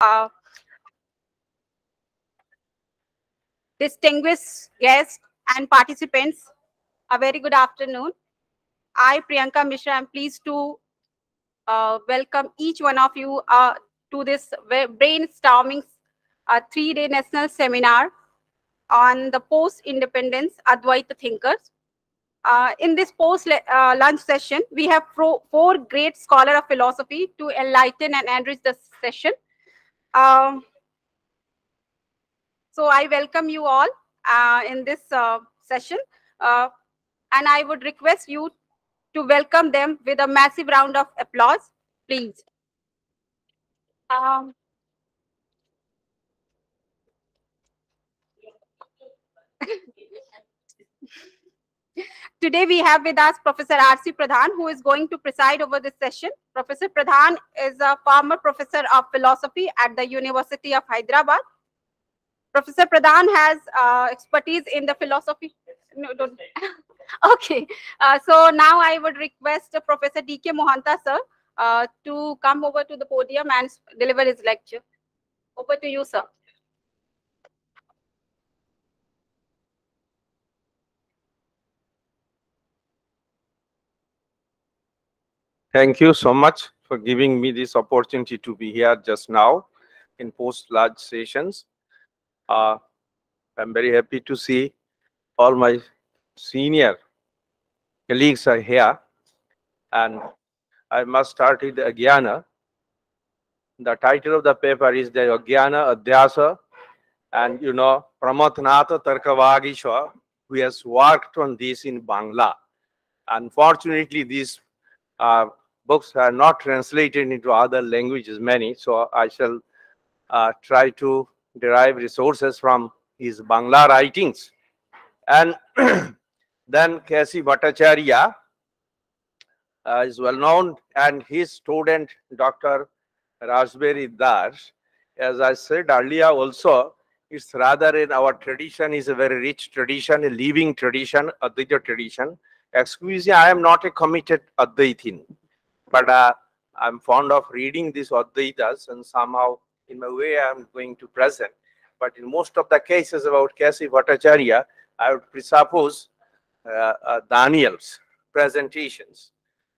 uh, distinguished guests and participants, a very good afternoon. I, Priyanka Mishra, am pleased to uh, welcome each one of you uh, to this brainstorming uh, three-day national seminar on the post-independence Advaita thinkers. Uh, in this post-lunch uh, session, we have four great scholars of philosophy to enlighten and enrich the session. Um, so I welcome you all uh, in this uh, session. Uh, and I would request you to welcome them with a massive round of applause, please. Um, Today we have with us Professor R.C. Pradhan, who is going to preside over this session. Professor Pradhan is a former professor of philosophy at the University of Hyderabad. Professor Pradhan has uh, expertise in the philosophy. No, don't. okay. Uh, so now I would request Professor D.K. Mohanta, sir, uh, to come over to the podium and deliver his lecture. Over to you, sir. Thank you so much for giving me this opportunity to be here just now in post-large sessions. Uh, I'm very happy to see all my senior colleagues are here. And I must start with Agyana. The title of the paper is the Agyana Adhyasa. And you know, Pramatnatha Tarkavagishwa, who has worked on this in Bangla. Unfortunately, this uh, books are not translated into other languages, many. So I shall uh, try to derive resources from his Bangla writings. And then K.C. Bhattacharya uh, is well known, and his student, Dr. Rasbihari Das, as I said earlier also, it's rather in our tradition is a very rich tradition, a living tradition, Advaita tradition. Excuse me, I am not a committed Advaitin, but uh, I'm fond of reading these Advaitas and somehow in my way I'm going to present. But in most of the cases about K.C. Bhattacharya, I would presuppose uh, uh, Daniel's presentations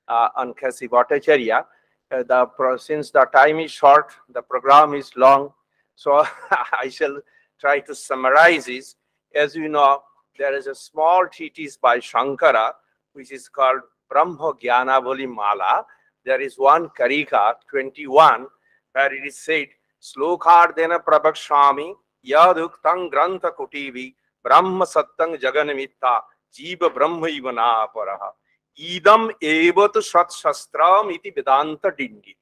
uh, on K.C. Bhattacharya. Uh, the, since the time is short, the program is long, so I shall try to summarize this. As you know, there is a small treatise by Shankara, which is called Brahma Jnanavali Mala. There is one Karika 21, where it is said, Slokardena Prabhakshami Yaduktam Grantha Kutivi Brahma Sattang Jaganamitta Jiva Brahma Ivana Paraha Idam Evat Sat Shastram Iti Vedanta Dindi.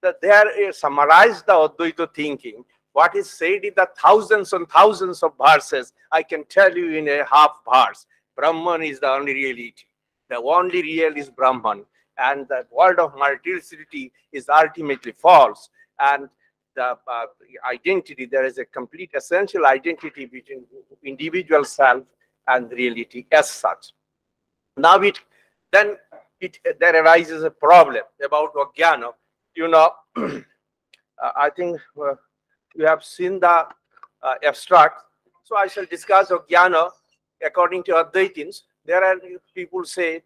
There summarized the Advaita thinking what is said in the thousands and thousands of verses, I can tell you in a half verse. Brahman is the only reality. The only real is Brahman. And the world of multiplicity is ultimately false. And the uh, identity, there is a complete essential identity between individual self and reality as such. Now it then it there arises a problem about Vajnana. You know, I think uh, you have seen the uh, abstract. So I shall discuss Jnana according to Advaitins. There are people say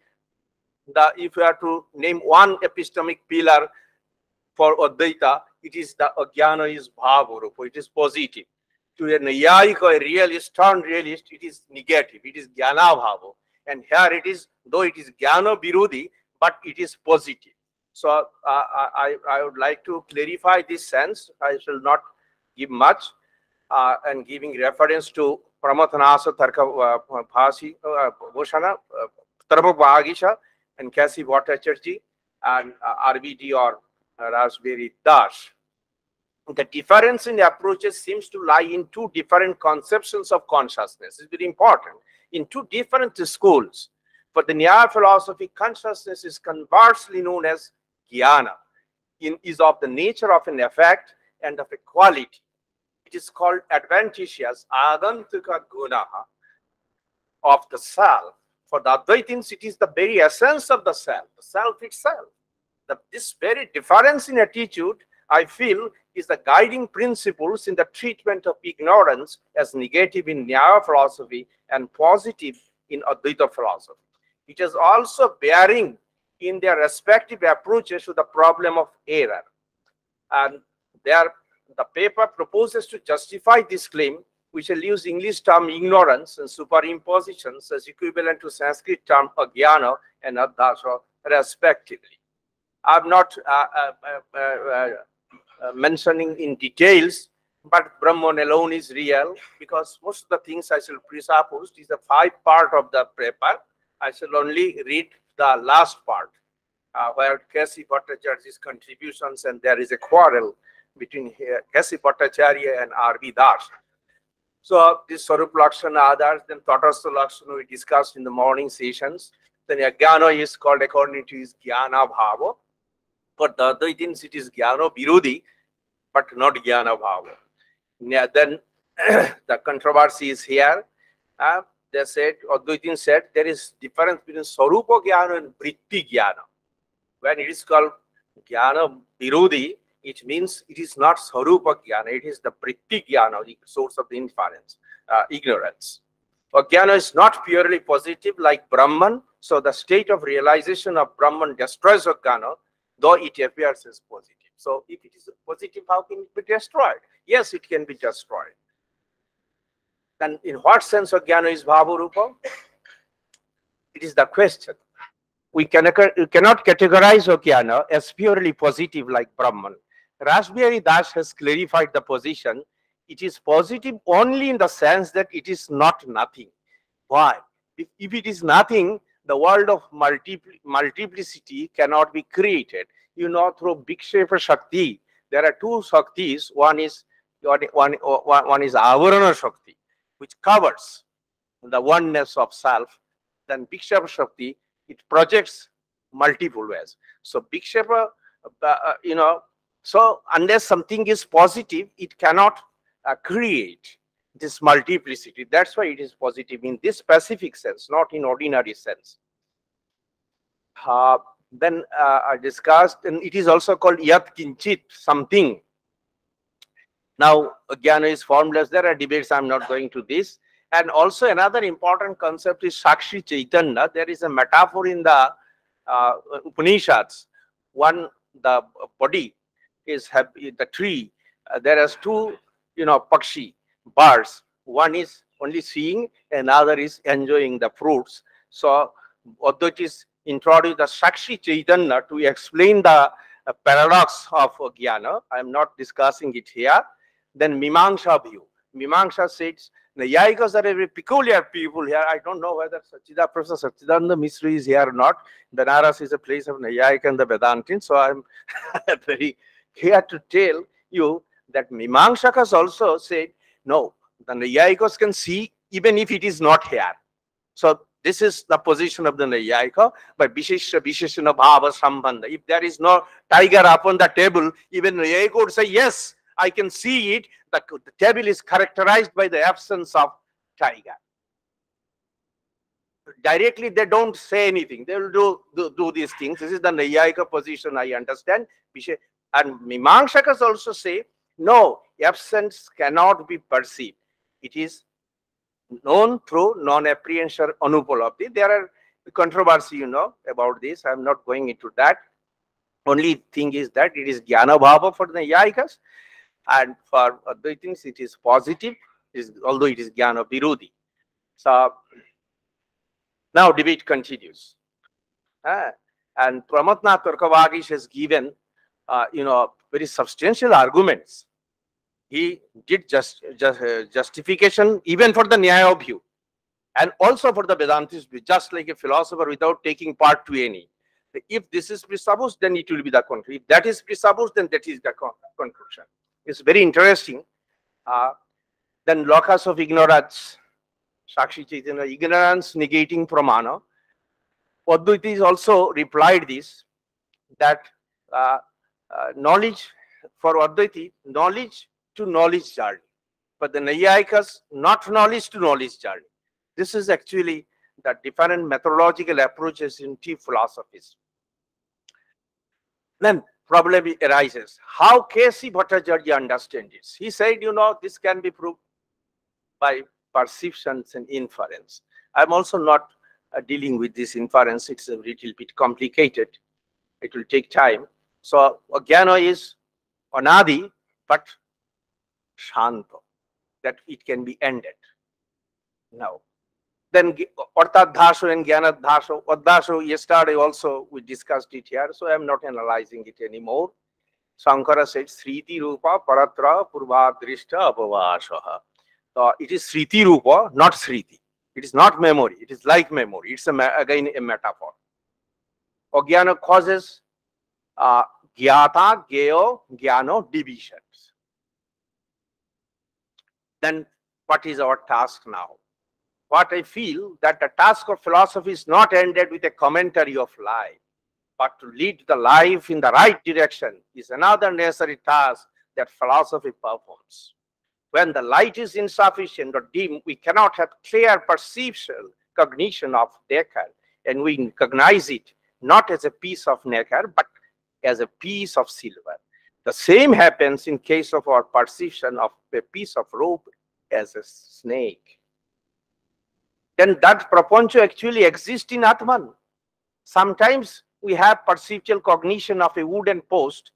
that if you have to name one epistemic pillar for Advaita, it is the Ajnana is Bhavarupa, it is positive. To a Nayayik or a realist, turn realist, it is negative, it is Jnana Bhava. And here it is, though it is Jnana Virudhi, but it is positive. So uh, I, I would like to clarify this sense. I shall not give much uh, and giving reference to Pramathanasa Tarka uh, Bhasi uh, Bhushana, uh, Tarabhagisha, and K.C. Bhattacharya and uh, RBD or uh, Rasbihari Dash. The difference in the approaches seems to lie in two different conceptions of consciousness. It's very important. In two different schools. For the Nyaya philosophy, consciousness is conversely known as jnana, in, is of the nature of an effect and of a quality. It is called adventitious agantika gunaha of the self. For the Advaitins, it is the very essence of the self, the self itself. The, this very difference in attitude I feel is the guiding principles in the treatment of ignorance as negative in Nyaya philosophy and positive in Advaita philosophy. It is also bearing in their respective approaches to the problem of error. And there, the paper proposes to justify this claim, which will use English term ignorance and superimpositions as equivalent to Sanskrit term agyana and adhasa, respectively. I'm not uh, uh, uh, uh, uh mentioning in details, but Brahman alone is real because most of the things I shall presuppose is the five part of the paper. I shall only read the last part uh, where K.C. Bhattacharya's contributions and there is a quarrel between K.C. Bhattacharya and R.V. Das. So this Sarup Lakshana, others, then Tatastha Lakshana we discussed in the morning sessions. Then Jnana is called according to his Jnana Bhava. For the Advaitins, it is Jnana Virudhi, but not Jnana Bhava. Then the controversy is here. Uh, they said, Advaitin said, there is difference between Sarupa Jnana and Vritti Jnana when it is called Jnana Virudhi, it means it is not Sarupa Jnana, it is the Vritti Jnana, the source of the inference, uh, ignorance. Jnana is not purely positive like Brahman, so the state of realization of Brahman destroys Jnana, though it appears as positive. So if it is positive, how can it be destroyed? Yes, it can be destroyed. Then in what sense Jnana is Bhavarupa? It is the question we, can, we cannot categorize Okyana as purely positive like Brahman. Rasbihari Das has clarified the position. It is positive only in the sense that it is not nothing. Why? If, if it is nothing, the world of multipl multiplicity cannot be created. You know, through Vikshepa Shakti, there are two Shaktis. One is one, one, one is Avarana Shakti, which covers the oneness of self. Then Vikshepa Shakti, it projects multiple ways. So Vikshepa, uh, uh, you know, so unless something is positive, it cannot uh, create this multiplicity. That's why it is positive in this specific sense, not in ordinary sense. Uh, then uh, I discussed, and it is also called yat kinchit, something. Now, Jnana is formless. There are debates. I'm not going to this. And also another important concept is Sakshi Chaitanya. There is a metaphor in the uh, Upanishads. One, the body is the tree. Uh, there is two, you know, pakshi, birds. One is only seeing, another is enjoying the fruits. So, Advait is introduced the Sakshi Chaitanya to explain the uh, paradox of Jnana. I am not discussing it here. Then Mimamsa view. Mimamsa says Nayayikas are very peculiar people here. I don't know whether Sachida, Professor Sachidananda Misri is here or not. Banaras is a place of Nayayika and the Vedantin. So I'm very here to tell you that Mimamsakas also said, no, the Nayayikas can see even if it is not here. So this is the position of the Nayayika by Vishesha Visheshana Bhava Sambandha. If there is no tiger upon the table, even Nayayika would say, yes, I can see it. The, the table is characterized by the absence of tiger. Directly, they don't say anything. They will do, do, do these things. This is the Nayayika position, I understand. And Mimamsakas also say, no, absence cannot be perceived. It is known through non-apprehension anupalabdhi. There are controversy, you know, about this. I'm not going into that. Only thing is that it is jnana bhava for the Nayayikas and for Advaitins it is positive, is, although it is Jnana Virudhi. So now debate continues. Uh, and Pramatnath Tarkavagish has given, uh, you know, very substantial arguments. He did just, just uh, justification even for the Nyaya view and also for the Vedantis just like a philosopher without taking part to any. If this is presupposed, then it will be the conclusion. If that is presupposed, then that is the conclusion. It's very interesting. Uh, then locus of ignorance, Sakshi Chaitanya, ignorance negating pramana. Advaita also replied this, that uh, knowledge for Advaiti, knowledge to knowledge journey. But the Nayayikas, not knowledge to knowledge journey. This is actually the different methodological approaches in two philosophies. Then problem arises. How K.C. Bhattacharya understands this? He said, you know, this can be proved by perceptions and inference. I'm also not uh, dealing with this inference. It's a little bit complicated. It will take time. So Jnana is anadi, but shanto, that it can be ended. Now, then Artadhasho and Jnanadhasho, Adhasho, yesterday also we discussed it here, so I'm not analyzing it anymore. Sankara said, Sriti Rupa Paratra Purvadrishta Apavashaha. So it is Sriti Rupa, not Sriti. It is not memory. It is like memory. It's a, again a metaphor. Ogyana causes Gyata, Geo, Gyano divisions. Then what is our task now? What I feel that the task of philosophy is not ended with a commentary of life, but to lead the life in the right direction is another necessary task that philosophy performs. When the light is insufficient or dim, we cannot have clear perception, cognition of nacre, and we recognize it not as a piece of nacre, but as a piece of silver. The same happens in case of our perception of a piece of rope as a snake. Then that prapancha actually exists in Atman. Sometimes we have perceptual cognition of a wooden post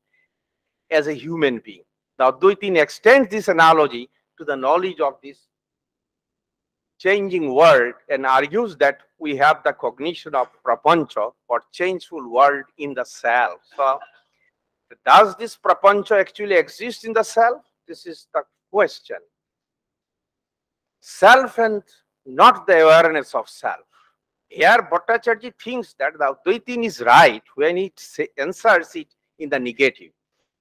as a human being. Now, Advaitin extends this analogy to the knowledge of this changing world and argues that we have the cognition of prapancha or changeful world in the self. So, does this prapancha actually exist in the self? This is the question. Self and not the awareness of self. Here, Bhattacharya thinks that the Advaitin is right when it answers it in the negative.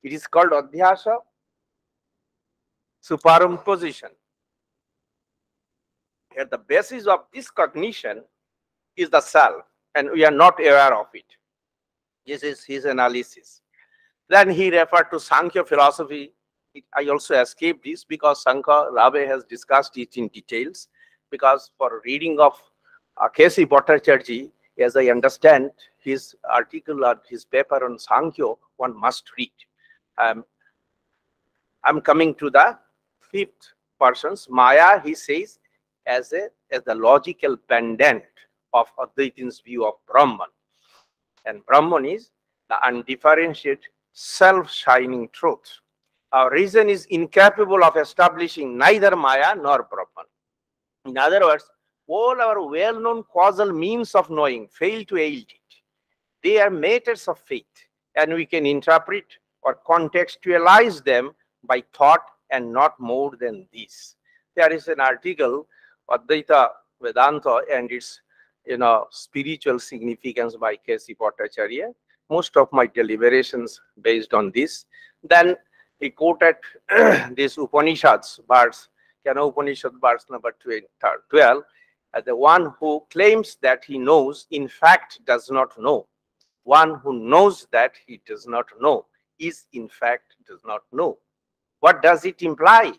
It is called Adhyasa superimposition. Here the basis of this cognition is the self and we are not aware of it. This is his analysis. Then he referred to Sankhya philosophy. I also escaped this because Sankhya Rabe has discussed it in details because for reading of uh, K.C. As I understand his article or his paper on Sankhya, one must read. Um, I'm coming to the fifth persons. Maya, he says, as a as the logical pendant of Advaitin's view of Brahman. And Brahman is the undifferentiated self-shining truth. Our reason is incapable of establishing neither Maya nor Brahman. In other words, all our well-known causal means of knowing fail to aid it. They are matters of faith, and we can interpret or contextualize them by thought and not more than this. There is an article, Advaita Vedanta and its you know spiritual significance by K.C. Bhattacharya. Most of my deliberations based on this. Then he quoted this Upanishads verse, Kena Upanishad verse number 12, as the one who claims that he knows, in fact does not know. One who knows that he does not know is in fact does not know. What does it imply?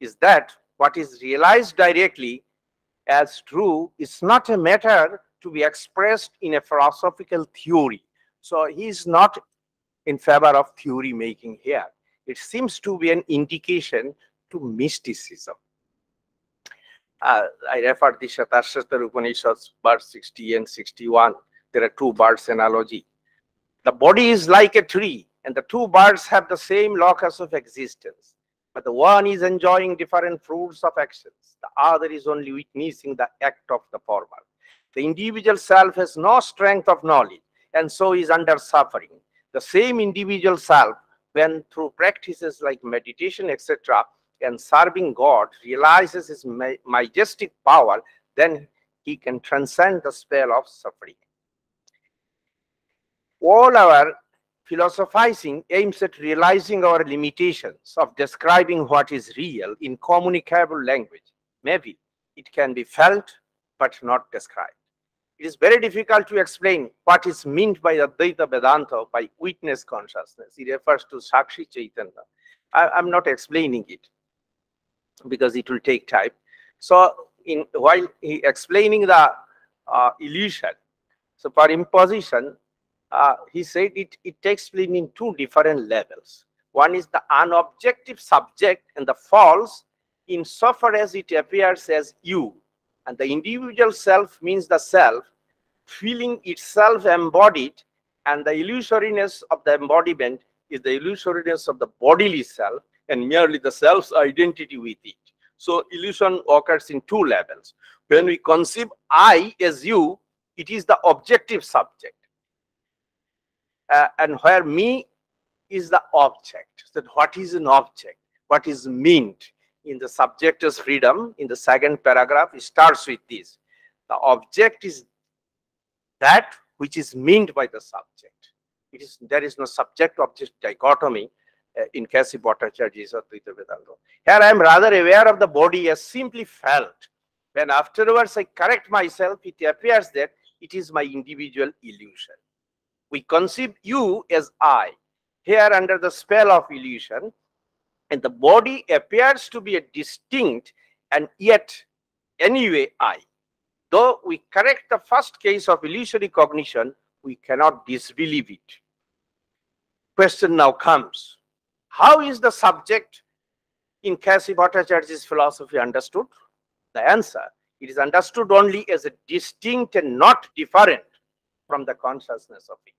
Is that what is realized directly as true is not a matter to be expressed in a philosophical theory. So he is not in favor of theory making here. It seems to be an indication to mysticism. Uh, I refer to the Shvetashvatara Upanishads, verse 60 and 61. There are two birds analogy. The body is like a tree, and the two birds have the same locus of existence. But the one is enjoying different fruits of actions. The other is only witnessing the act of the former. The individual self has no strength of knowledge and so is under suffering. The same individual self, when through practices like meditation, etc., and serving God, realizes his majestic power, then he can transcend the spell of suffering. All our Philosophizing aims at realizing our limitations of describing what is real in communicable language. Maybe it can be felt but not described. It is very difficult to explain what is meant by Advaita Vedanta by witness consciousness. It refers to Sakshi Chaitanya. I, am not explaining it because it will take time. So, in while he explaining the uh, illusion, so for imposition, uh, he said it, it takes place in two different levels. One is the unobjective subject and the false insofar as it appears as you. And the individual self means the self, feeling itself embodied, and the illusoriness of the embodiment is the illusoriness of the bodily self and merely the self's identity with it. So illusion occurs in two levels. When we conceive I as you, it is the objective subject. Uh, and where me is the object. That what is an object? What is meant in the subject's freedom? In the second paragraph, it starts with this. The object is that which is meant by the subject. It is there is no subject-object dichotomy uh, in K.C. Bhattacharya's Advaita Vedanta. Here I am rather aware of the body as simply felt. When afterwards I correct myself, it appears that it is my individual illusion. We conceive you as I, here under the spell of illusion, and the body appears to be a distinct and yet anyway I. Though we correct the first case of illusory cognition, we cannot disbelieve it. Question now comes, how is the subject in K.C. Bhattacharya's philosophy understood? The answer, it is understood only as a distinct and not different from the consciousness of it.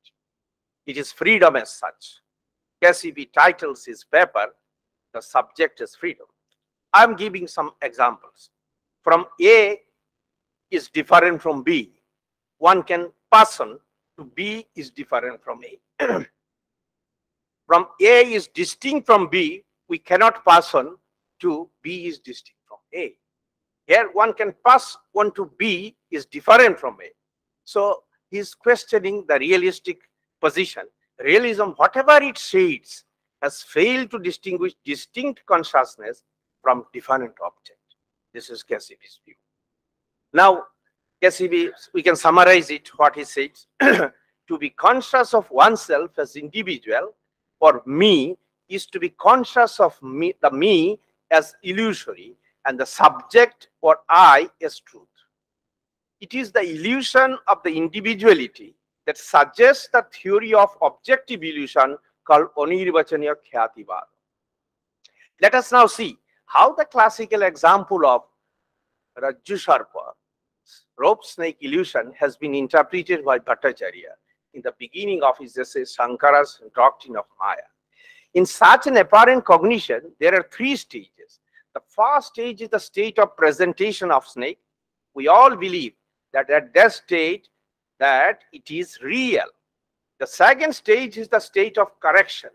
It is freedom as such. KCB titles his paper, The Subject is Freedom. I'm giving some examples. From A is different from B. One can person to B is different from A. from A is distinct from B, we cannot pass on to B is distinct from A. Here one can pass one to B is different from A. So he's questioning the realistic position. Realism, whatever it shades, has failed to distinguish distinct consciousness from different object. This is KCB's view. Now, KCB, we can summarize it, what he says. to be conscious of oneself as individual for me is to be conscious of me, the me as illusory and the subject or I as truth. It is the illusion of the individuality that suggests the theory of objective illusion called Onirvachaniya Khyativad. Let us now see how the classical example of Rajju Sarpa, rope snake illusion, has been interpreted by Bhattacharya in the beginning of his essay Sankara's Doctrine of Maya. In such an apparent cognition, there are three stages. The first stage is the state of presentation of snake. We all believe that at that stage that it is real. The second stage is the state of correction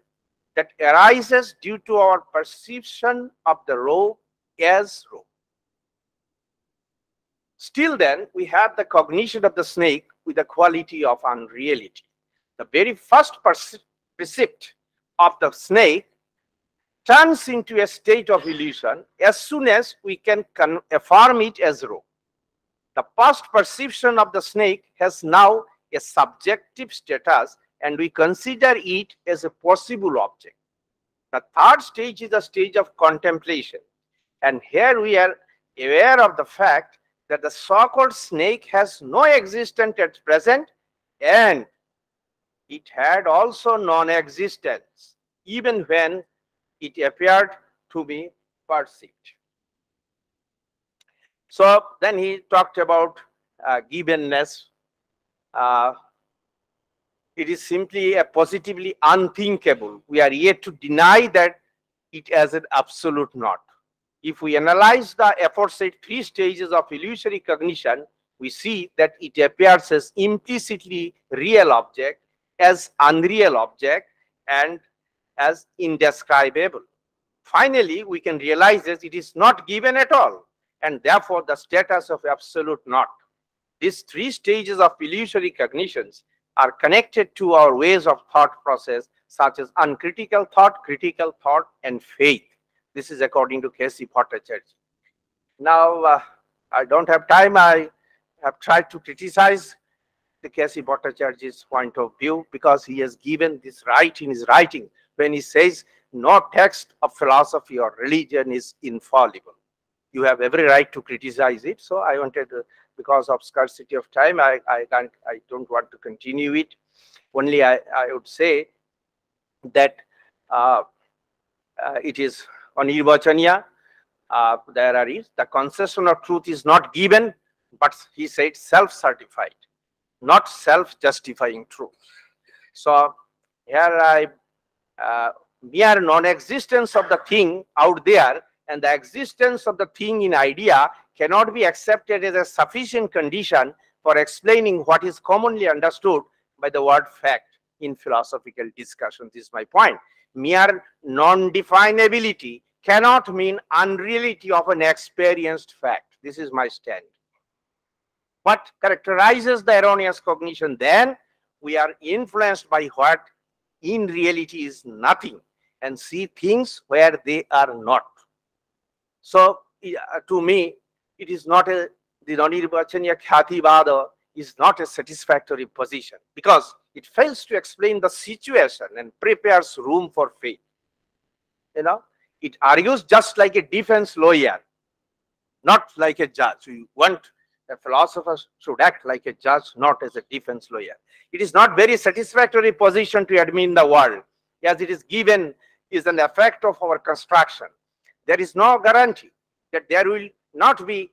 that arises due to our perception of the rope as rope. Still then, we have the cognition of the snake with the quality of unreality. The very first percept of the snake turns into a state of illusion as soon as we can affirm it as rope. The past perception of the snake has now a subjective status and we consider it as a possible object. The third stage is the stage of contemplation. And here we are aware of the fact that the so-called snake has no existence at present and it had also non-existence even when it appeared to be perceived. So then he talked about uh, givenness. Uh, it is simply a positively unthinkable. We are yet to deny that it as an absolute not. If we analyze the aforesaid three stages of illusory cognition, we see that it appears as implicitly real object, as unreal object, and as indescribable. Finally, we can realize that it is not given at all, and therefore the status of absolute not. These three stages of illusory cognitions are connected to our ways of thought process, such as uncritical thought, critical thought, and faith. This is according to K.C. Bhattacharya. Now, uh, I don't have time. I have tried to criticize the K.C. Bhattacharya's point of view because he has given this right in his writing when he says no text of philosophy or religion is infallible. You have every right to criticize it. So I wanted, to, because of scarcity of time, I, I, can't, I don't want to continue it. Only I, I would say that uh, uh, it is anirvachaniya. Uh, there are is the concession of truth is not given, but he said self-certified, not self-justifying truth. So here I uh, mere non-existence of the thing out there and the existence of the thing in idea cannot be accepted as a sufficient condition for explaining what is commonly understood by the word fact in philosophical discussion. This is my point. Mere non-definability cannot mean unreality of an experienced fact. This is my stand. What characterizes the erroneous cognition then? We are influenced by what in reality is nothing and see things where they are not. So uh, to me, it is not a, the non-nirvachaniya khyati is not a satisfactory position because it fails to explain the situation and prepares room for faith. You know, it argues just like a defense lawyer, not like a judge. We want a philosopher should act like a judge, not as a defense lawyer. It is not very satisfactory position to admit the world, as it is given is an effect of our construction. There is no guarantee that there will not be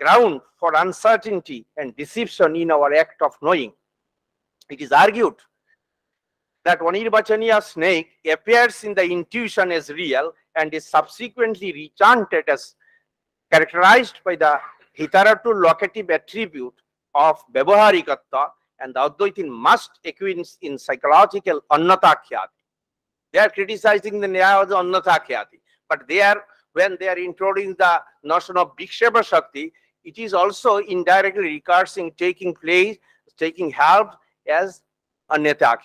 ground for uncertainty and deception in our act of knowing. It is argued that Anirvachaniya snake appears in the intuition as real and is subsequently rechanted as characterized by the hitherto locative attribute of Vyavaharikatta and the Advaitin must acquaint in psychological Anyatha They are criticizing the Nyaya of the Anyatha but they are when they are introducing the notion of Vikshepa Shakti, it is also indirectly recursing, taking place, taking help as Anyata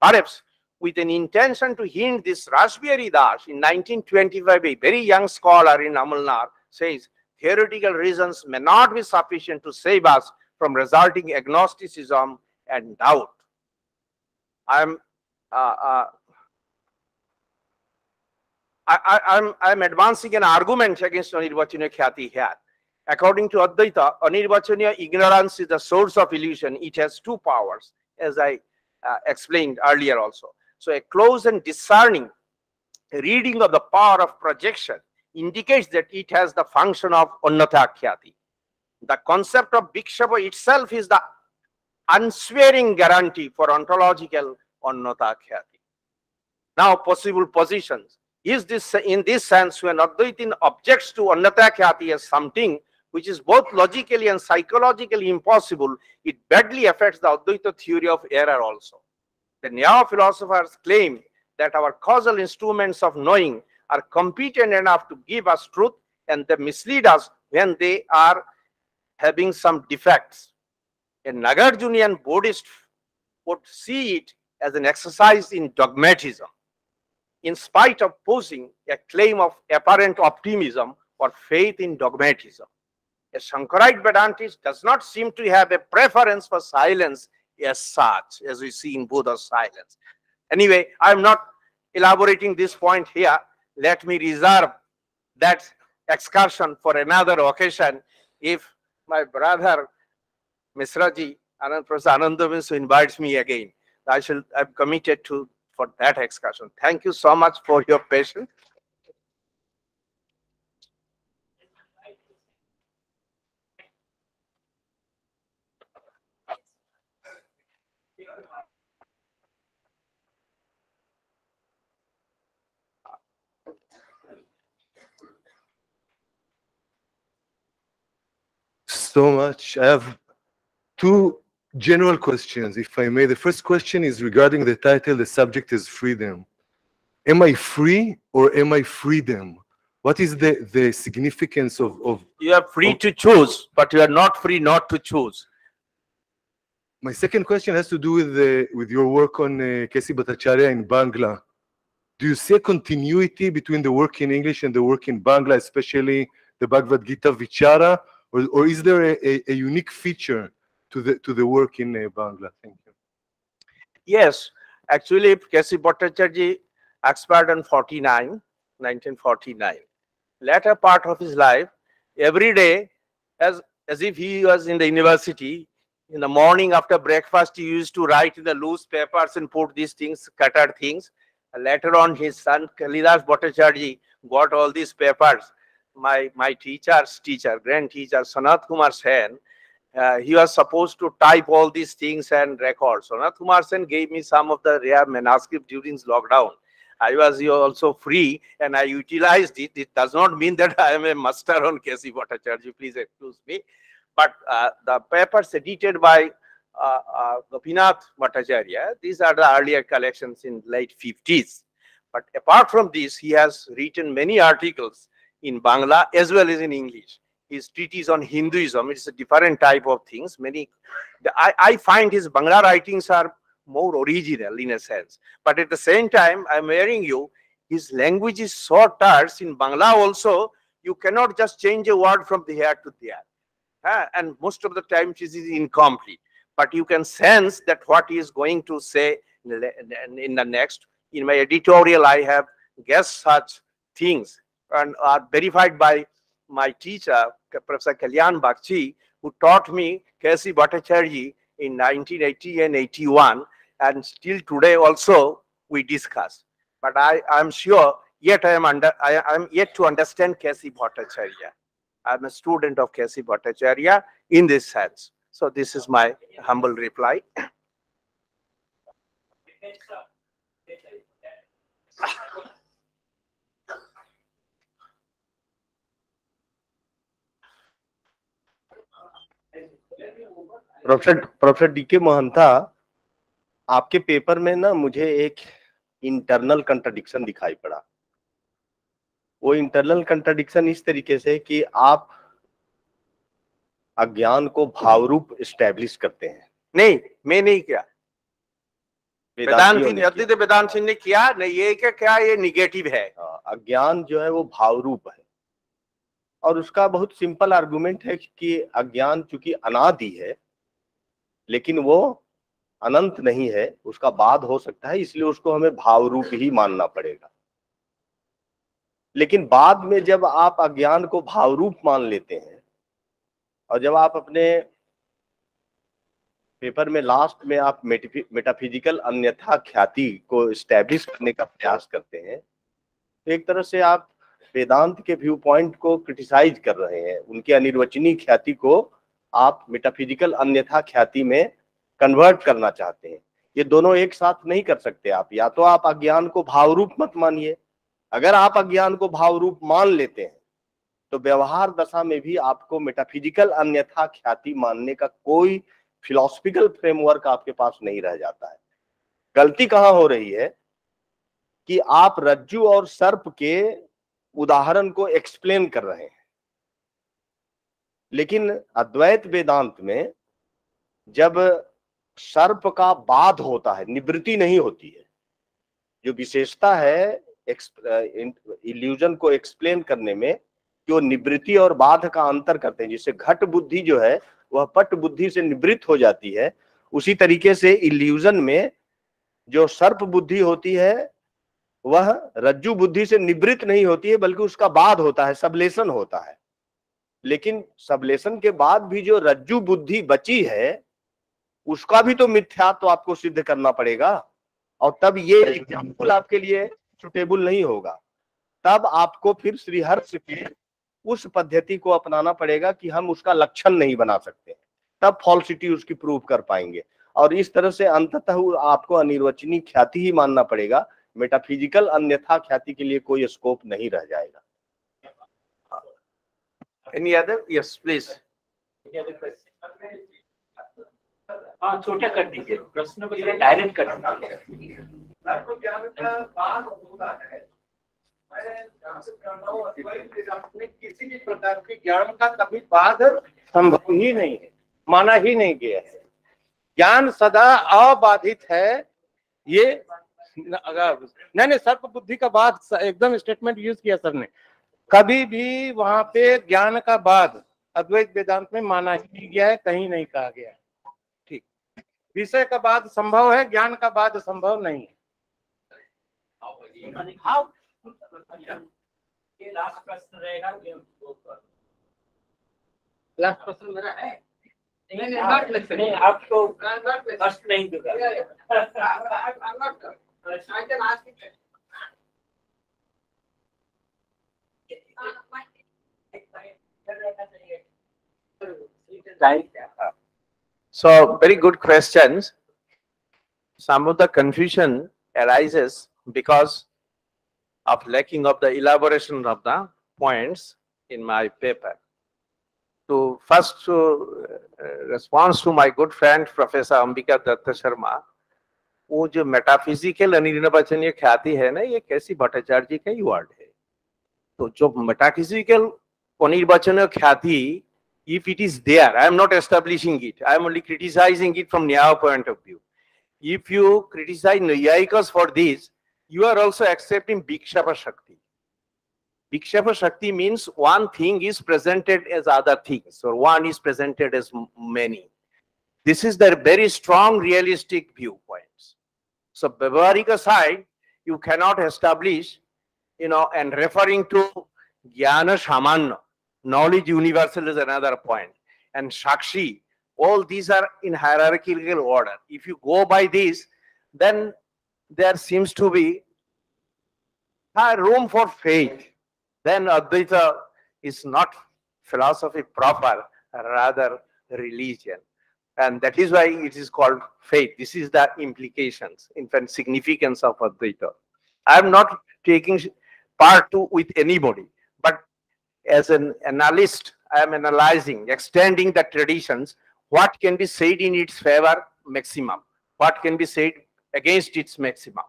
Perhaps with an intention to hint this Rasbihari Das in 1925, a very young scholar in Amalner says, theoretical reasons may not be sufficient to save us from resulting agnosticism and doubt. I'm uh, uh, I, am I'm, I'm advancing an argument against Anirvachaniya Khyati here. According to Advaita, Anirvachaniya ignorance is the source of illusion. It has two powers, as I uh, explained earlier also. So a close and discerning reading of the power of projection indicates that it has the function of Khyati. The concept of Vikshepa itself is the unswearing guarantee for ontological Khyati. Now, possible positions. Is this in this sense when Advaitin objects to Anyatha Khyati as something which is both logically and psychologically impossible, it badly affects the Advaita theory of error also. The Nyaya philosophers claim that our causal instruments of knowing are competent enough to give us truth and they mislead us when they are having some defects. A Nagarjunian Buddhist would see it as an exercise in dogmatism in spite of posing a claim of apparent optimism or faith in dogmatism. A Shankarite Vedantist does not seem to have a preference for silence as such, as we see in Buddha's silence. Anyway, I'm not elaborating this point here. Let me reserve that excursion for another occasion if my brother Misraji Anand Prasad Anandavinsu invites me again. I shall I'm committed to for that excursion. Thank you so much for your patience. so much. I have two general questions, if I may. The first question is regarding the title, the subject is freedom. Am I free or am I freedom? What is the, the significance of, of You are free of, to choose, but you are not free not to choose. My second question has to do with the, with your work on uh, K.C. Bhattacharya in Bangla. Do you see a continuity between the work in English and the work in Bangla, especially the Bhagavad Gita Vichara, or, or is there a, a, a unique feature to the to the work in uh, Bangla. Thank you. Yes, actually, K.C. Bhattacharya expired in 49, 1949. Latter part of his life, every day, as as if he was in the university, In the morning after breakfast, he used to write in the loose papers and put these things, cutter things. Later on, his son Kalidas Bhattacharya got all these papers. My my teacher's teacher, grand teacher, Sanat Kumar Sen, uh, he was supposed to type all these things and record. Sanat Kumar Sen gave me some of the rare manuscript during lockdown. I was also free and I utilized it. It does not mean that I am a master on K.C. Bhattacharya. Please excuse me. But uh, the papers edited by uh, uh, Gopinath Bhattacharya, these are the earlier collections in late 50s. But apart from this, he has written many articles in Bangla as well as in English. His treatise on Hinduism, it's a different type of things. Many, the- I, I find his Bangla writings are more original in a sense. But at the same time, I'm hearing you, his language is so terse in Bangla also, you cannot just change a word from here to there. And most of the times it is incomplete. But you can sense that what he is going to say in the next. In my editorial, I have guessed such things and are verified by my teacher, Professor Kalyan Bagchi, who taught me K.C. Bhattacharya in 1980 and 81. And still today also we discuss. But I am sure yet I am under I am yet to understand K.C. Bhattacharya. I'm a student of K.C. Bhattacharya in this sense. So this is my humble reply. Professor professor DK Mohanta आपके paper में ना मुझे एक internal contradiction दिखाई पड़ा। वो internal contradiction इस तरीके से कि आप अज्ञान को भावरूप स्टैब्लिश करते हैं। नहीं मैं नहीं किया। वेदांत सिंह ने अद्वित वेदांत सिंह ने किया नहीं ये क्या क्या ये निगेटिव है? हाँ, अज्ञान जो है वो भावरूप है। और उसका बहुत सिंपल आर्गुमेंट है कि अज्ञान चूँकि अनादि है लेकिन वो अनंत नहीं है, उसका बाद हो सकता है, इसलिए उसको हमें भाव रूप ही मानना पड़ेगा। लेकिन बाद में जब आप अज्ञान को भाव रूप मान लेते हैं, और जब आप अपने पेपर में लास्ट में आप मेटाफिजिकल अन्यथा ख्याति को स्टैब्लिश करने का प्रयास करते हैं तो एक तरह से आप वेदांत के व्यू पॉइंट को क्रिटिसाइज कर रहे हैं, उनकी अनिर्वचनीय ख्याति को आप मेटाफिजिकल अन्यथा ख्याति में कन्वर्ट करना चाहते हैं। ये दोनों एक साथ नहीं कर सकते आप। या तो आप अज्ञान को भाव रूप मत मानिए। अगर आप अज्ञान को भाव रूप मान लेते हैं तो व्यवहार दशा में भी आपको मेटाफिजिकल अन्यथा ख्याति मानने का कोई फिलोसफिकल फ्रेमवर्क आपके पास नहीं रह जाता है। गलती कहाँ हो रही है कि आप रज्जु और सर्प के उदाहरण को एक्सप्लेन कर रहे हैं। लेकिन अद्वैत वेदांत में जब सर्प का बाध होता है, निवृत्ति नहीं होती है, जो विशेषता है इल्यूजन को एक्सप्लेन करने में कि वो निवृत्ति और बाध का अंतर करते हैं, जिससे घट बुद्धि जो है, वह पट बुद्धि से निवृत्त हो जाती है, उसी तरीके से इल्यूजन में जो सर्प बुद्धि होती है, वह रज्जु बुद्धि से निवृत्त नहीं होती है, बल्कि उसका बाध होता है, सबलेशन होता है। लेकिन सबलेशन के बाद भी जो रज्जु बुद्धि बची है उसका भी तो मिथ्या तो आपको सिद्ध करना पड़ेगा। और तब ये एग्ज़ाम्पल आपके लिए सुटेबल नहीं होगा। तब आपको फिर श्रीहर्ष के उस पद्धति को अपनाना पड़ेगा कि हम उसका लक्षण नहीं बना सकते। तब फॉल्सिटी उसकी प्रूव कर पाएँगे। और इस तरह से अंततः आपको अनिर्वचनीय ख्याति ही मानना पड़ेगा। मेटाफिजिकल अन्यथा ख्याति के लिए कोई स्कोप नहीं रह जाएगा। Any other? Yes, please. हाँ छोटा कर दीजिए। प्रश्न को जरा डायरेक्ट कर दीजिए। आपको बात होता है? मैं किसी भी प्रकार के ज्ञान का कभी बाध संभव ही नहीं है माना ही नहीं गया है। ज्ञान सदा अबाधित है। ये अगर नहीं नहीं सर्प बुद्धि का बाद एकदम स्टेटमेंट यूज़ किया सर ने। कभी भी वहाँ पे ज्ञान का बाद अद्वैत वेदांत में माना ही नहीं गया है कहीं नहीं कहा गया है। ठीक। विषय का बाद संभव है ज्ञान का बाद संभव नहीं है। लास्ट प्रश्न रहेगा लास्ट प्रश्न मेरा है। नहीं, नहीं, नहीं, आपको कष्ट नहीं दूँगा। So very good questions. Some of the confusion arises because of lacking of the elaboration of the points in my paper. To first to uh, response to my good friend Professor Ambika Datta Sharma, वो जो metaphysical अनिर्वचनीय ख्याति है ना ये कैसी भट्टाचार्य जी का ही वर्ड है Takizuikal Onirbachono Khyati, if it is there, I am not establishing it. I am only criticizing it from Nyaya point of view. If you criticize Nyayikas for this, you are also accepting Vikshepa Shakti. Vikshepa Shakti means one thing is presented as other things, or one is presented as many. This is their very strong realistic viewpoints. So, Bhavarika side, you cannot establish you know, and referring to Jnana Samanya, knowledge universal is another point. And shakshi all these are in hierarchical order. If you go by this then there seems to be a room for faith. Then advaita is not philosophy proper rather religion. And that is why it is called faith. This is the implications in fact significance of advaita. I am not taking part to with anybody but as an analyst, I am analyzing, extending the traditions, what can be said in its favor maximum, what can be said against its maximum.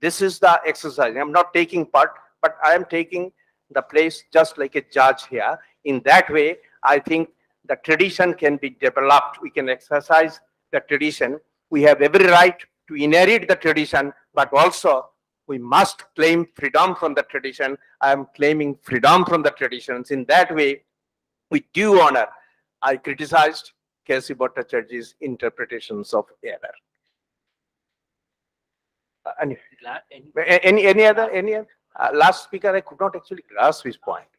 This is the exercise. I am not taking part, but I am taking the place just like a judge here. In that way, I think the tradition can be developed. We can exercise the tradition. We have every right to inherit the tradition, but also we must claim freedom from the tradition. I am claiming freedom from the traditions. In that way, with due honor, I criticized K.C. Bhattacharya's interpretations of error. Uh, any, any- other, any other? Uh, last speaker, I could not actually grasp his point.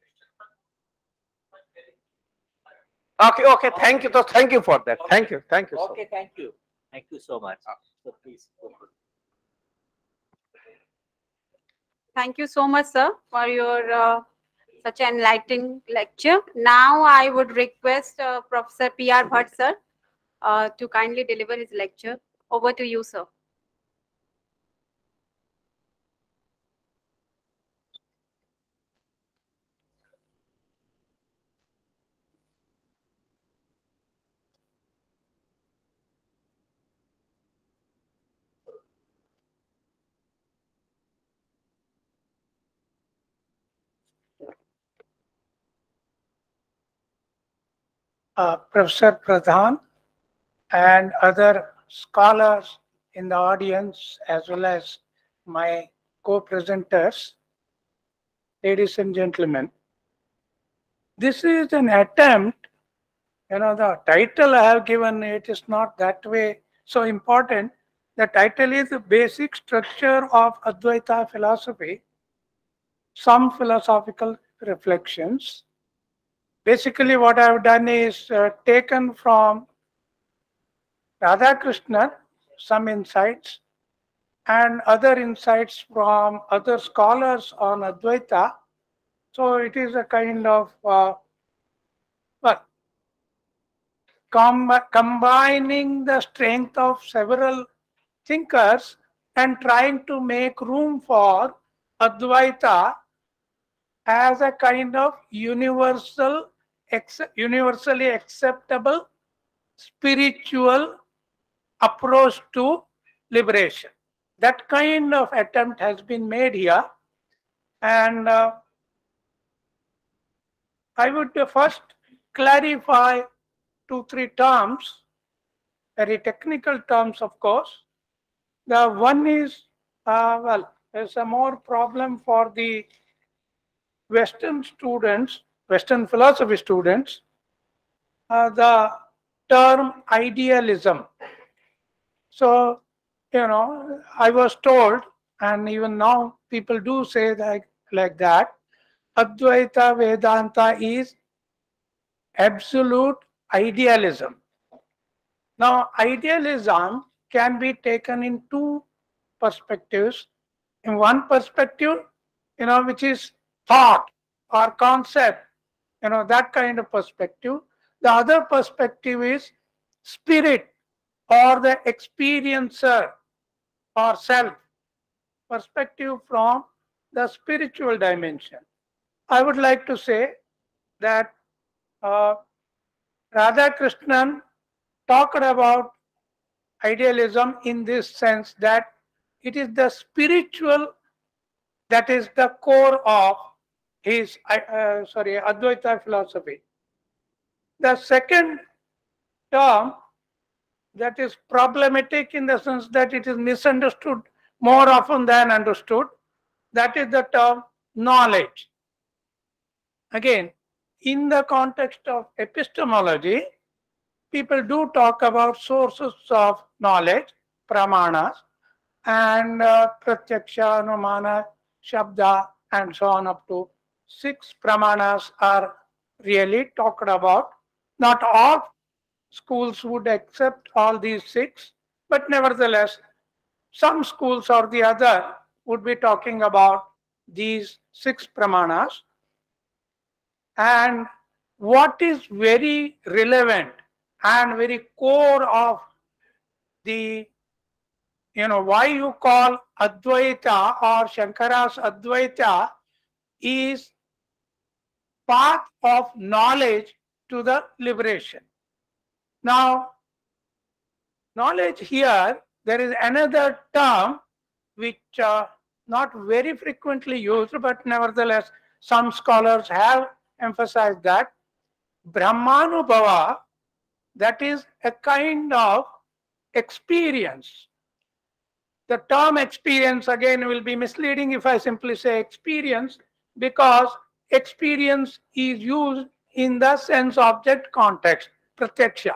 Okay, okay, thank you, thank you for that. Thank you, thank you. so Okay, thank you. Thank you so much. So please. go on. Thank you so much, sir, for your uh, such an enlightening lecture. Now, I would request uh, Professor P.R. Bhat, sir, uh, to kindly deliver his lecture. Over to you, sir. Uh, Professor Pradhan and other scholars in the audience, as well as my co-presenters, ladies and gentlemen. This is an attempt, you know, the title I have given, it is not that way so important. The title is the basic structure of Advaita philosophy, some philosophical reflections basically what I have done is uh, taken from Radhakrishnan some insights and other insights from other scholars on Advaita. So it is a kind of, uh, well, com- combining the strength of several thinkers and trying to make room for Advaita as a kind of universal, universally acceptable spiritual approach to liberation. That kind of attempt has been made here. And uh, I would first clarify two, three terms, very technical terms, of course. The one is, uh, well, there's a more problem for the Western students, Western philosophy students, uh, the term idealism. So, you know, I was told, and even now people do say that like that, Advaita Vedanta is absolute idealism. Now, idealism can be taken in two perspectives. In one perspective, you know, which is thought or concept, you know, that kind of perspective. The other perspective is spirit or the experiencer or self perspective from the spiritual dimension. I would like to say that uh, Radhakrishnan talked about idealism in this sense that it is the spiritual that is the core of his uh, sorry Advaita philosophy. The second term that is problematic in the sense that it is misunderstood more often than understood. That is the term knowledge. Again, in the context of epistemology, people do talk about sources of knowledge, pramanas, and uh, pratyaksha, anumana, shabda, and so on up to six pramanas are really talked about. Not all schools would accept all these six, but nevertheless, some schools or the other would be talking about these six pramanas. And what is very relevant and very core of the, you know, why you call Advaita or Shankara's Advaita is path of knowledge to the liberation. Now, knowledge here, there is another term which uh, not very frequently used, but nevertheless, some scholars have emphasized that Brahmanubhava, that is a kind of experience. The term experience again will be misleading if I simply say experience because experience is used in the sense object context, pratyaksha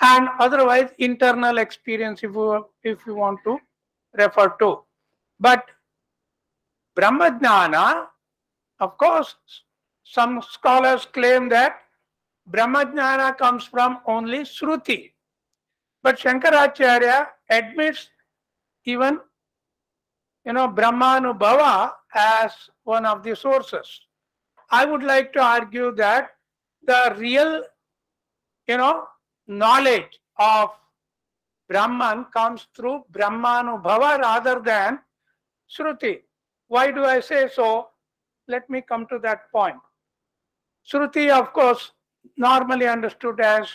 and otherwise internal experience if you, if you want to refer to. But Brahmajnana, of course, some scholars claim that Brahmajnana comes from only Shruti. But Shankaracharya admits even you know Brahmanubhava as one of the sources. I would like to argue that the real you know knowledge of Brahman comes through Brahmanubhava rather than Shruti. Why do I say so? Let me come to that point. Shruti, of course, normally understood as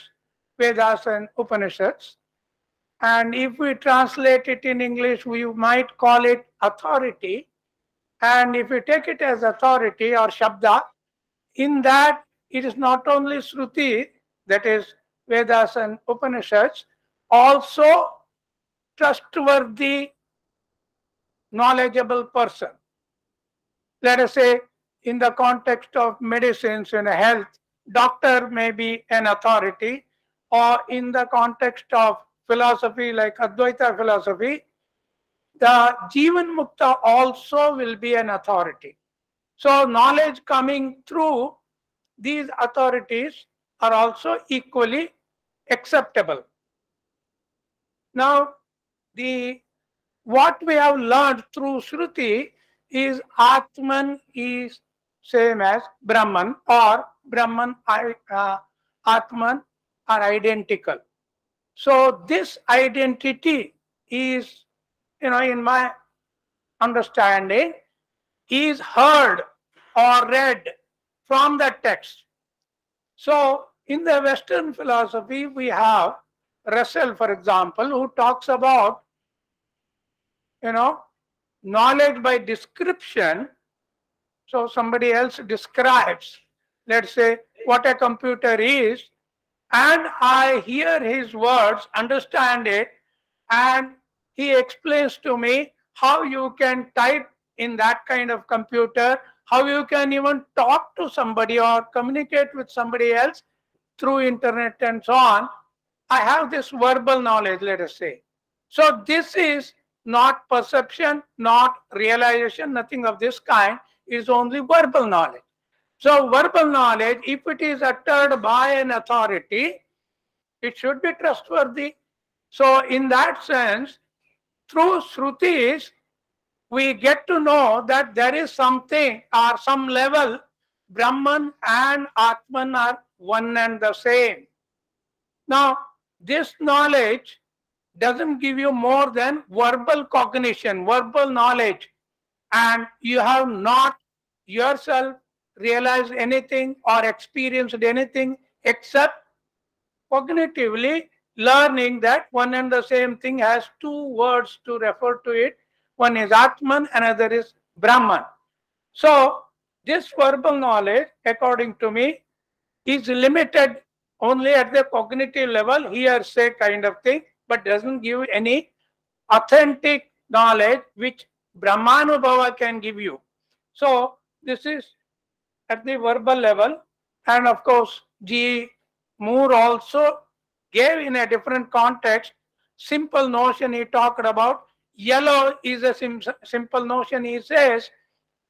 Vedas and Upanishads. And if we translate it in English, we might call it authority. And if we take it as authority or Shabda, in that it is not only Shruti, that is Vedas and Upanishads, also trustworthy, knowledgeable person. Let us say in the context of medicines and health, doctor may be an authority, or in the context of philosophy like Advaita philosophy, the Jivan Mukta also will be an authority. So knowledge coming through these authorities are also equally acceptable. Now, the what we have learned through Shruti is Atman is same as Brahman or Brahman uh, Atman are identical. So this identity is, you know, in my understanding, is heard or read from that text. So in the Western philosophy, we have Russell, for example, who talks about, you know, knowledge by description. So somebody else describes, let's say, what a computer is, and I hear his words, understand it, and he explains to me how you can type in that kind of computer, how you can even talk to somebody or communicate with somebody else through internet and so on, I have this verbal knowledge, let us say. So this is not perception, not realization, nothing of this kind. It is only verbal knowledge. So verbal knowledge, if it is uttered by an authority, It should be trustworthy. So in that sense, through Shrutis, we get to know that there is something or some level, Brahman and Atman are one and the same. Now, this knowledge doesn't give you more than verbal cognition, verbal knowledge, and you have not yourself realized anything or experienced anything except cognitively learning that one and the same thing has two words to refer to it. One is Atman, another is Brahman. So, this verbal knowledge, according to me, is limited only at the cognitive level, hearsay kind of thing, but doesn't give any authentic knowledge which Brahmanubhava can give you. So, this is at the verbal level, and of course, G. Moore also gave in a different context simple notion he talked about. Yellow is a sim simple notion. He says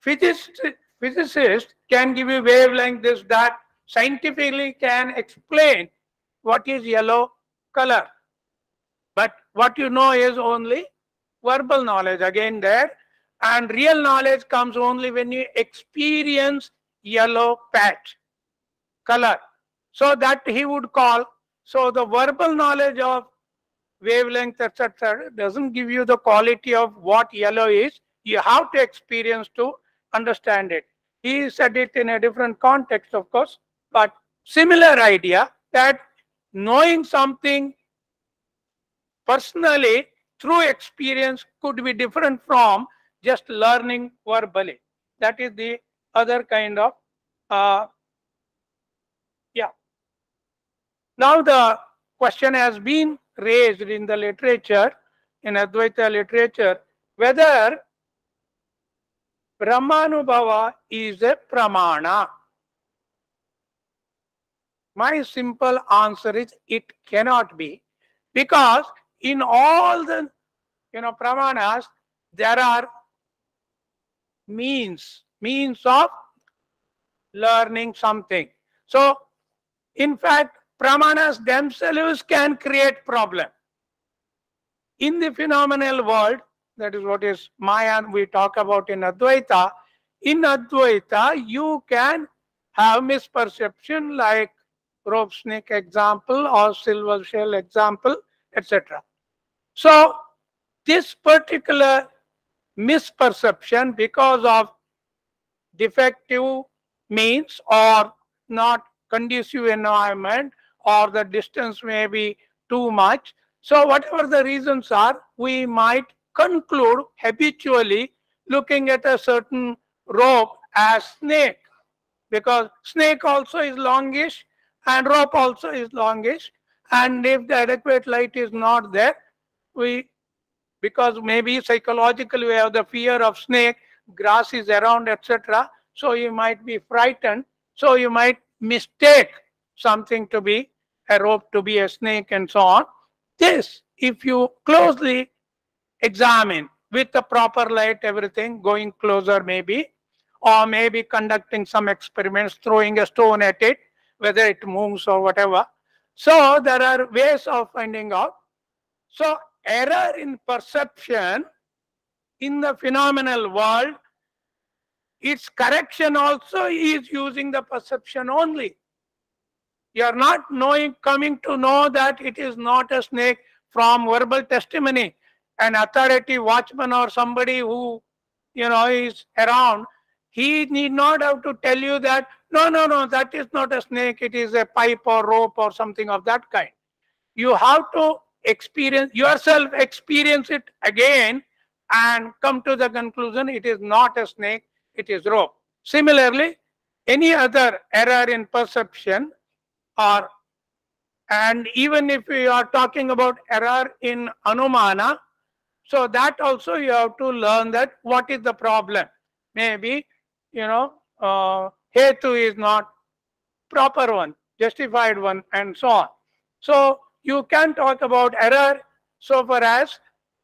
physicists, physicists can give you wavelength this that scientifically can explain what is yellow color. But what you know is only verbal knowledge again there. And real knowledge comes only when you experience yellow patch color. So that he would call, so the verbal knowledge of wavelength, etc., doesn't give you the quality of what yellow is. You have to experience to understand it. He said it in a different context, of course, but similar idea that knowing something personally through experience could be different from just learning verbally. That is the other kind of, uh, yeah. Now the question has been raised in the literature, in Advaita literature, whether Brahmanubhava is a pramana. My simple answer is it cannot be because in all the you know pramanas there are means means of learning something so in fact pramanas themselves can create problem. In the phenomenal world that is what is maya we talk about in advaita in advaita you can have misperception like rope snake example or silver shell example etc so this particular misperception because of defective means or not conducive environment or the distance may be too much. So whatever the reasons are, we might conclude habitually looking at a certain rope as snake because snake also is longish and rope also is longish and if the adequate light is not there we because maybe psychologically we have the fear of snake grass is around etc so you might be frightened so you might mistake something to be a rope to be a snake and so on. This if you closely examine with the proper light everything going closer maybe or maybe conducting some experiments throwing a stone at it whether it moves or whatever. So there are ways of finding out. So error in perception in the phenomenal world, its correction also is using the perception only. You are not knowing, coming to know that it is not a snake from verbal testimony. An authority watchman or somebody who, you know, is around, he need not have to tell you that, no, no, no, that is not a snake, it is a pipe or rope or something of that kind. You have to experience yourself experience it again and come to the conclusion it is not a snake it is rope similarly any other error in perception or and even if we are talking about error in anumana so that also you have to learn that what is the problem. Maybe you know uh, hetu is not proper one justified one and so on. So you can talk about error so far as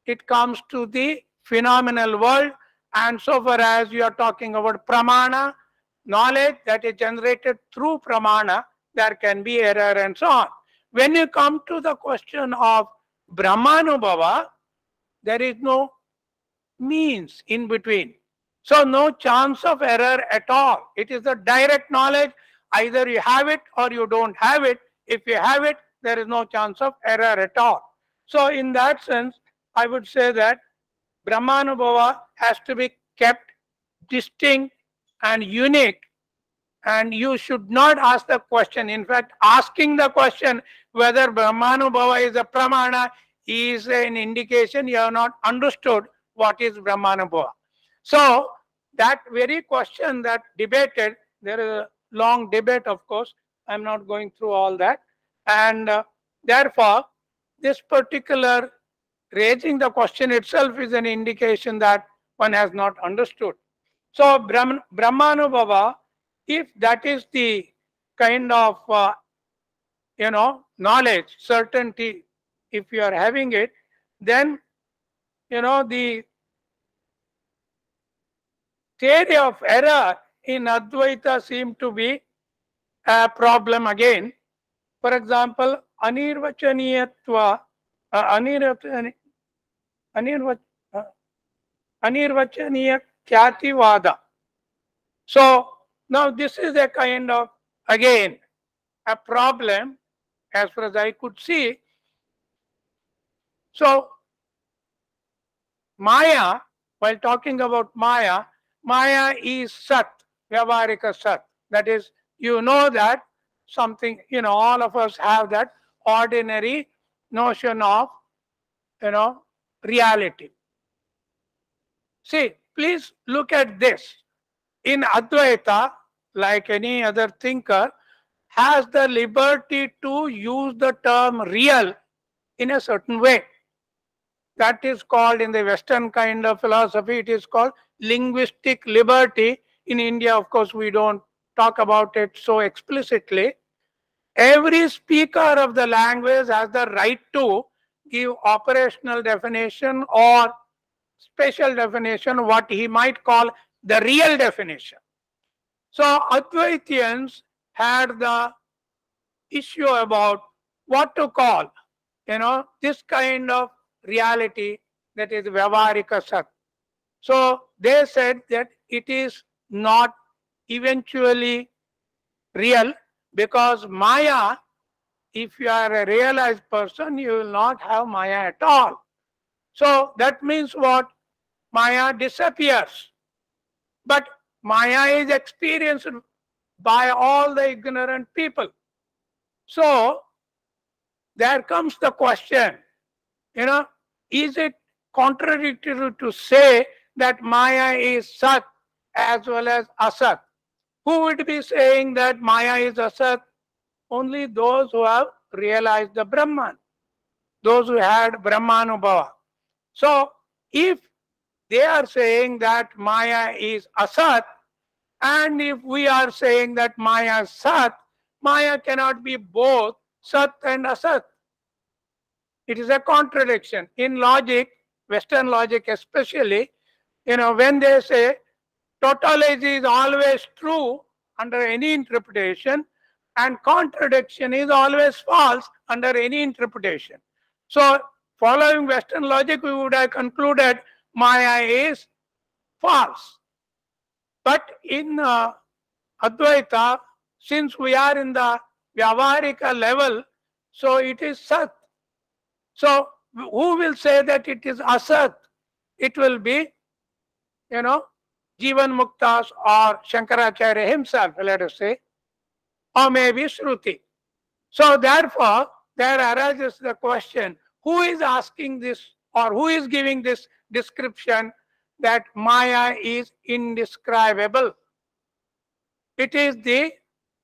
it comes to the phenomenal world and so far as you are talking about pramana, knowledge that is generated through pramana, there can be error and so on. when you come to the question of Brahmanubhava, there is no means in between. So no chance of error at all. It is a direct knowledge. Either you have it or you don't have it. If you have it, there is no chance of error at all. So in that sense, I would say that Brahmanubhava has to be kept distinct and unique and you should not ask the question. In fact, asking the question whether Brahmanubhava is a pramana is an indication you have not understood what is Brahmanubhava. So that very question that debated, there is a long debate, of course. I'm not going through all that. And uh, therefore, this particular raising the question itself is an indication that one has not understood. So Brahman, Brahmanubhava, if that is the kind of, uh, you know, knowledge, certainty, if you are having it, then, you know, the theory of error in Advaita seem to be a problem again. For example, anirvachaniyatva, uh, anirvachani, anirvach, uh, anirvachaniya khyativada. So now this is a kind of, again, a problem as far as I could see. So Maya, while talking about Maya, Maya is Sat, Vyavarika Sat. That is, you know that something, you know, all of us have that ordinary notion of, you know, reality. See, please look at this. In Advaita, like any other thinker, has the liberty to use the term real in a certain way. That is called in the Western kind of philosophy, it is called linguistic liberty. In India, of course, we don't talk about it so explicitly. Every speaker of the language has the right to give operational definition or special definition, what he might call the real definition. So Advaitians had the issue about what to call, you know, this kind of reality that is Vyavarika Sat. So they said that it is not eventually real because Maya, if you are a realized person, you will not have Maya at all. So that means what? Maya disappears. But Maya is experienced by all the ignorant people. So there comes the question, you know, is it contradictory to say that Maya is Sat as well as Asat? Who would be saying that Maya is Asat? Only those who have realized the Brahman, those who had Brahmanubhava. So if they are saying that Maya is Asat, and if we are saying that Maya is Sat, Maya cannot be both Sat and Asat. It is a contradiction. In logic, Western logic especially, you know, when they say tautology is always true under any interpretation and contradiction is always false under any interpretation. So following Western logic, we would have concluded Maya is false. But in uh, Advaita, since we are in the Vyavarika level, so it is Sat. So who will say that it is Asat? It will be, you know, Jivan Muktas or Shankaracharya himself, let us say, or maybe Shruti. So therefore, there arises the question, who is asking this or who is giving this description that Maya is indescribable? It is the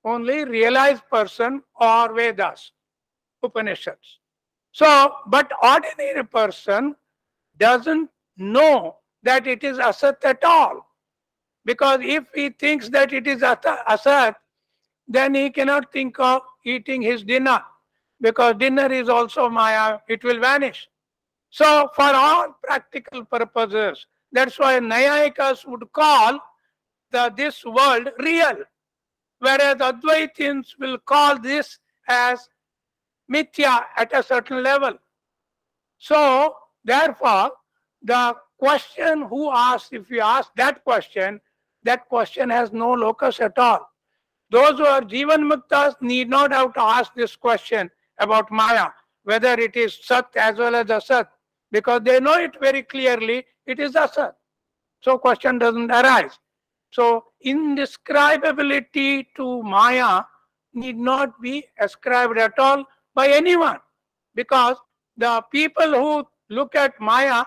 only realized person or Vedas, Upanishads. So, but ordinary person doesn't know that it is asat at all. Because if he thinks that it is asat, then he cannot think of eating his dinner. Because dinner is also maya, it will vanish. So for all practical purposes, that's why Naiyayikas would call the, this world real. Whereas Advaitins will call this as mithya at a certain level. So, therefore, the question who asks, if you ask that question, that question has no locus at all. Those who are Jivan Muktas need not have to ask this question about Maya, whether it is Sat as well as Asat, because they know it very clearly, it is Asat. So question doesn't arise. So indescribability to Maya need not be ascribed at all by anyone, because the people who look at Maya,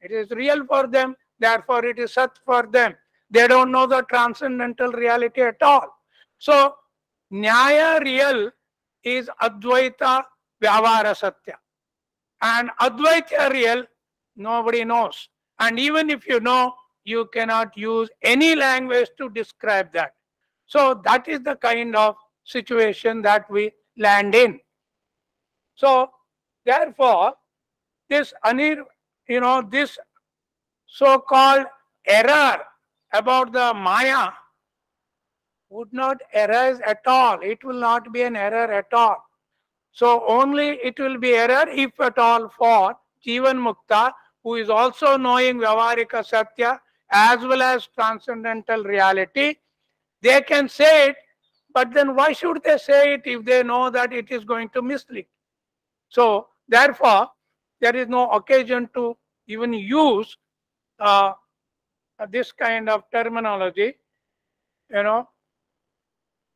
it is real for them, therefore it is Sat for them. They don't know the transcendental reality at all. So, Nyaya real is Advaita Vyavara Satya. And Advaita real, nobody knows. And even if you know, you cannot use any language to describe that. So, that is the kind of situation that we land in. So, therefore, this Anir, you know, this so called error about the Maya would not arise at all. It will not be an error at all. So only it will be error if at all for Jivan Mukta, who is also knowing Vyavarika Satya as well as transcendental reality. They can say it, but then why should they say it if they know that it is going to mislead? So therefore, there is no occasion to even use uh, this kind of terminology. You know,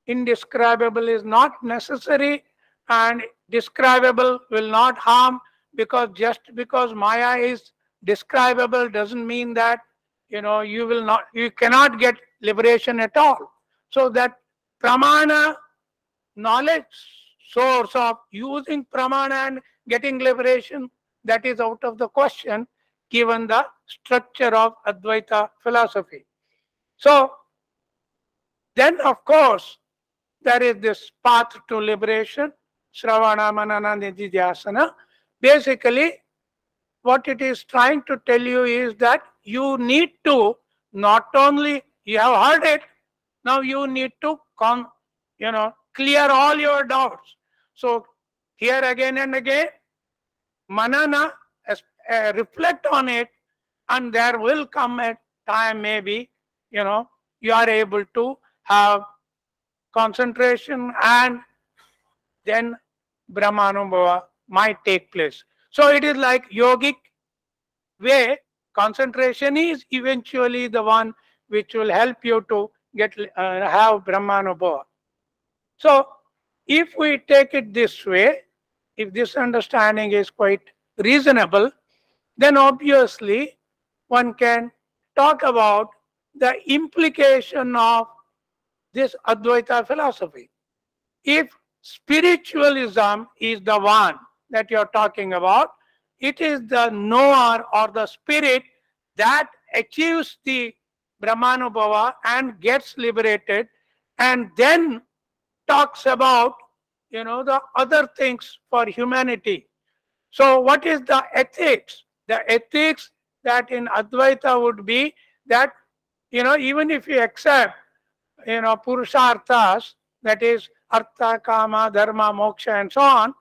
indescribable is not necessary and describable will not harm because just because Maya is describable doesn't mean that you know you will not you cannot get liberation at all. So that pramana knowledge source of using pramana and getting liberation that is out of the question given the structure of Advaita philosophy. So then of course there is this path to liberation, Shravana Manana Nididhyasana. Basically, what it is trying to tell you is that you need to not only you have heard it, now you need to come, you know, clear all your doubts. So here again and again, manana, uh, reflect on it, and there will come a time maybe, you know, you are able to have concentration and then Brahmanubhava might take place. So it is like yogic way, concentration is eventually the one which will help you to get uh, have Brahmanubhava. So if we take it this way, if this understanding is quite reasonable, then obviously one can talk about the implication of this Advaita philosophy. If spiritualism is the one that you're talking about, it is the knower or the spirit that achieves the Brahmanubhava and gets liberated and then talks about you know the other things for humanity. So what is the ethics? The ethics that in Advaita would be that you know even if you accept you know, purusharthas, that is artha, kama, dharma, moksha, and so on.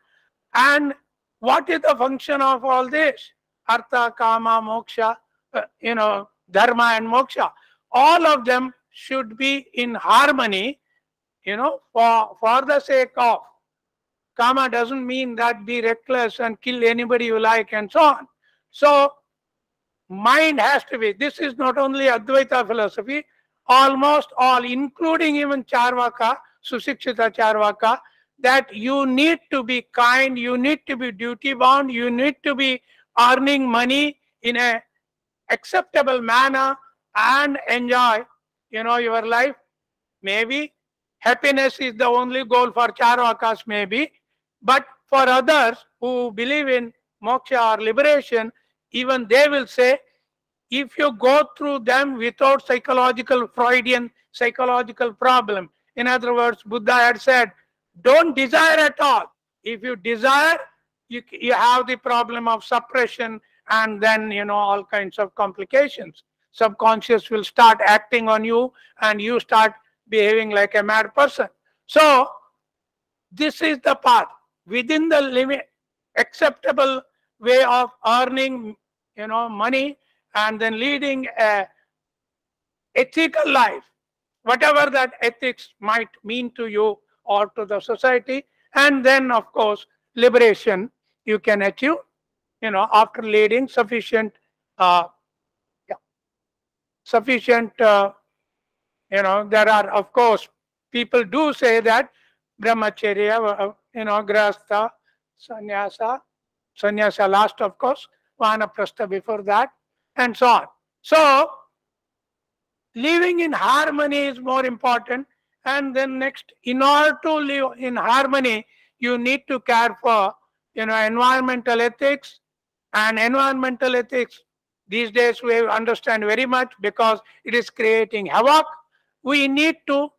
And what is the function of all this? Artha, kama, moksha, uh, you know, dharma and moksha. All of them should be in harmony, you know, for, for the sake of. Kama doesn't mean that be reckless and kill anybody you like and so on. So, mind has to be. This is not only Advaita philosophy, almost all, including even Charvaka, Susikshita Charvaka, that you need to be kind, you need to be duty bound, you need to be earning money in a acceptable manner and enjoy, you know, your life. Maybe happiness is the only goal for Charvakas, maybe, but for others who believe in moksha or liberation, even they will say if you go through them without psychological Freudian psychological problem. In other words, Buddha had said, don't desire at all. If you desire, you, you have the problem of suppression and then, you know, all kinds of complications. Subconscious will start acting on you and you start behaving like a mad person. So, this is the path. within the limit, acceptable way of earning, you know, money and then leading a ethical life, whatever that ethics might mean to you or to the society. And then, of course, liberation you can achieve, you know, after leading sufficient, uh, yeah, sufficient, uh, you know, there are, of course, people do say that brahmacharya, uh, you know, grasta, sannyasa, sannyasa last, of course, vanaprastha before that, and so on. So, living in harmony is more important. And then next, in order to live in harmony, you need to care for, you know, environmental ethics and environmental ethics. These days we understand very much because it is creating havoc. We need to,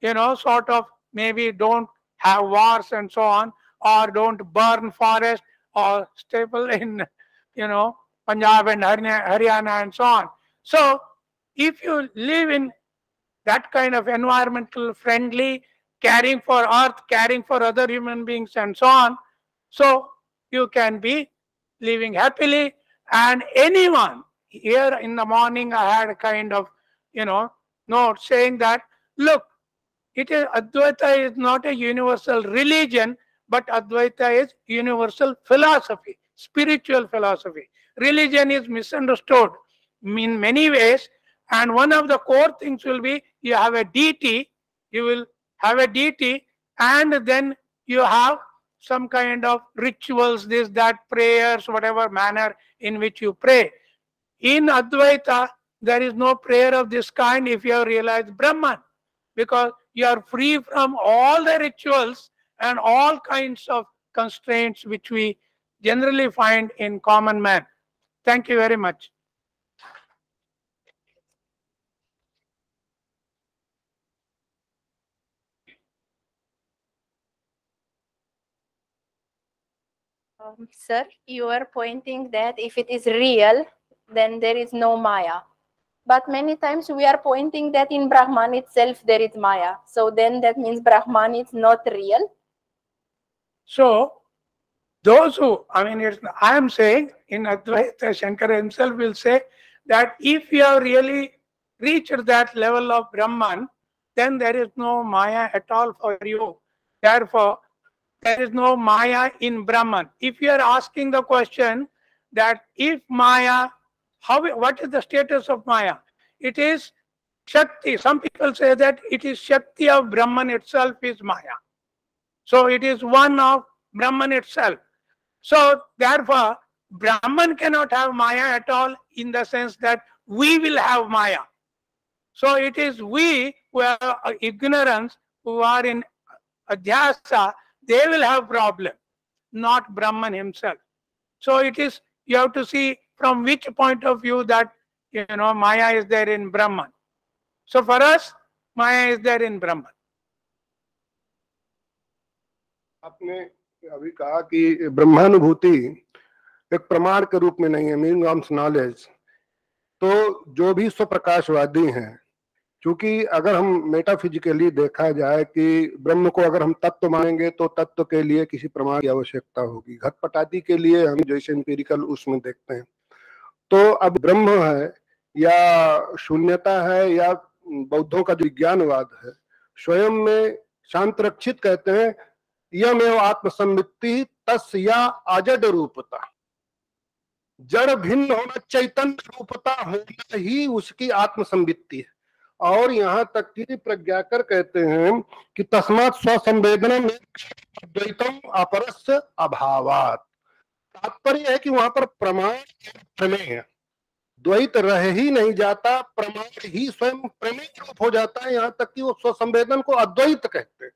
you know, sort of maybe don't have wars and so on, or don't burn forest or staple in, you know, Punjab and Haryana and so on. So if you live in that kind of environmental friendly, caring for earth, caring for other human beings and so on, so you can be living happily and anyone here in the morning I had a kind of, you know, note saying that, look, it is Advaita is not a universal religion, but Advaita is universal philosophy, spiritual philosophy. Religion is misunderstood in many ways, and one of the core things will be you have a deity, you will have a deity, and then you have some kind of rituals, this, that, prayers, whatever manner in which you pray. In Advaita, there is no prayer of this kind if you have realized Brahman, because you are free from all the rituals and all kinds of constraints which we generally find in common man. Thank you very much. Um, sir, you are pointing that if it is real, then there is no Maya. But many times we are pointing that in Brahman itself there is Maya. So then that means Brahman is not real. So, those who, I mean, it's, I am saying in Advaita, Shankara himself will say that if you have really reached that level of Brahman, then there is no Maya at all for you. Therefore, there is no Maya in Brahman. If you are asking the question that if Maya, how, what is the status of Maya? It is Shakti. Some people say that it is Shakti of Brahman itself is Maya. So it is one of Brahman itself. So therefore, Brahman cannot have Maya at all in the sense that we will have Maya. So it is we who are uh, ignorance, who are in adhyasa, they will have problem, not Brahman himself. So it is, you have to see from which point of view that, you know, Maya is there in Brahman. So for us, Maya is there in Brahman. आपने अभी कहा कि ब्रह्मानुभूति एक प्रमाण के रूप में नहीं है मीनिंग ऑफ़ नॉलेज तो जो भी स्वप्रकाशवादी हैं क्योंकि अगर हम मेटाफिजिकली देखा जाए कि ब्रह्म को अगर हम तत्व मानेंगे तो तत्व के लिए किसी प्रमाण की आवश्यकता होगी। घटपटादी के लिए हम जैसे इंपेरिकल उसमें देखते हैं। तो अब ब्रह्म है, या शून्यता है, या बौद्धों का जो विज्ञानवाद है, स्वयं में शांत रक्षित कहते हैं, यमेव आत्मसम्मिति तस् या अजड रूपता। जड़ भिन्न होना चैतन्य रूपता होना ही उसकी आत्मसंवित्ति है। और यहाँ तक कि प्रज्ञाकर कहते हैं कि तस्मात स्वसंवेदना में द्वैतम अपरस्य अभावात। तात्पर्य है कि वहाँ पर प्रमाण प्रमेय द्वैत रह ही नहीं जाता, प्रमाण ही स्वयं प्रमेय रूप हो जाता है। यहाँ तक कि वो स्वसंवेदन को अद्वैत कहते हैं,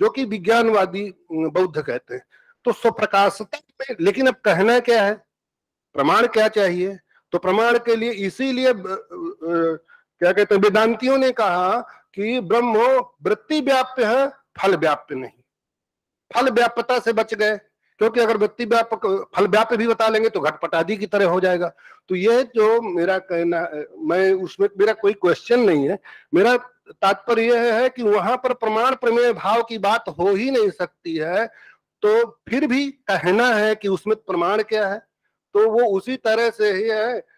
जो कि विज्ञानवादी बौद्ध कहते हैं। तो स्वप्रकाशता में, लेकिन अब कहना क्या है? प्रमाण क्या चाहिए? तो प्रमाण के लिए इसीलिए क्या कहते हैं? वेदांतियों ने कहा कि ब्रह्म वृत्ति व्याप्य है, फल व्याप्य नहीं। फल व्याप्यता से बच गए, क्योंकि अगर वृत्ति व्यापक फल व्याप्य भी बता लेंगे तो घटपटादी की तरह हो जाएगा। तो ये जो मेरा कहना, मैं उसमें, मेरा कोई क्वेश्चन नहीं है। मेरा तात्पर्य यह है कि वहाँ पर प्रमाण प्रमेय भाव की बात हो ही नहीं सकती है तो फिर भी कहना है कि उसमें प्रमाण क्या है? तो वो उसी तरह से ही है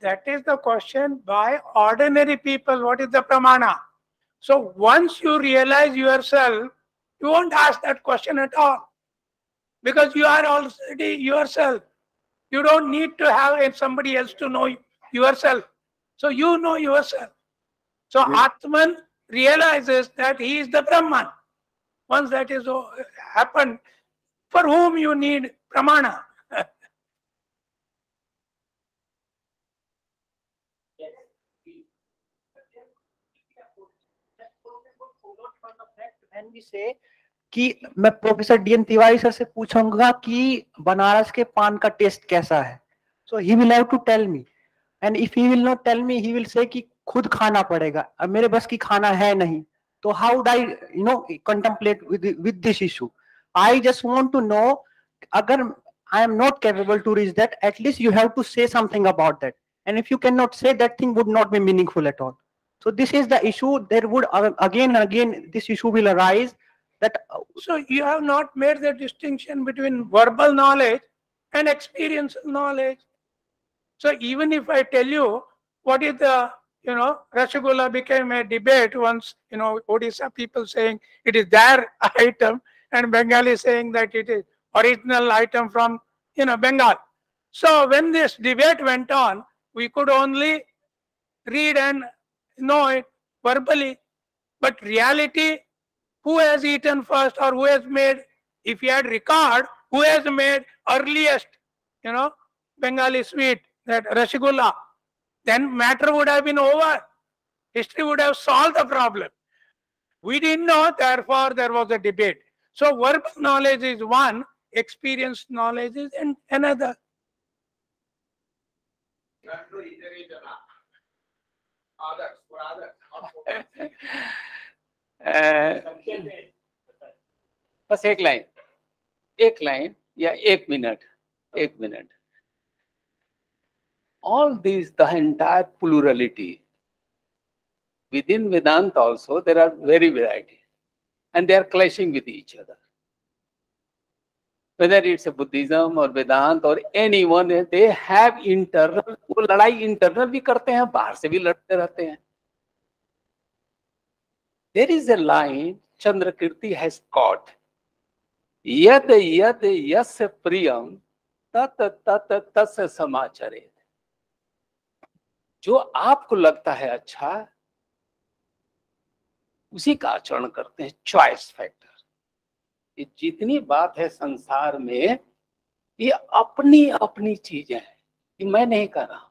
That is the question by ordinary people. What is the pramana? So once you realize yourself, you won't ask that question at all. Because you are already yourself. You don't need to have somebody else to know yourself. So you know yourself. So Atman realizes that he is the Brahman. Once that is o- happened, for whom you need pramana. We say कि मैं professor DN Tiwari sir से पूछूँगा कि बनारस के पान का test कैसा है? So he will have to tell me and if he will not tell me he will say कि खुद खाना पड़ेगा। अब मेरे बस की खाना है नहीं। तो how do I you know contemplate with this issue I just want to know अगर I am not capable to reach that at least you have to say something about that and if you can not say that thing would not be meaningful at all so this is the issue there would uh, again and again this issue will arise that uh, So you have not made the distinction between verbal knowledge and experiential knowledge. So even if I tell you what is the, you know, Rasagula became a debate once, you know, Odisha people saying it is their item and Bengali saying that it is original item from, you know, Bengal. So when this debate went on, we could only read and know it eh, verbally, but reality who has eaten first or who has made if you had record who has made earliest you know bengali sweet that rasgulla then matter would have been over. History would have solved the problem. We didn't know therefore there was a debate. So verbal knowledge is one experienced knowledge is an- another Uh, बस एक line एक line या एक minute एक minute. All this the entire plurality within Vedanta also there are very variety and they are clashing with each other whether it's Buddhism और वेदांत और any one they have internal वो लड़ाई internal भी करते हैं, बाहर से भी लड़ते रहते हैं। There is a line Chandrakirti has caught. Yad yad, yas priyam tat tat tas समाचरे जो आपको लगता है अच्छा उसी का आचरण करते हैं चॉइस फैक्टर ये जितनी बात है संसार में, ये अपनी अपनी चीज़ें हैं। ये मैं नहीं कर रहा हूँ।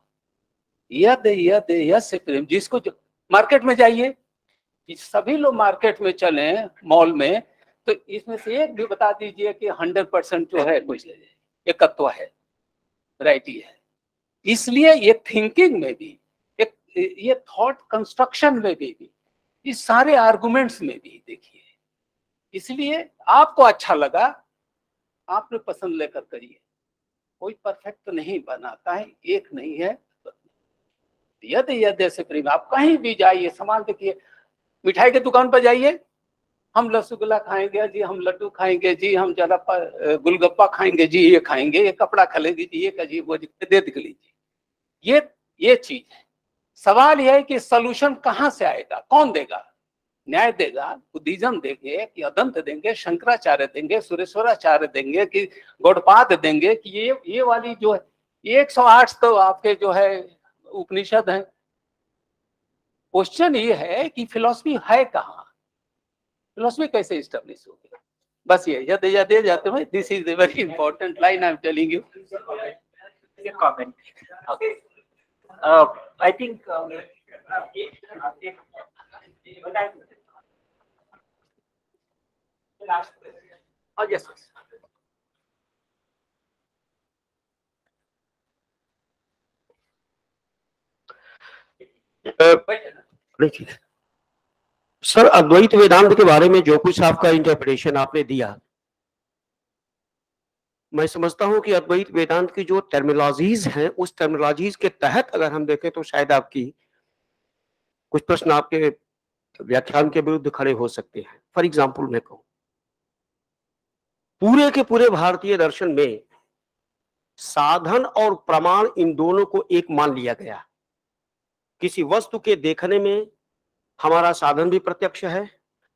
यद यद, यस प्रेम, जिसको मार्केट में जाइए कि सभी लोग मार्केट में चले मॉल में तो इसमें से एक भी बता दीजिए कि हंड्रेड परसेंट जो है कुछ एकत्व है वैरायटी है। इसलिए ये थिंकिंग में भी एक ये थॉट कंस्ट्रक्शन में भी, भी इस सारे आर्गुमेंट्स में भी देखिए। इसलिए आपको अच्छा लगा आपने पसंद लेकर करिए। कोई परफेक्ट नहीं बनाता है एक नहीं है। यदि यद प्रेम आप कहीं भी जाइए सामान देखिए मिठाई के दुकान पर जाइए। हम रसगुल्ला खाएँगे, जी, हम लड्डू खाएँगे, जी, हम ज़्यादा गुलगप्पा खाएँगे, जी, ये खाएँगे, ये कपड़ा खरीदी जी, ये वो जी, दे दिख लीजिए। ये ये चीज़ है। सवाल यह है कि सोल्यूशन कहाँ से आएगा? कौन देगा? न्याय देगा, बुद्धिज्म देंगे कि अदंत देंगे, शंकराचार्य देंगे, सुरेश्वराचार्य देंगे, कि गौड़पाद देंगे कि ये ये वाली जो है, एक सौ आठ तो आपके जो है उपनिषद है क्वेश्चन ये है कि फिलोसफी है कहाँ फिलोसफी कैसे स्टेब्लिश होगी बस ये यद यद जाते हैं this is the very important line I am telling you. Uh. Um, Oh, yes, yes. देखिए सर, अद्वैत वेदांत के बारे में जो कुछ आपका इंटरप्रिटेशन आपने दिया। मैं समझता हूँ कि अद्वैत वेदांत की जो टर्मिनोलॉजीज हैं, उस टर्मिनोलॉजीज के तहत अगर हम देखें तो शायद आपकी कुछ प्रश्न आपके व्याख्यान के विरुद्ध खड़े हो सकते हैं। फॉर एग्ज़ाम्पल मैं कहूँ, पूरे के पूरे भारतीय दर्शन में साधन और प्रमाण इन दोनों को एक मान लिया गया। किसी वस्तु के देखने में हमारा साधन भी प्रत्यक्ष है?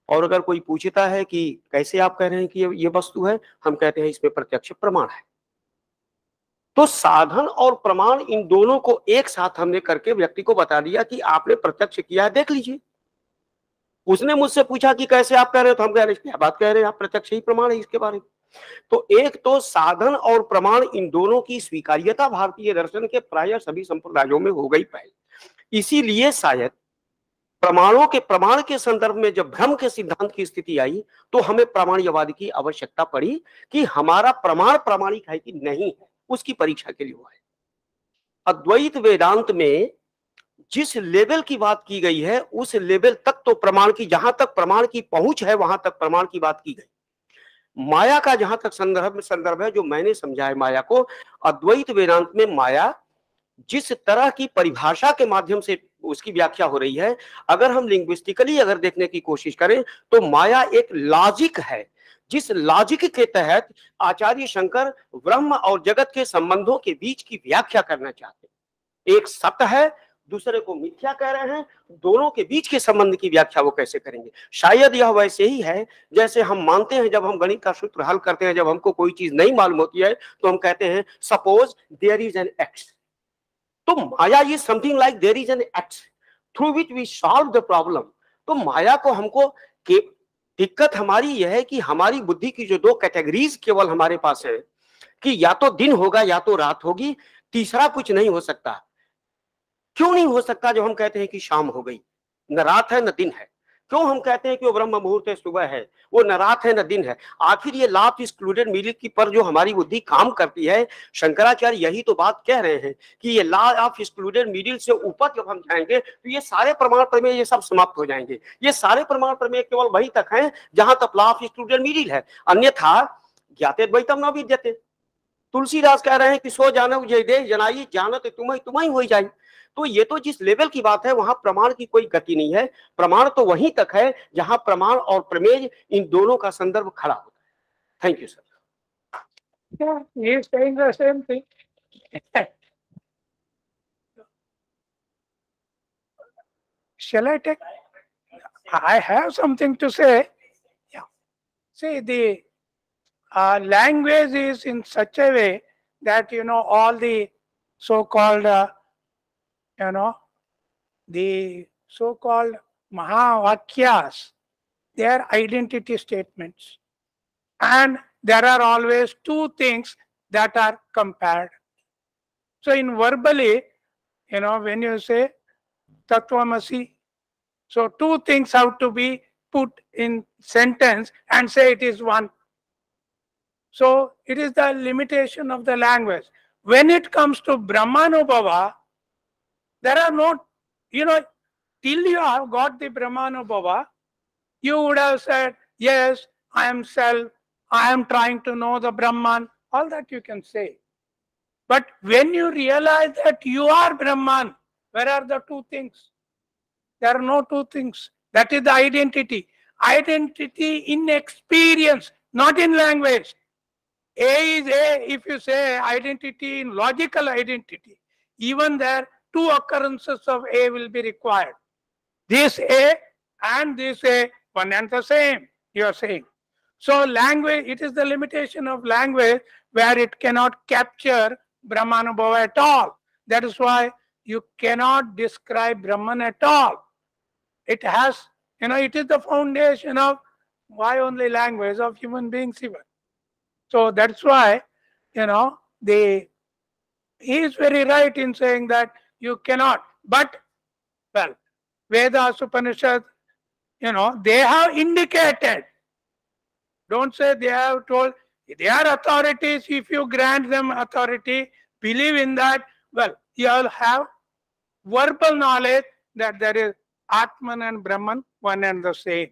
और अगर कोई पूछता है कि कैसे आप कह रहे हैं कि ये, वस्तु है हम कहते हैं इसमें प्रत्यक्ष प्रमाण है। तो साधन और प्रमाण इन दोनों को एक साथ हमने करके व्यक्ति को बता दिया कि आपने प्रत्यक्ष किया है देख लीजिए। उसने मुझसे पूछा कि कैसे आप कह रहे हो तो हम कह रहे हैं क्या बात कह रहे हैं? आप प्रत्यक्ष ही प्रमाण है इसके बारे में। तो एक तो साधन और प्रमाण इन दोनों की स्वीकार्यता भारतीय दर्शन के प्राय सभी संप्रदायों में हो गई पहले। इसीलिए शायद प्रमाणों के, प्रमाण के संदर्भ में जब भ्रम के सिद्धांत की स्थिति आई तो हमें प्रमाणयवाद की आवश्यकता पड़ी कि हमारा प्रमाण प्रामाणिक है कि नहीं है, उसकी परीक्षा के लिए हुआ है। अद्वैत वेदांत में जिस लेवल की बात की गई है, उस लेवल तक तो प्रमाण की, जहाँ तक प्रमाण की पहुँच है, वहाँ तक प्रमाण की बात की गई। माया का जहाँ तक संदर्भ संदर्भ है, जो मैंने समझा है माया को, अद्वैत वेदांत में माया जिस तरह की परिभाषा के माध्यम से उसकी व्याख्या हो रही है, अगर हम लिंग्विस्टिकली अगर देखने की कोशिश करें तो माया एक लॉजिक है। जिस लॉजिक के तहत आचार्य शंकर ब्रह्म और जगत के संबंधों के बीच की व्याख्या करना चाहते एक सत्य है, दूसरे को मिथ्या कह रहे हैं, दोनों के बीच के संबंध की व्याख्या वो कैसे करेंगे? शायद यह वैसे ही है, जैसे हम मानते हैं जब हम गणित का सूत्र हल करते हैं, जब हमको कोई चीज़ नहीं मालूम होती है तो हम कहते हैं suppose there is an X तो Maya is something like there is an X through which we solve the problem तो माया को हमको के, दिक्कत हमारी यह है कि हमारी बुद्धि की जो दो कैटेगरीज केवल हमारे पास है, कि या तो दिन होगा या तो रात होगी, तीसरा कुछ नहीं हो सकता। क्यों नहीं हो सकता जो हम कहते हैं कि शाम हो गई? न रात है, न दिन है। क्यों हम कहते हैं कि वो ब्रह्म मुहूर्त है, सुबह है, वो न रात है, न दिन है। आखिर ये लाभ एक्सक्लूडेड मिडिल की पर जो हमारी बुद्धि काम करती है, शंकराचार्य यही तो बात कह रहे हैं कि ये लॉ ऑफ़ एक्सक्लूडेड मिडिल से ऊपर जब हम जाएँगे तो ये सारे प्रमाण प्रमेय ये सब समाप्त हो जाएँगे। ये सारे प्रमाण प्रमेय केवल वही तक है, जहाँ तक लॉ ऑफ़ एक्सक्लूडेड मिडिल है। अन्यथा ज्ञाते द्वैतम न विद्यते। तुलसीदास कह रहे हैं कि सो जानो जय दे जनाई, जानत, तुम्हें तुम्हें हो जाए तो ये तो जिस लेवल की बात है वहाँ प्रमाण की कोई गति नहीं है प्रमाण तो वहीं तक है जहाँ प्रमाण और प्रमेय इन दोनों का संदर्भ खड़ा होता है thank you sir Yeah, he saying the same thing. Shall I take? I have something to say. Yeah. See, the uh, language is in such a way that, you know, all the so-called, uh, you know, the so-called Mahavakyas, their identity statements. And there are always two things that are compared. So in verbally, you know, when you say Tattvamasi, so two things have to be put in sentence and say it is one. So it is the limitation of the language. When it comes to Brahmanubhava, there are no, you know, till you have got the Brahmanubhava, you would have said, yes, I am self, I am trying to know the Brahman, all that you can say. But when you realize that you are Brahman, where are the two things? There are no two things. That is the identity. Identity in experience, not in language. A is A if you say identity in logical identity. Even there, two occurrences of A will be required. This A and this A, one and the same, you are saying. So language, it is the limitation of language where it cannot capture Brahmanubhava at all. That is why you cannot describe Brahman at all. It has, you know, it is the foundation of why only language of human beings even. So that's why, you know, the he is very right in saying that you cannot. But, well, Vedas, Upanishad, you know, they have indicated don't say they have told, they are authorities. If you grant them authority, believe in that, well, you will have verbal knowledge that there is Atman and Brahman, one and the same.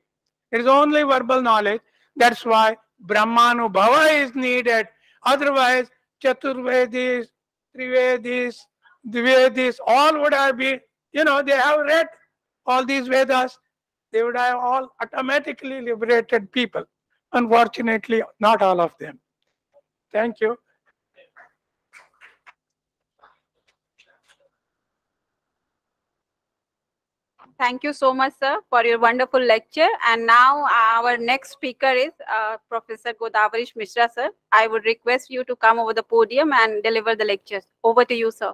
It is only verbal knowledge. That's why Brahmanubhava is needed. Otherwise, Chaturvedis, Trivedis, Dvivedis, all would have been, you know, they have read all these Vedas. They would have all automatically liberated people. Unfortunately, not all of them. Thank you. Thank you so much, sir, for your wonderful lecture. And now our next speaker is uh, Professor Godabrish Mishra, sir. I would request you to come over the podium and deliver the lectures. Over to you, sir.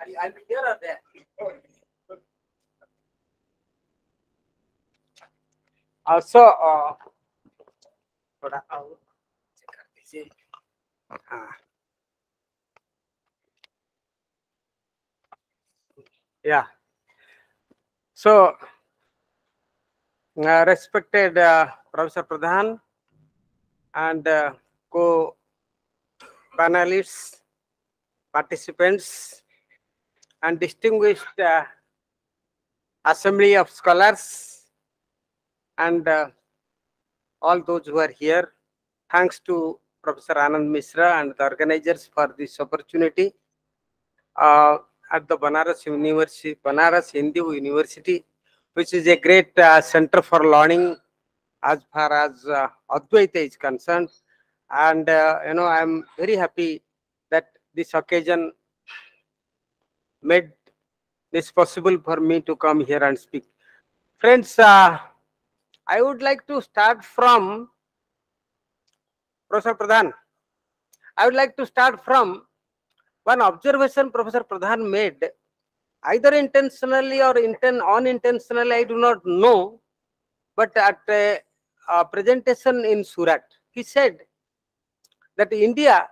I, I'll be here or there. Uh, so, uh, थोड़ा आओ check कर दीजिए हाँ yeah so uh, respected uh, professor pradhan and uh, co panelists participants and distinguished uh, assembly of scholars and uh, all those who are here. Thanks to Professor Anand Mishra and the organizers for this opportunity uh, at the Banaras University, Banaras Hindu University, which is a great uh, center for learning as far as uh, Advaita is concerned. And, uh, you know, I'm very happy that this occasion made this possible for me to come here and speak. Friends, uh, I would like to start from Professor Pradhan. I would like to start from one observation Professor Pradhan made, either intentionally or inten unintentionally, I do not know, but at a, a presentation in Surat, he said that India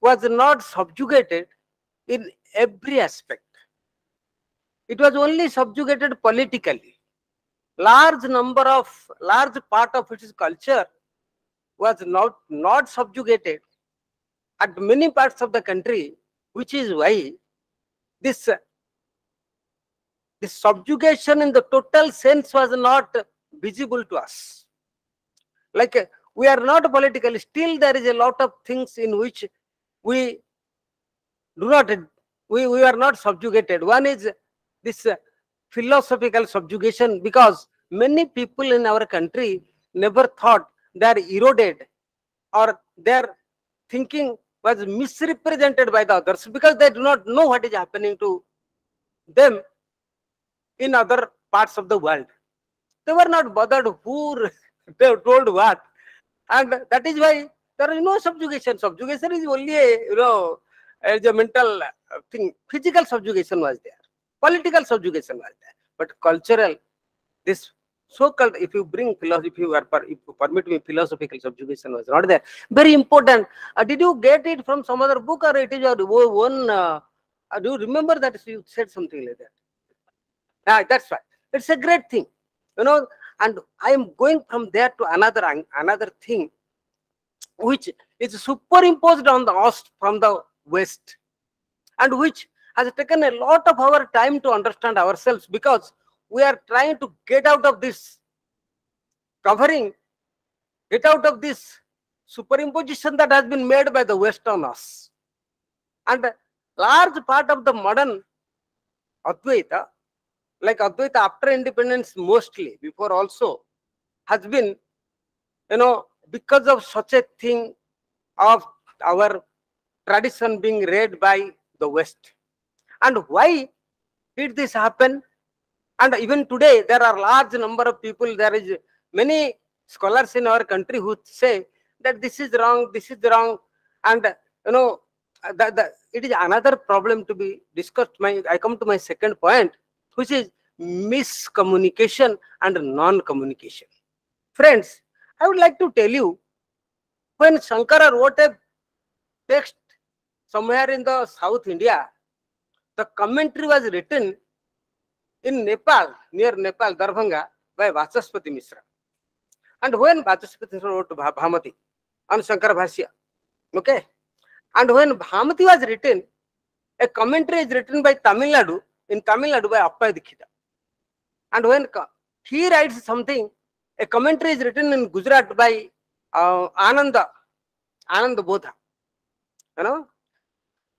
was not subjugated in every aspect. It was only subjugated politically. Large number of large part of its culture was not not subjugated. At many parts of the country which is why this this subjugation in the total sense was not visible to us. Like we are not political, still there is a lot of things in which we do not we, we are not subjugated one is this uh, philosophical subjugation because many people in our country never thought they are eroded or their thinking was misrepresented by the others because they do not know what is happening to them in other parts of the world. They were not bothered who they told what. And that is why there is no subjugation. Subjugation is only a, you know, as a mental thing. Physical subjugation was there political subjugation was there. But cultural this so-called if you bring philosophy if you, are, if you permit me philosophical subjugation was not there. Very important. Uh, did you get it from some other book or it is your one uh, uh, do you remember that you said something like that? Yeah that's right. It's a great thing you know and i am going from there to another another thing which is superimposed on the from the west and which has taken a lot of our time to understand ourselves because we are trying to get out of this covering, get out of this superimposition that has been made by the West on us. And a large part of the modern Advaita, like Advaita after independence mostly, before also, has been, you know, because of such a thing of our tradition being read by the West and why did this happen and even today there are large number of people there is many scholars in our country who say that this is wrong this is wrong and you know uh, the, the, it is another problem to be discussed. My, I come to my second point, which is miscommunication and non-communication. Friends, I would like to tell you, when Shankara wrote a text somewhere in the South India, the commentary was written in Nepal, near Nepal, Darbhanga, by Vachaspati Mishra. And when Vachaspati Mishra wrote Bhamati on Shankara Bhashya, okay, and when Bhamati was written, a commentary is written by Tamil Nadu, in Tamil Nadu by Appaya Dikshita. And when he writes something, a commentary is written in Gujarat by uh, Ananda, Ananda Bodha. You know,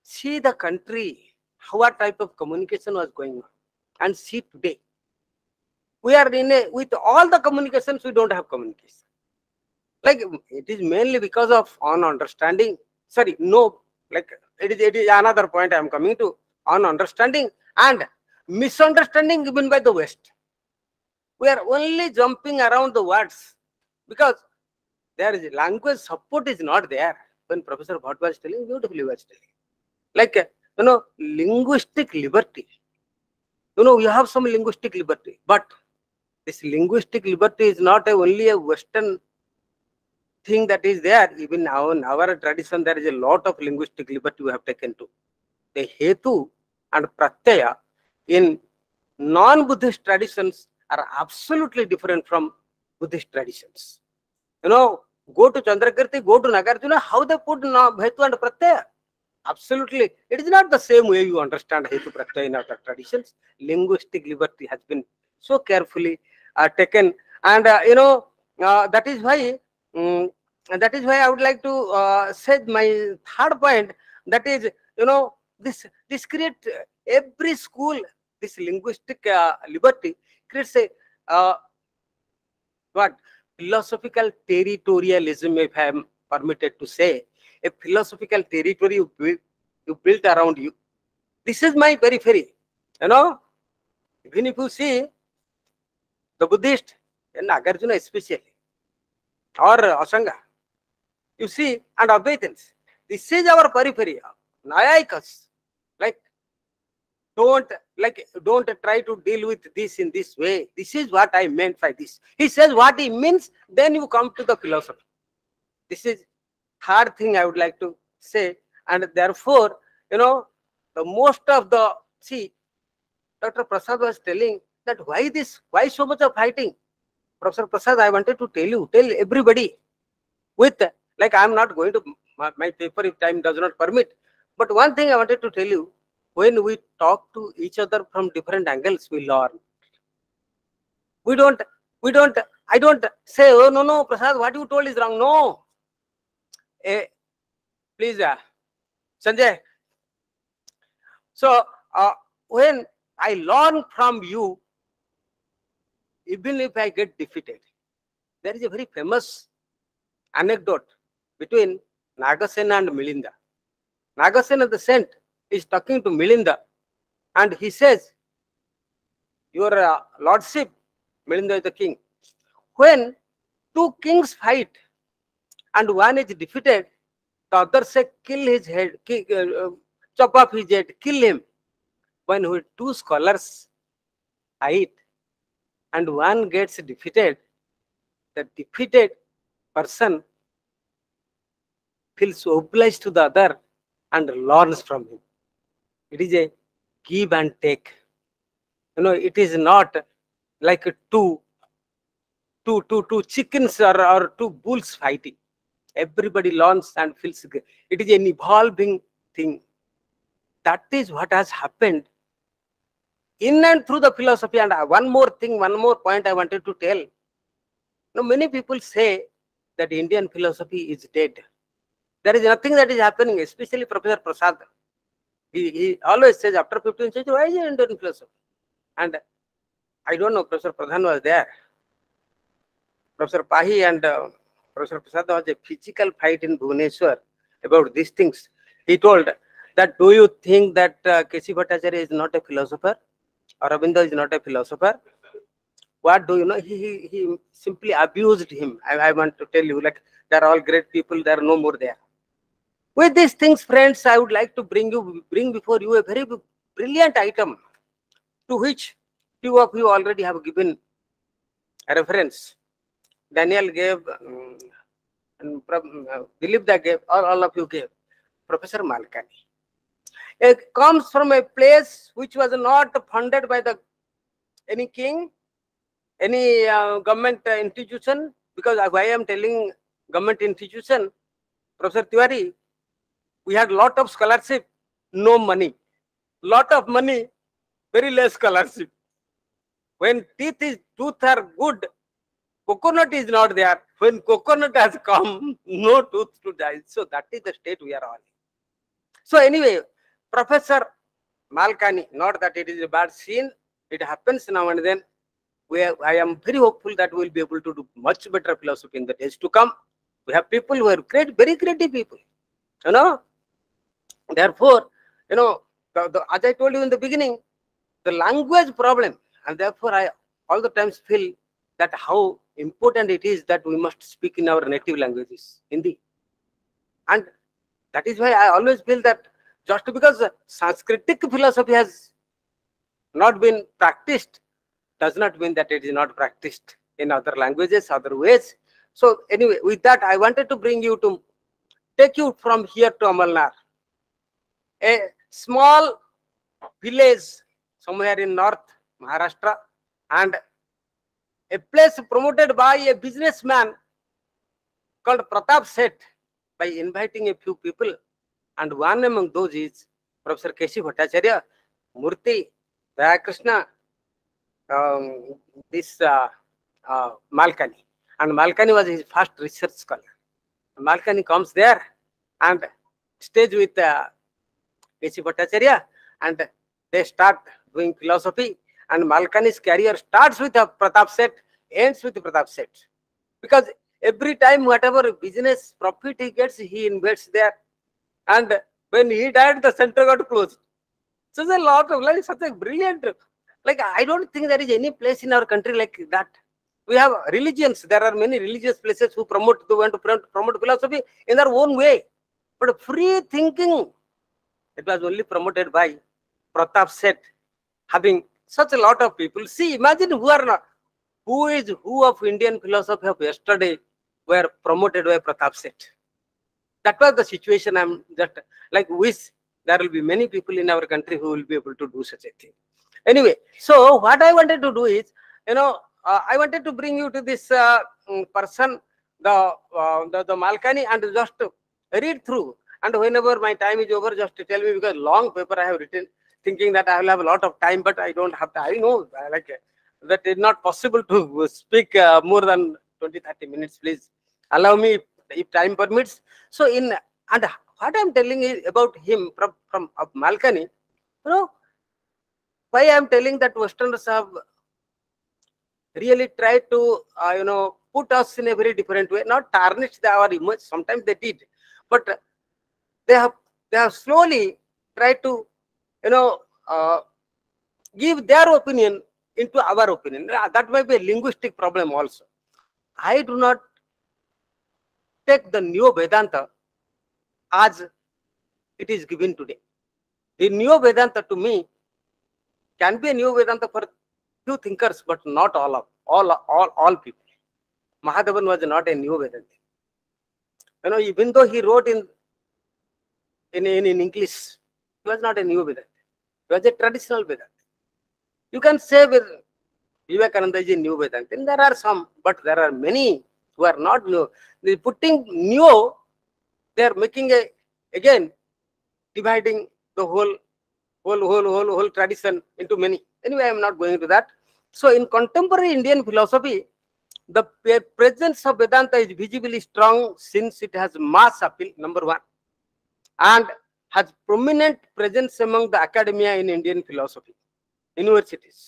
see the country, how what type of communication was going on, and see today. We are in a, with all the communications, we don't have communication. Like it is mainly because of on understanding. Sorry, no, like it is, it is another point I am coming to on understanding and misunderstanding even by the West. We are only jumping around the words because there is language support is not there. When Professor Bhat was telling, beautifully was telling. Like, you know, linguistic liberty. You know, we have some linguistic liberty, but this linguistic liberty is not a, only a Western thing that is there. Even now in our tradition, there is a lot of linguistic liberty we have taken to. The hetu and pratyaya in non-Buddhist traditions are absolutely different from Buddhist traditions. You know, go to Chandrakirti, go to Nagarjuna, how they put hetu and pratyaya. Absolutely, it is not the same way you understand hetu pratyaya in our traditions. Linguistic liberty has been so carefully uh, taken, and uh, you know uh, that is why mm, that is why I would like to uh, say my third point. That is, you know, this this create uh, every school this linguistic uh, liberty creates a what philosophical territorialism, if I am permitted to say, a philosophical territory you build, you built around you. This is my periphery. You know, even if you see the Buddhist, and Nagarjuna especially, or Asanga, you see, and Advaitins, this is our periphery. Naiyayikas, like, don't like don't try to deal with this in this way. This is what I meant by this. He says what he means, then you come to the philosophy. This is hard thing I would like to say, and therefore, you know, the most of the see, Dr. Prasad was telling that why this, why so much of fighting? Professor Prasad, I wanted to tell you, tell everybody with like I'm not going to my, my paper if time does not permit. But one thing I wanted to tell you, when we talk to each other from different angles, we learn. We don't, we don't, I don't say, oh no, no, Prasad, what you told is wrong. No. Please, uh, Sanjay. So uh, when I learn from you, even if I get defeated, there is a very famous anecdote between Nagasena and Milinda. Nagasena the saint is talking to Milinda and he says, Your uh, lordship, Milinda is the king. When two kings fight and one is defeated, the other say, Kill his head, ki- uh, uh, chop off his head, kill him. When we two scholars fight and one gets defeated, the defeated person feels obliged to the other and learns from him. It is a give and take. You know, it is not like two, two, two, two chickens or, or two bulls fighting. Everybody learns and feels good. It is an evolving thing. That is what has happened in and through the philosophy. And uh, one more thing, one more point I wanted to tell. Now, many people say that Indian philosophy is dead. There is nothing that is happening, especially Professor Prasad. He, he always says after 15th century, why is Indian philosophy? And I don't know, Professor Pradhan was there. Professor Pahi and uh, Professor Prasad was a physical fight in Bhubaneswar about these things. He told that, do you think that uh, K.C. Bhattacharya is not a philosopher? Aurobindo is not a philosopher? What do you know? He, he, he simply abused him. I, I want to tell you, like, they're all great people, there are no more there. With these things, friends, I would like to bring you bring before you a very brilliant item to which two of you already have given a reference. Daniel gave, um, Dilip Da gave, or all of you gave, Professor Malkani. It comes from a place which was not funded by the any king, any uh, government uh, institution, because why I am telling government institution, Professor Tiwari, we had lot of scholarship, no money. Lot of money, very less scholarship. When teeth is tooth are good, coconut is not there. When coconut has come, no tooth to die. So that is the state we are on. So anyway, Professor Malkani, not that it is a bad scene, it happens now and then. We are, I am very hopeful that we will be able to do much better philosophy in the days to come. We have people who are great, very creative people. You know, therefore, you know, the, the, as I told you in the beginning, the language problem, and therefore I all the times feel that how important it is that we must speak in our native languages, Hindi. And that is why I always feel that just because Sanskritic philosophy has not been practiced does not mean that it is not practiced in other languages, other ways. So anyway, with that, I wanted to bring you to take you from here to Amalner, a small village somewhere in North Maharashtra, and a place promoted by a businessman called Pratap Seth by inviting a few people, and one among those is Professor K.C. Bhattacharya, Murthy, Krishna, um, this uh, uh, Malkani. And Malkani was his first research scholar. Malkani comes there and stays with uh, K.C. Bhattacharya and they start doing philosophy. And Malkani's career starts with a Pratap Seth, ends with Pratap Seth. Because every time whatever business profit he gets, he invests there. And when he died, the center got closed. So there's a lot of like such a brilliant like I don't think there is any place in our country like that. We have religions. There are many religious places who promote who want to promote, promote philosophy in their own way. But free thinking, it was only promoted by Pratap Seth, having such a lot of people. See, imagine who are not, who is who of Indian philosophy of yesterday were promoted by Pratap Seth. That was the situation. I'm just like wish there will be many people in our country who will be able to do such a thing anyway so what i wanted to do is you know uh, i wanted to bring you to this uh, mm, person the, uh, the the malkani and just read through and whenever my time is over just tell me because long paper i have written thinking that i will have a lot of time but i don't have to i know uh, like uh, that is not possible to speak uh, more than 20 30 minutes please. Allow me if, if time permits. So in and what i'm telling is about him from from uh, malkani you know why i am telling that westerners have really tried to uh, you know put us in a very different way. Not tarnish the, our image sometimes they did but they have they have slowly tried to you know uh, give their opinion into our opinion. That might be a linguistic problem also. I do not take the neo vedanta as it is given today. The neo vedanta to me can be a neo vedanta for few thinkers but not all of all all all people. Mahadevan was not a neo vedanta. You know even though he wrote in in, in, in english he was not a neo vedanta he was a traditional vedanta. You can say with vivekananda is a new vedanta. And there are some but there are many who are not new. They putting new they are making a again dividing the whole whole whole whole whole tradition into many. Anyway i am not going into that. So in contemporary indian philosophy the presence of vedanta is visibly strong since it has mass appeal number one. And has prominent presence among the academia in indian philosophy universities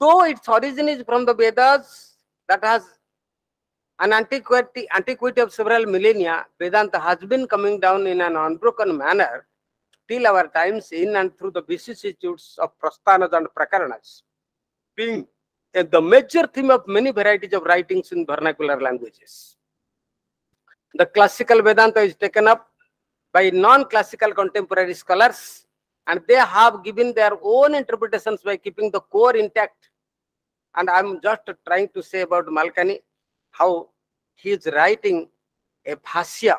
though its origin is from the vedas that has an antiquity, antiquity of several millennia, Vedanta has been coming down in an unbroken manner till our times in and through the vicissitudes of prasthanas and prakaranas, being the major theme of many varieties of writings in vernacular languages. The classical Vedanta is taken up by non-classical contemporary scholars and they have given their own interpretations by keeping the core intact. And I'm just trying to say about Malkani, how he is writing a bhashya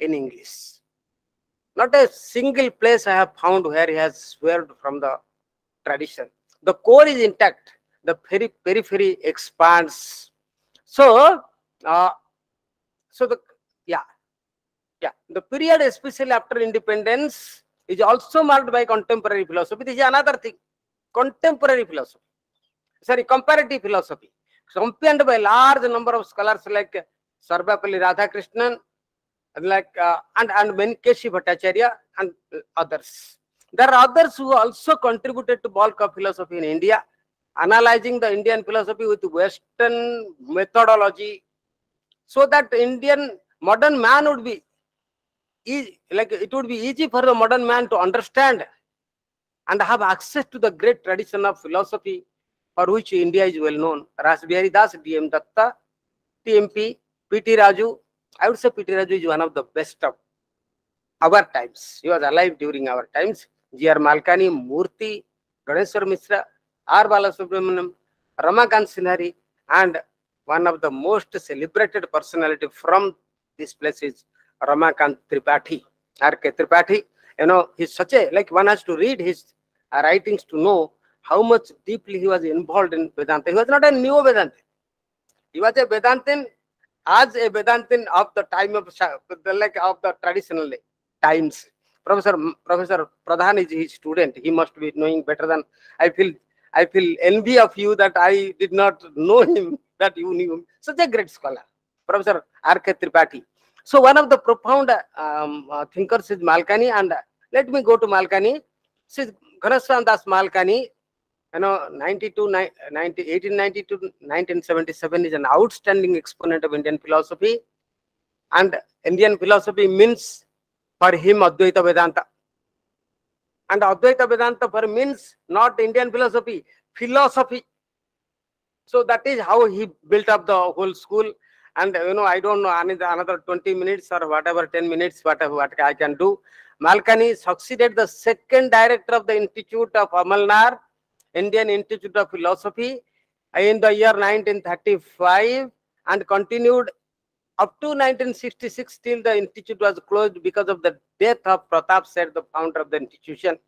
in English. Not a single place I have found where he has swerved from the tradition. The core is intact. The peri periphery expands. So, uh, so the yeah, the period, especially after independence, is also marked by contemporary philosophy. This is another thing. Contemporary philosophy. Sorry, comparative philosophy. Championed by large number of scholars like Sarvepalli Radhakrishnan, like uh, and and Menkeshi Bhattacharya and others. There are others who also contributed to bulk of philosophy in India, analyzing the Indian philosophy with Western methodology, so that Indian modern man would be like it would be easy for the modern man to understand and have access to the great tradition of philosophy for which India is well known. Rasbihari Das, D.M. Datta, TMP, P.T. Raju. I would say P.T. Raju is one of the best of our times. He was alive during our times. G.R. Malkani, Murthy, Ganeshwar Mishra, R. Balasubramaniam, Ramakant Sinari, and one of the most celebrated personality from this place is Ramakant Tripathi, R.K. Tripathi. You know, he's such a, like one has to read his uh, writings to know how much deeply he was involved in Vedanta. He was not a new Vedanta. He was a Vedantin as a Vedantin of the time of like of the traditional times. Professor Professor Pradhan is his student. He must be knowing better than I feel. I feel envy of you that I did not know him, that you knew him. Such a great scholar, Professor R.K. Tripathi. So one of the profound um, uh, thinkers is Malkani, and uh, let me go to Malkani. This is Ghanshyam Das Malkani. You know, 92, 90, 1892 1977 is an outstanding exponent of Indian philosophy. And Indian philosophy means for him Advaita Vedanta. And Advaita Vedanta for means not Indian philosophy, philosophy. So that is how he built up the whole school. And you know, I don't know another another 20 minutes or whatever, 10 minutes, whatever what I can do. Malkani succeeded the second director of the Institute of Amalner, Indian Institute of Philosophy, in the year 1935 and continued up to 1966 till the institute was closed because of the death of Pratap Seth, the founder of the institution.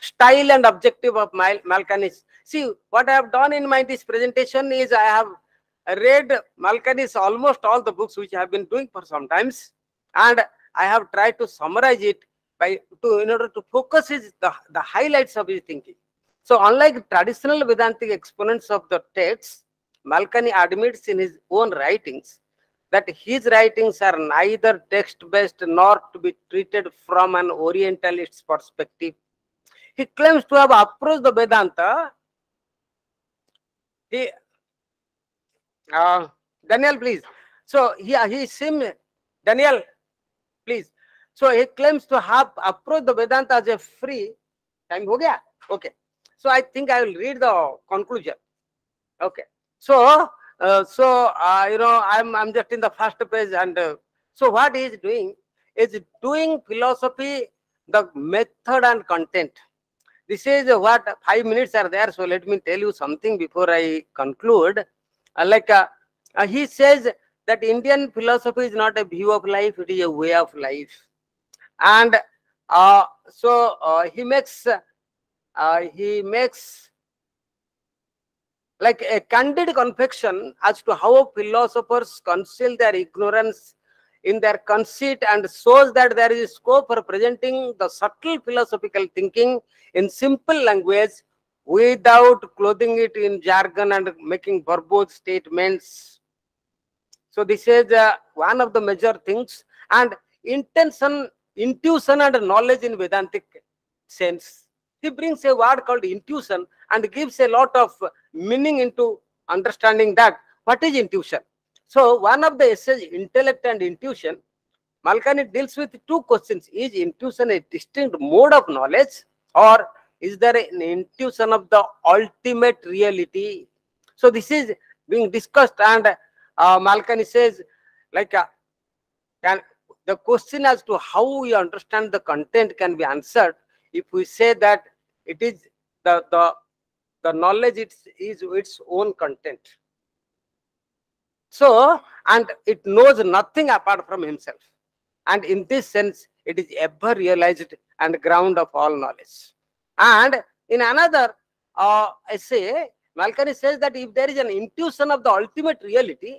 Style and objective of Mal- Malkani's. See, what I have done in my this presentation is I have read Malkani's almost all the books which I have been doing for some times, and I have tried to summarize it by to in order to focus his the, the highlights of his thinking. So, unlike traditional Vedantic exponents of the texts, Malkani admits in his own writings that his writings are neither text-based nor to be treated from an Orientalist's perspective. He claims to have approached the Vedanta. He, uh, Daniel, please. So he he seems Daniel, please. So he claims to have approached the Vedanta as a free. Time? Okay. So I think I will read the conclusion. Okay. So uh, so uh, you know I'm I'm just in the first page and uh, so what he is doing is doing philosophy the method and content. This is what five minutes are there. So let me tell you something before I conclude. Uh, like uh, uh, he says that Indian philosophy is not a view of life; it is a way of life. And uh, so uh, he makes uh, he makes like a candid confession as to how philosophers conceal their ignorance in their conceit and shows that there is scope for presenting the subtle philosophical thinking in simple language without clothing it in jargon and making verbose statements. So this is uh, one of the major things and intention, intuition and knowledge in Vedantic sense. He brings a word called intuition and gives a lot of meaning into understanding that what is intuition. So one of the essays, intellect and intuition, Malkani deals with two questions. Is intuition a distinct mode of knowledge or is there an intuition of the ultimate reality? So this is being discussed and uh, Malkani says like uh, can the question as to how we understand the content can be answered if we say that it is the the the knowledge it's, is its own content. So and it knows nothing apart from himself. And in this sense it is ever realized and ground of all knowledge and in another uh, essay malkani says that if there is an intuition of the ultimate reality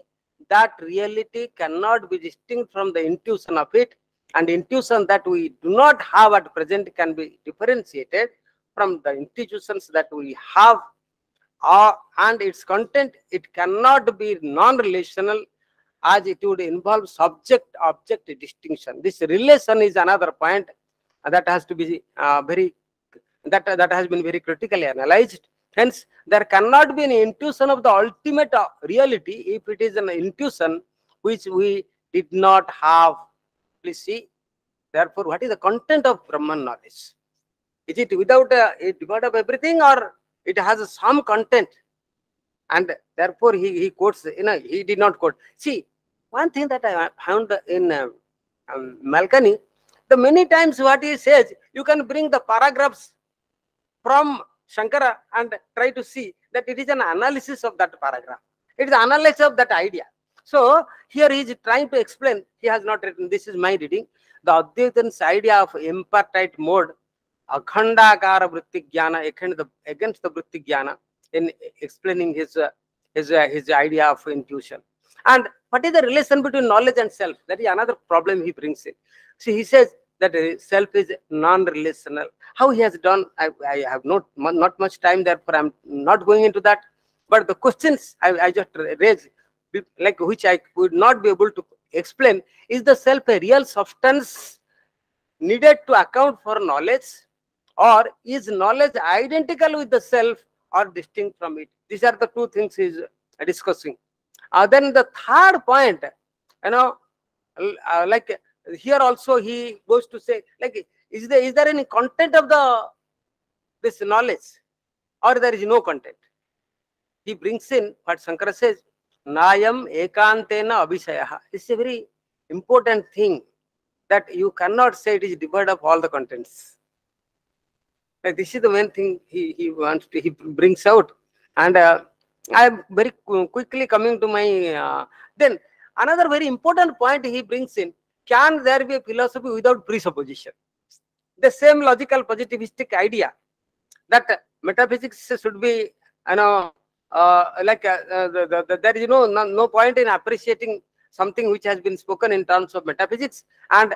that reality cannot be distinct from the intuition of it. And intuition that we do not have at present can be differentiated from the intuitions that we have. Uh, and its content it cannot be non-relational as it would involve subject object distinction. This relation is another point that has to be uh, very that that has been very critically analyzed. Hence there cannot be an intuition of the ultimate uh, reality if it is an intuition which we did not have. Please see therefore what is the content of brahman knowledge? Is it without a, a devoid of everything or it has some content? And therefore he, he quotes you know he did not quote. See one thing that i found in uh, um, malkani the many times what he says you can bring the paragraphs from shankara and try to see that it is an analysis of that paragraph. It is analysis of that idea. So here he is trying to explain he has not written this is my reading. The Advaitan's idea of impartite mode akhandakara vritti jnana against the against the vritti jnana in explaining his uh, his uh, his idea of intuition. And what is the relation between knowledge and self? That is another problem he brings in. See he says that self is non-relational. How he has done i, I have not not much time therefore i'm not going into that. But the questions i, I just raised like which i would not be able to explain is the self a real substance needed to account for knowledge? Or is knowledge identical with the self or distinct from it? These are the two things he is discussing. Uh, then the third point you know uh, like here also he goes to say like is there is there any content of the this knowledge? Or there is no content? He brings in what shankara says nayam ekantena avishaya this is a very important thing that you cannot say it is devoid of all the contents. Like this is the main thing he, he wants to he brings out. And uh, i am very quickly coming to my uh, then another very important point he brings in can there be a philosophy without presupposition? The same logical positivistic idea that metaphysics should be you know uh, like uh, uh, the, the, the, there is no, no no point in appreciating something which has been spoken in terms of metaphysics. And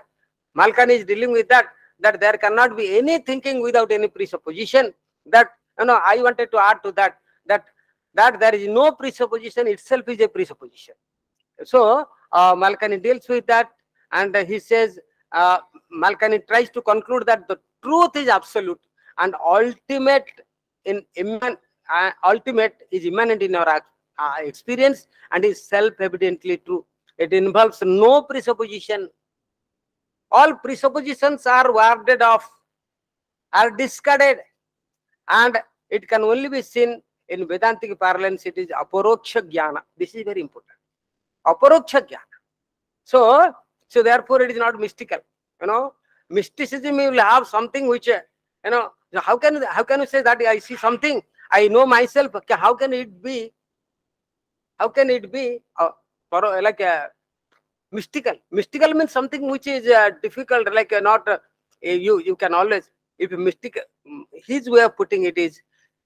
malkani is dealing with that that there cannot be any thinking without any presupposition. That you know i wanted to add to that that that there is no presupposition itself is a presupposition. So uh, deals with that and he says uh, malkani tries to conclude that the truth is absolute and ultimate in imman, uh, ultimate is immanent in our uh, experience and is self-evidently true it involves no presupposition all presuppositions are warded off, are discarded, and it can only be seen in Vedantic parlance, it is aparoksha jnana. This is very important. Aparoksha jnana. So, so therefore it is not mystical. You know, mysticism will have something which, you know, how can how can you say that I see something, I know myself, how can it be, how can it be uh, like a mystical? Mystical means something which is uh, difficult like uh, not uh, you you can always if mystic his way of putting it is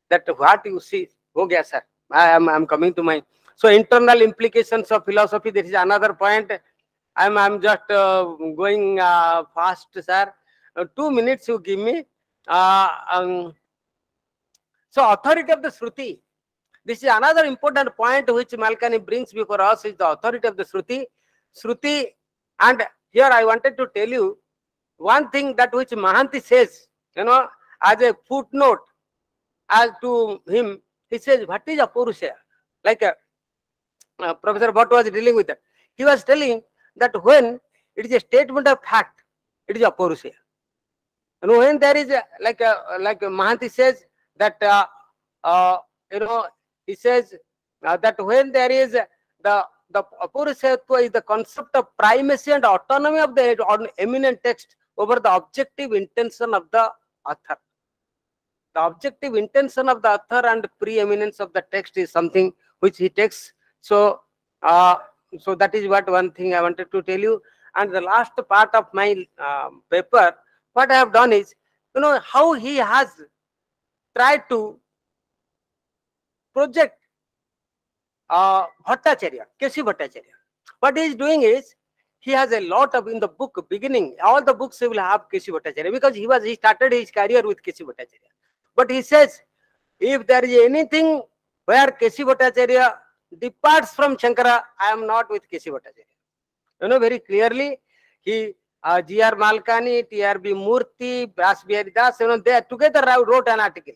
that what you see oh yes sir i am i'm coming to my so internal implications of philosophy there is another point i'm i'm just uh, going uh, fast sir. Uh, 2 minutes you give me. Um, so authority of the shruti. This is another important point which malkani brings before us is the authority of the shruti. Shruti, and here I wanted to tell you one thing that which Mohanty says, you know, as a footnote as to him, he says, what is Apurusha? Like a, uh, Professor Bhat was dealing with? That. He was telling that when it is a statement of fact, it is a Apurusha. And when there is a, like a, like a Mohanty says that, uh, uh, you know, he says uh, that when there is the the Apurushatva is the concept of primacy and autonomy of the on- eminent text over the objective intention of the author. The objective intention of the author and preeminence of the text is something which he takes. So, uh, so that is what one thing I wanted to tell you. And the last part of my um, paper, what I have done is, you know, how he has tried to project uh, Bhattacharya, K.C. Bhattacharya. What he is doing is, he has a lot of in the book beginning, all the books will have K.C. Bhattacharya because he was he started his career with K.C. Bhattacharya. But he says, if there is anything where K.C. Bhattacharya departs from Shankara, I am not with K.C. Bhattacharya. You know very clearly, he uh, G.R. Malkani, T.R.V. Murthy, Bihari Das, you know, they together wrote an article.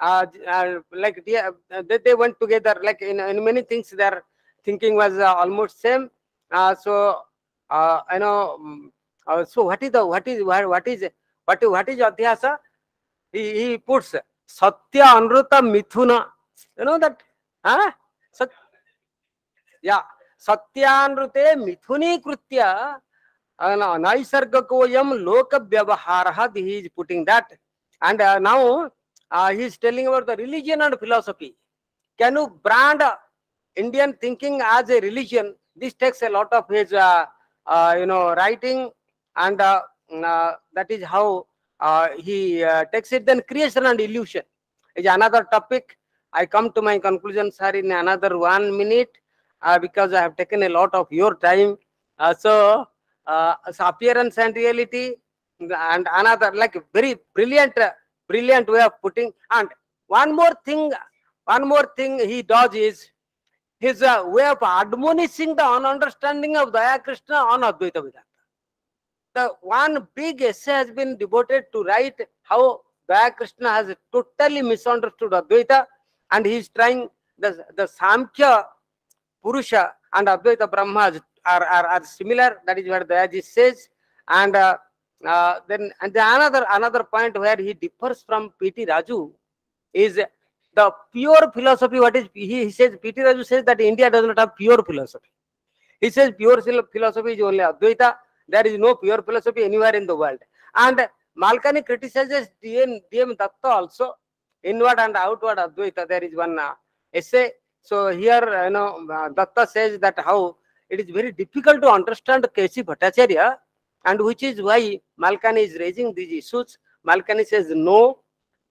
Uh, uh, like they, uh, they, they went together, like in, in many things, their thinking was uh, almost same. Uh, so, uh, you know, mm, uh, so what is the, what is, what, is, what, what is Adhyasa? He, he puts Satya Anruta Mithuna. You know that? Huh? सत्यानृते मिथुनी कृत्य नैसर्गको लोक व्यवहार this putting that and now he telling about the religion and philosophy can you brand Indian thinking as a religion this takes a lot of his you know writing and that is how he takes it then creation and illusion is another topic I come to my conclusion, sir, in another one minute uh, because I have taken a lot of your time. Uh, so, uh, so appearance and reality, and another like very brilliant, uh, brilliant way of putting. And one more thing, one more thing he does is his uh, way of admonishing the understanding of Daya Krishna on Advaita Vedanta. The one big essay has been devoted to write how Daya Krishna has totally misunderstood Advaita and he is trying the, the Samkhya Purusha and Advaita Brahma are, are, are similar. That is what Dayaji says. And uh, uh, then and the another another point where he differs from P.T. Raju is the pure philosophy. What is he, he says? P.T. Raju says that India does not have pure philosophy. He says pure philosophy is only Advaita. There is no pure philosophy anywhere in the world. And Malkani criticizes D.M. D.M. Datta also inward and outward Advaita. There is one uh, essay. So here, you know, uh, Datta says that how it is very difficult to understand K.C. Bhattacharya, and which is why Malkani is raising these issues. Malkani says no.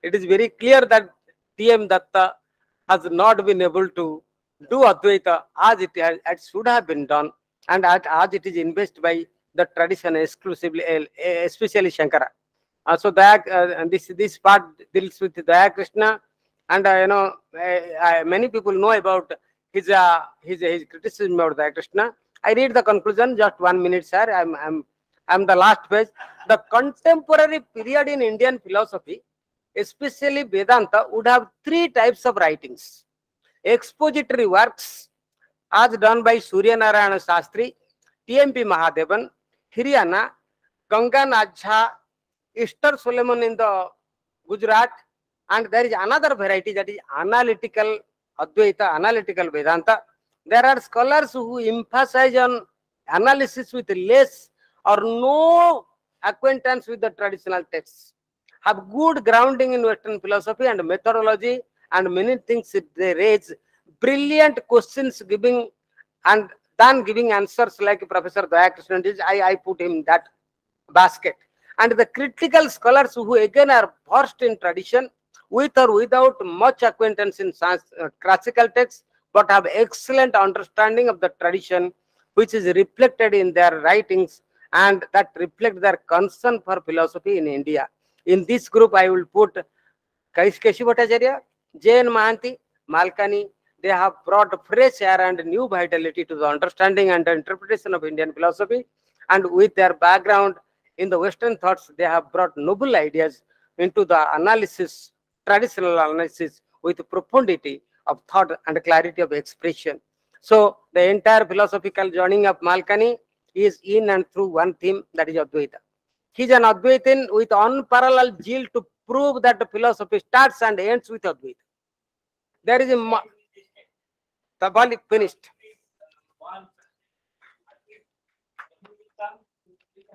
It is very clear that D.M. Datta has not been able to do Advaita as it, has, it should have been done, and as, as it is invested by the tradition exclusively, eh, eh, especially Shankara. Uh, so that uh, this this part deals with Daya Krishna, and uh, you know many people know about his uh, his his criticism of Daya Krishna. I read the conclusion. Just one minute, sir. I'm I'm I'm the last page. The contemporary period in Indian philosophy, especially Vedanta, would have three types of writings: expository works, as done by Surya Narayana Shastri, T.M.P. Mahadevan, Hiriyanna, Ganganath Jha, Esther Solomon in the Gujarat, and there is another variety that is analytical Advaita, analytical Vedanta. There are scholars who emphasize on analysis with less or no acquaintance with the traditional texts, have good grounding in Western philosophy and methodology, and many things they raise brilliant questions giving and then giving answers like Professor Dayakrishnan did. I, I put him in that basket. And the critical scholars who again are versed in tradition with or without much acquaintance in uh, classical texts, but have excellent understanding of the tradition, which is reflected in their writings and that reflect their concern for philosophy in India. In this group, I will put Kaish K.C. Bhattacharya, J.N. Mohanty, Malkani. They have brought fresh air and new vitality to the understanding and interpretation of Indian philosophy. And with their background in the Western thoughts, they have brought noble ideas into the analysis, traditional analysis with profundity of thought and clarity of expression. So the entire philosophical journey of Malkani is in and through one theme that is Advaita. He is an Advaitin with unparalleled zeal to prove that the philosophy starts and ends with Advaita. There is a Tabali finished.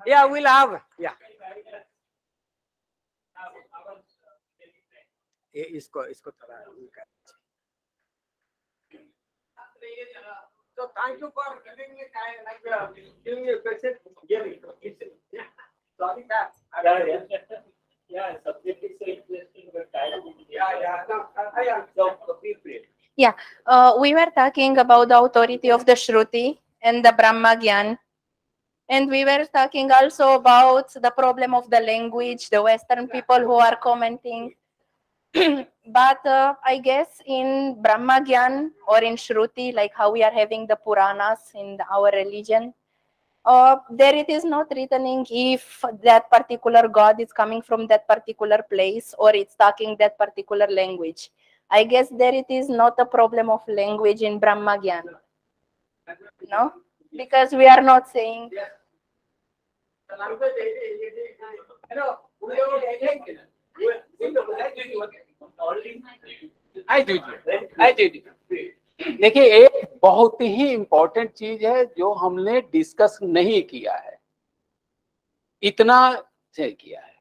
Yeah, we'll have, yeah. ये इसको इसको थोड़ा उनका So thank you for giving me time, like, uh, giving me a question. Giving, yeah. Sorry, that. Yeah, yeah. Yeah, subject is so interesting, but time. Yeah, yeah, no, uh, yeah. So, feel free. Yeah, uh, we were talking about the authority of the Shruti and the Brahma Gyan. and we were talking also about the problem of the language, the Western people who are commenting. but uh, I guess in Brahma Gyan or in Shruti, like how we are having the Puranas in our religion, uh, there it is not written if that particular god is coming from that particular place or it's talking that particular language. I guess there it is not a problem of language in Brahma Gyan. No? Because we are not saying. देखिए एक बहुत ही important चीज़ है जो हमने discuss नहीं किया है। इतना किया है।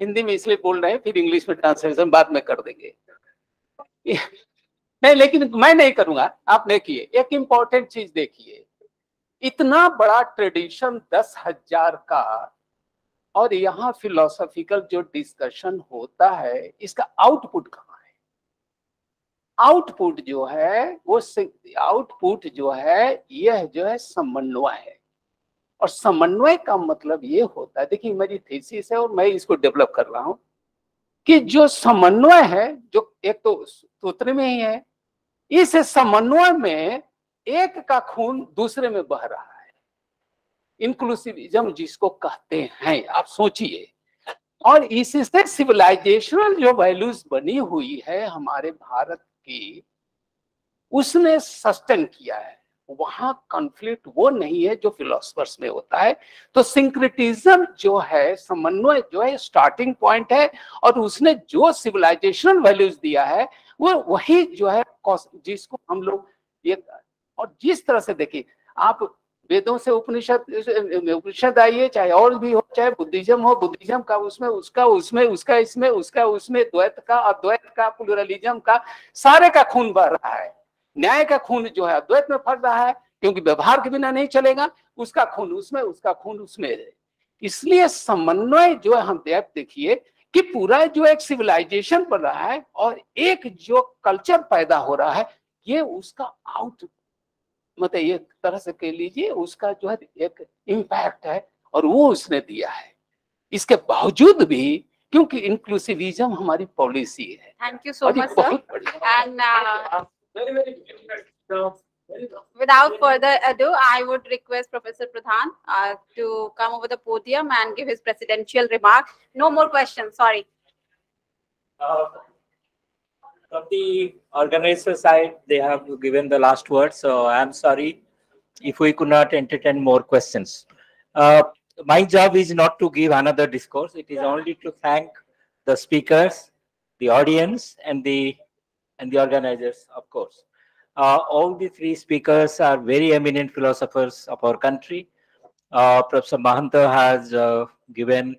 हिंदी में इसलिए बोल रहे हैं, फिर इंग्लिश में ट्रांसलेशन बाद में कर देंगे। नहीं लेकिन मैं नहीं करूँगा, आपने किए। एक इम्पोर्टेंट चीज़ देखिए। इतना बड़ा ट्रेडिशन दस हज़ार का, और यहाँ फिलोसॉफिकल जो डिस्कशन होता है, इसका आउटपुट कहाँ है? आउटपुट जो है, वो आउटपुट जो है, यह जो है समन्वय है। और समन्वय का मतलब ये होता है, देखिए मेरी थीसिस है और मैं इसको डेवलप कर रहा हूँ, कि जो समन्वय है, जो एक तो सूत्र में ही है, इस समन्वय में एक का खून दूसरे में बह रहा है। इंक्लूसिविज्म जिसको कहते हैं, आप सोचिए। और इससे सिविलाइजेशनल जो वैल्यूज़ बनी हुई है हमारे भारत की, उसने सस्टेन किया है। वहाँ कॉन्फ्लिक्ट वो नहीं है जो फिलोसफर्स में होता है। तो सिंक्रिटिज्म जो है, समन्वय जो है स्टार्टिंग पॉइंट है और उसने जो सिविलाइजेशनल वैल्यूज़ दिया है, वो वही जो है जिसको हम लोग ये और जिस तरह से देखिए, आप वेदों से उपनिषद उपनिषद आइए, चाहे और भी हो, चाहे बुद्धिज्म हो, बुद्धिज्म का उसमें, उसका उसमें, उसका, इसमें, उसका, उसमें, द्वैत का, अद्वैत का, प्लुरलिज्म का, सारे का खून बह रहा है। न्याय का खून जो है, अद्वैत में फट रहा है, क्योंकि व्यवहार के बिना नहीं चलेगा, उसका खून उसमें, उसका खून उसमें इसलिए समन्वय जो है, हम देख, देखिए कि पूरा जो एक सिविलाइजेशन बन रहा है और एक जो कल्चर पैदा हो रहा है, ये उसका आउट मतलब एक तरह से कह लीजिए उसका जो है एक इम्पैक्ट है और वो उसने दिया है इसके बावजूद भी क्योंकि इंक्लूसिविज्म हमारी पॉलिसी है और ये much, sir. बहुत बढ़िया uh, without further ado, I would request Professor Pradhan uh, to come over the podium and give his presidential remark. No more questions, sorry. Uh, From the organizer side, they have given the last word, so I'm sorry if we could not entertain more questions. Uh, my job is not to give another discourse. It is only to thank the speakers, the audience, and the and the organizers, of course. Uh, all the three speakers are very eminent philosophers of our country. Uh, Professor Mohanta has uh, given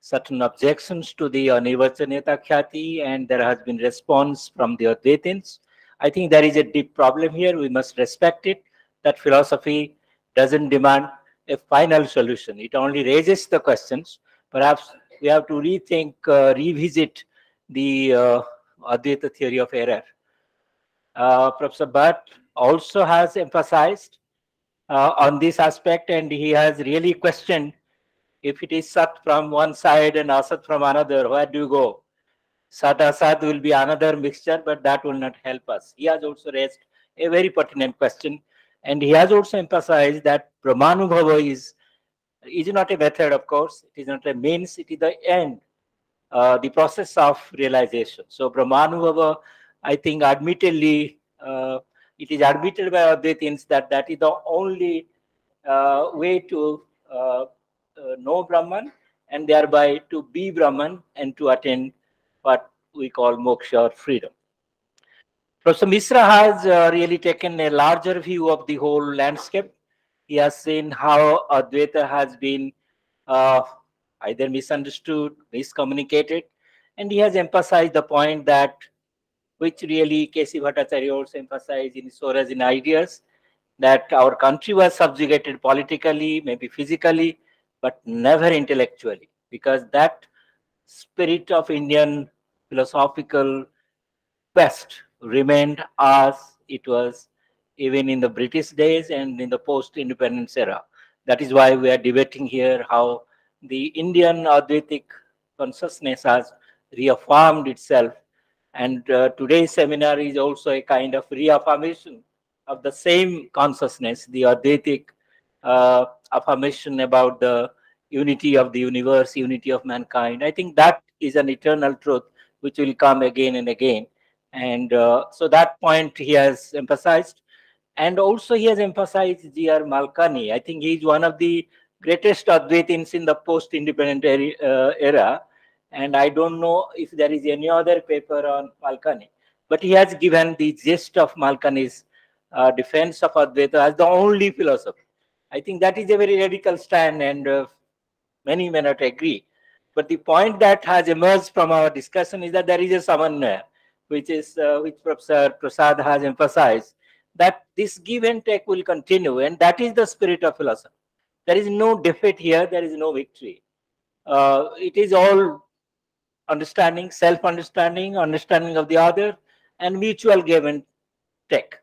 certain objections to the Anirvachaniya Khyati, and there has been response from the Advaitins. I think there is a deep problem here. We must respect it, that philosophy doesn't demand a final solution. It only raises the questions. Perhaps we have to rethink, uh, revisit the uh, Advaita theory of error. Uh, Professor Bhat also has emphasized uh, on this aspect, and he has really questioned if it is Sat from one side and Asat from another, where do you go? Sat Asat will be another mixture, but that will not help us. He has also raised a very pertinent question, and he has also emphasized that Brahmanubhava is, is not a method, of course, it is not a means, it is the end, uh, the process of realization. So Brahmanubhava, I think admittedly, uh, it is admitted by Advaitins that that is the only uh, way to uh, know Brahman and thereby to be Brahman and to attain what we call moksha or freedom. Professor Mishra has uh, really taken a larger view of the whole landscape. He has seen how Advaita has been uh, either misunderstood, miscommunicated, and he has emphasized the point that which really K.C. Bhattacharya also emphasized in Swaraj in ideas, that our country was subjugated politically, maybe physically, but never intellectually, because that spirit of Indian philosophical quest remained as it was even in the British days and in the post-independence era. That is why we are debating here how the Indian Advaitic consciousness has reaffirmed itself. And uh, today's seminar is also a kind of reaffirmation of the same consciousness, the Advaitic uh, affirmation about the unity of the universe, unity of mankind. I think that is an eternal truth which will come again and again. And uh, so that point he has emphasized. And also he has emphasized G.R. Malkani. I think he is one of the greatest Advaitins in the post-independent uh, era. And I don't know if there is any other paper on Malkani. But he has given the gist of Malkani's uh, defense of Advaita as the only philosophy. I think that is a very radical stand and uh, many may not agree. But the point that has emerged from our discussion is that there is a samanvaya, which is uh, which Professor Prasad has emphasized, that this give and take will continue, and that is the spirit of philosophy. There is no defeat here, there is no victory. Uh, it is all understanding, self-understanding, understanding of the other, and mutual give and take.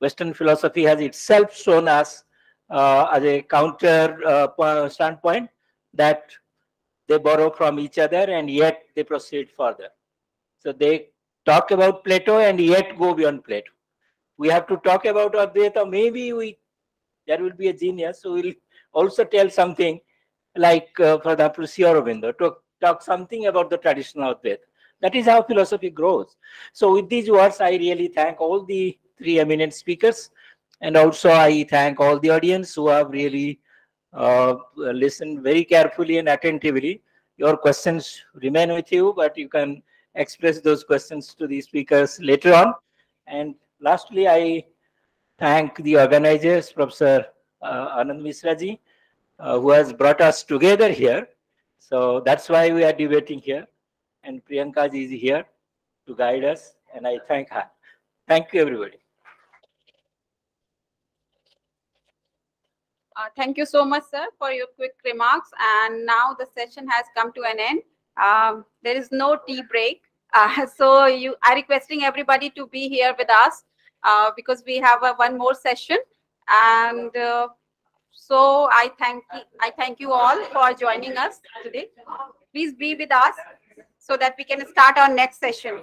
Western philosophy has itself shown us as a counter uh, standpoint that they borrow from each other and yet they proceed further. So they talk about Plato and yet go beyond Plato. We have to talk about Advaita. Maybe we there will be a genius who will also tell something like, uh, for example, Sri Aurobindo, to talk something about the traditional Advaita. That is how philosophy grows. So with these words, I really thank all the three eminent speakers. And also I thank all the audience who have really uh, listened very carefully and attentively. Your questions remain with you, but you can express those questions to the speakers later on. And lastly, I thank the organizers, Professor uh, Anand Mishraji, uh, who has brought us together here. So that's why we are debating here. And Priyanka is here to guide us, and I thank her. Thank you, everybody. Uh, thank you so much, sir, for your quick remarks. And now the session has come to an end. Um, there is no tea break. Uh, so you are requesting everybody to be here with us uh, because we have a, one more session. And uh, so I thank I thank you all for joining us today. Please be with us so that we can start our next session.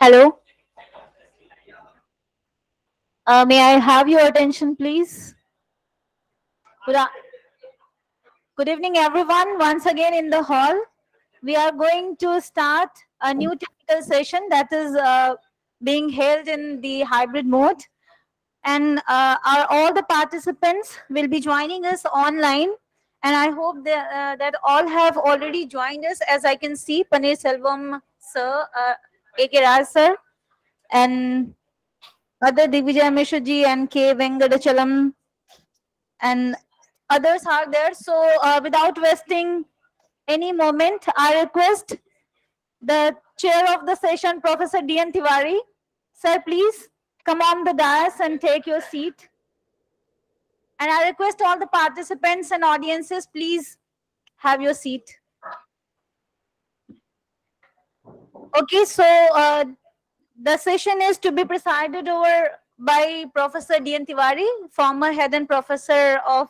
Hello. Uh, may I have your attention, please? Good, Good evening, everyone. Once again in the hall, we are going to start a new technical session that is uh, being held in the hybrid mode. And uh, our, all the participants will be joining us online. And I hope that, uh, that all have already joined us. As I can see, Paneerselvam, sir, uh, A.K. Rai, sir, and other Digvijay Mishra and K. Venkatachalam, and others are there. So uh, without wasting any moment, I request the chair of the session, Professor D.N. Tiwari. Sir, please come on the dais and take your seat. And I request all the participants and audiences, please have your seat. Okay, so uh, the session is to be presided over by Professor D.N. Tiwari, former head and professor of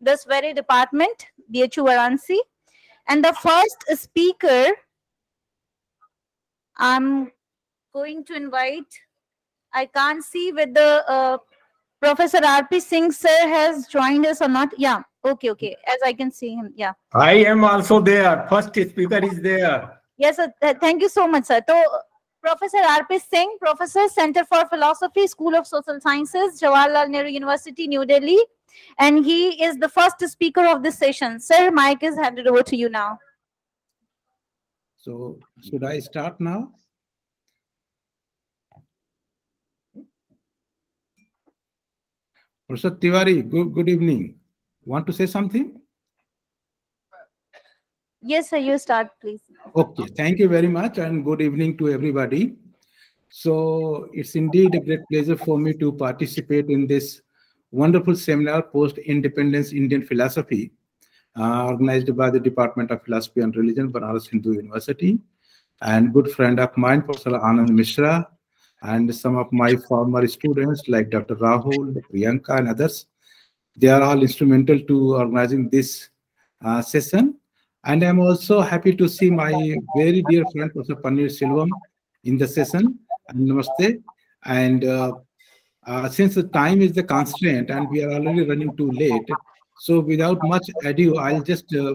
this very department, BHU Varanasi. And the first speaker I'm going to invite, I can't see whether uh, Professor R.P. Singh sir has joined us or not. Yeah, okay, okay, as I can see him, yeah. I am also there. First speaker is there. Yes, sir. Thank you so much, sir. So, Professor R.P. Singh, Professor, Center for Philosophy, School of Social Sciences, Jawaharlal Nehru University, New Delhi. And he is the first speaker of this session. Sir, mic is handed over to you now. So should I start now? Professor Tiwari, good, good evening. Want to say something? Yes, sir, you start, please. Okay, thank you very much and good evening to everybody. So it's indeed a great pleasure for me to participate in this wonderful seminar, Post-Independence Indian Philosophy, uh, organized by the Department of Philosophy and Religion, Banaras Hindu University, and good friend of mine, Professor Anand Mishra, and some of my former students like Dr. Rahul, Priyanka, and others. They are all instrumental to organizing this uh, session. And I'm also happy to see my very dear friend, Professor Paneerselvam, in the session. And namaste. And uh, uh, since the time is the constraint and we are already running too late, so without much ado, I'll just uh,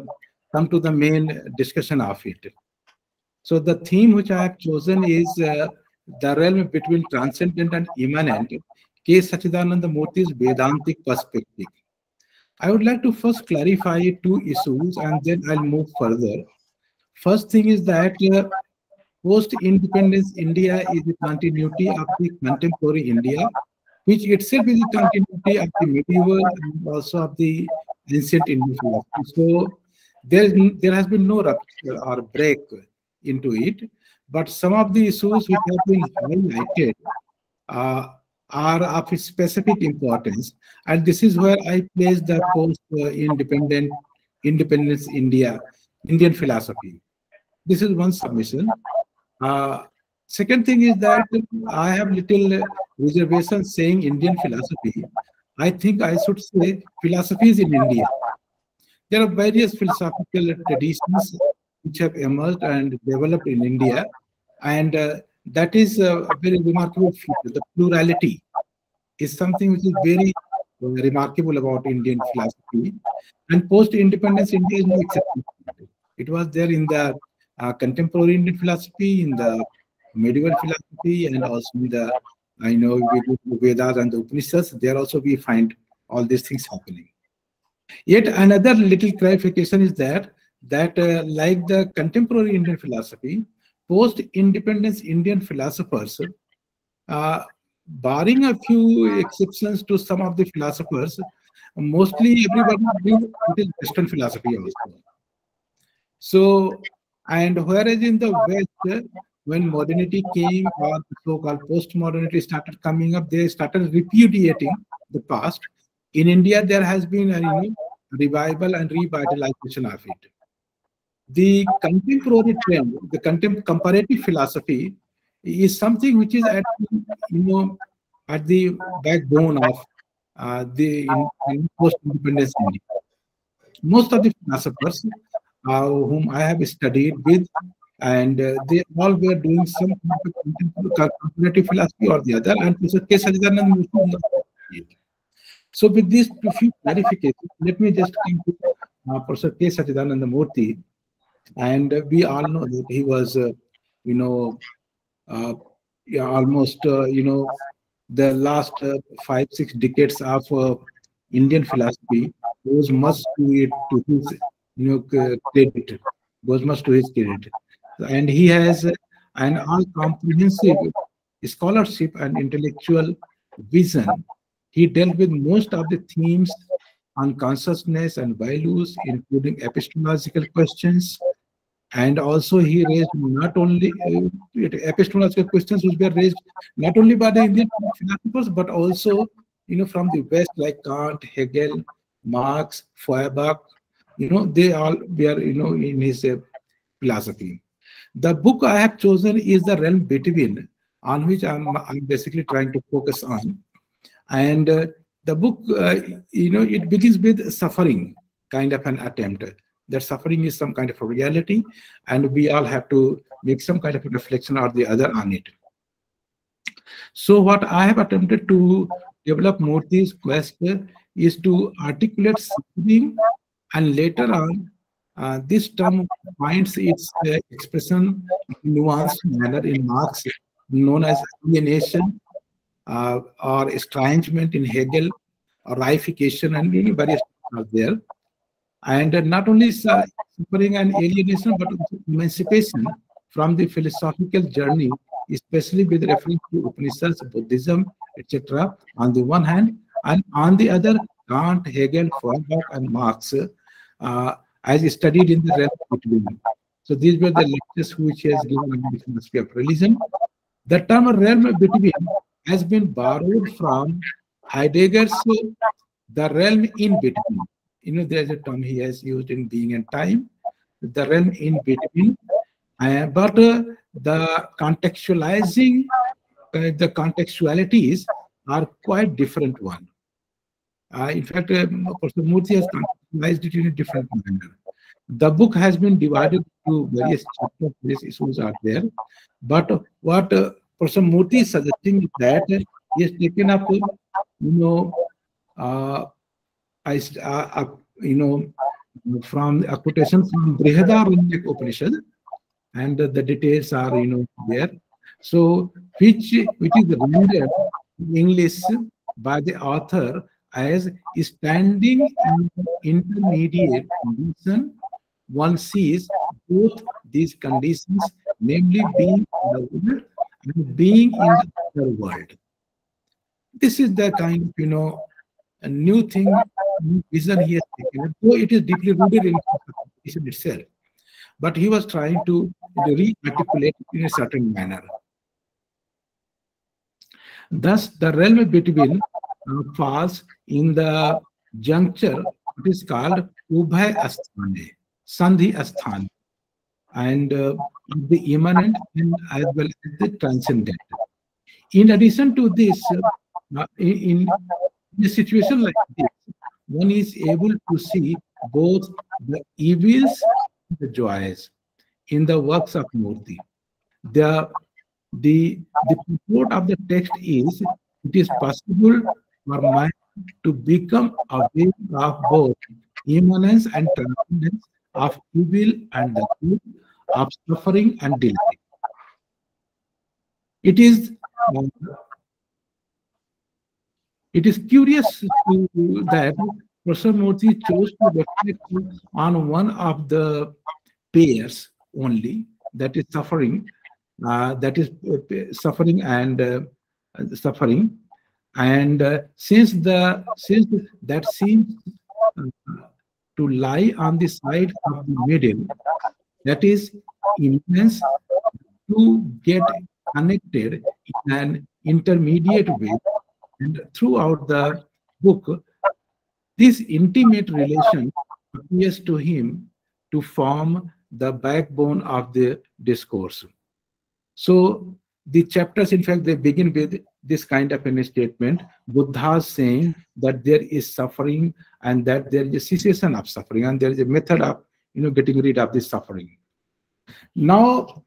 come to the main discussion of it. So the theme which I have chosen is uh, the realm between transcendent and immanent, K. Sachidananda Murthy's Vedantic perspective. I would like to first clarify two issues and then I'll move further. First thing is that uh, post-independence India is the continuity of the contemporary India, which itself is the continuity of the medieval and also of the ancient Indian philosophy. So there, there has been no rupture or break into it, but some of the issues which have been highlighted uh, are of specific importance, and this is where I place the post-independent independence India, Indian philosophy. This is one submission. Uh, second thing is that I have little reservation saying Indian philosophy. I think I should say philosophies in India. There are various philosophical traditions which have emerged and developed in India, and uh, that is a very remarkable feature. The plurality is something which is very uh, remarkable about Indian philosophy. And post-independence India is no exception. It was there in the uh, contemporary Indian philosophy, in the medieval philosophy, and also in the I know Vedas and the Upanishads. There also we find all these things happening. Yet another little clarification is that that uh, like the contemporary Indian philosophy, post-independence Indian philosophers, uh, barring a few exceptions to some of the philosophers, mostly everybody believes it is Western philosophy also. So, and whereas in the West, when modernity came or so-called post-modernity started coming up, they started repudiating the past. In India, there has been a revival and revitalization of it. The contemporary trend, the contem comparative philosophy, is something which is at you know at the backbone of uh, the in, in post-independence India. Most of the philosophers uh, whom I have studied with, and uh, they all were doing some kind of comparative philosophy or the other, and Professor So with these few clarifications, let me just come to uh, Professor K. Murthy, and we all know that he was, uh, you know, yeah, almost uh, you know the last uh, five six decades of uh, Indian philosophy goes much to it to his you know credit goes much to his credit, and he has an all comprehensive scholarship and intellectual vision. He dealt with most of the themes on consciousness and values, including epistemological questions, and also he raised not only uh, epistemological questions which were raised not only by the Indian philosophers but also you know from the West like Kant, Hegel, Marx, Feuerbach, you know they all were you know in his uh, philosophy. The book I have chosen is the realm between, on which I'm, I'm basically trying to focus on, and uh, the book uh, you know it begins with suffering kind of an attempt that suffering is some kind of a reality and we all have to make some kind of a reflection or the other on it. So what I have attempted to develop Murthy's quest is to articulate suffering and later on uh, this term finds its uh, expression in nuanced manner in Marx known as alienation uh, or estrangement in Hegel or reification and many various are there. And not only suffering and alienation, but also emancipation from the philosophical journey, especially with reference to Upanishads, Buddhism, etc. on the one hand, and on the other, Kant, Hegel, Feuerbach, and Marx, uh, as studied in the realm between. So these were the lectures which he has given on the philosophy of religion. The term realm between has been borrowed from Heidegger's The Realm in Between. You know, there's a term he has used in Being and Time, the realm in between. Uh, but uh, the contextualizing, uh, the contextualities are quite different one. Uh, in fact, um, Murthy has contextualized it in a different manner. The book has been divided into various chapters, various issues are there. But what uh, Professor Murthy is suggesting is that he has taken up, you know, uh, I, uh, uh, you know, from a quotation from Brihadaranyaka Upanishad, and the details are, you know, there. So, which which is rendered in English by the author as standing in intermediate condition, one sees both these conditions, namely being in the world and being in the other world. This is the kind of, you know, a new thing, new vision he has taken, though it is deeply rooted in constitution itself. But he was trying to re-articulate in a certain manner. Thus, the realm between uh, falls in the juncture, it is called Ubhay Asthane, Sandhi Asthane, and uh, the immanent and as well as the transcendent. In addition to this, uh, in, in a situation like this, one is able to see both the evils and the joys in the works of Murthy. The, the, the purport of the text is it is possible for mind to become aware of both immanence and transcendence of evil and the good, of suffering and delight. It is uh, it is curious to, that Professor Murthy chose to reflect on one of the pairs only, that is suffering, uh, that is uh, suffering and uh, suffering. And uh, since the since that seems uh, to lie on the side of the middle, that is immense to get connected in an intermediate way and throughout the book, this intimate relation appears to him to form the backbone of the discourse. So the chapters, in fact, they begin with this kind of a statement. Buddha saying that there is suffering and that there is a cessation of suffering and there is a method of you know getting rid of this suffering. Now,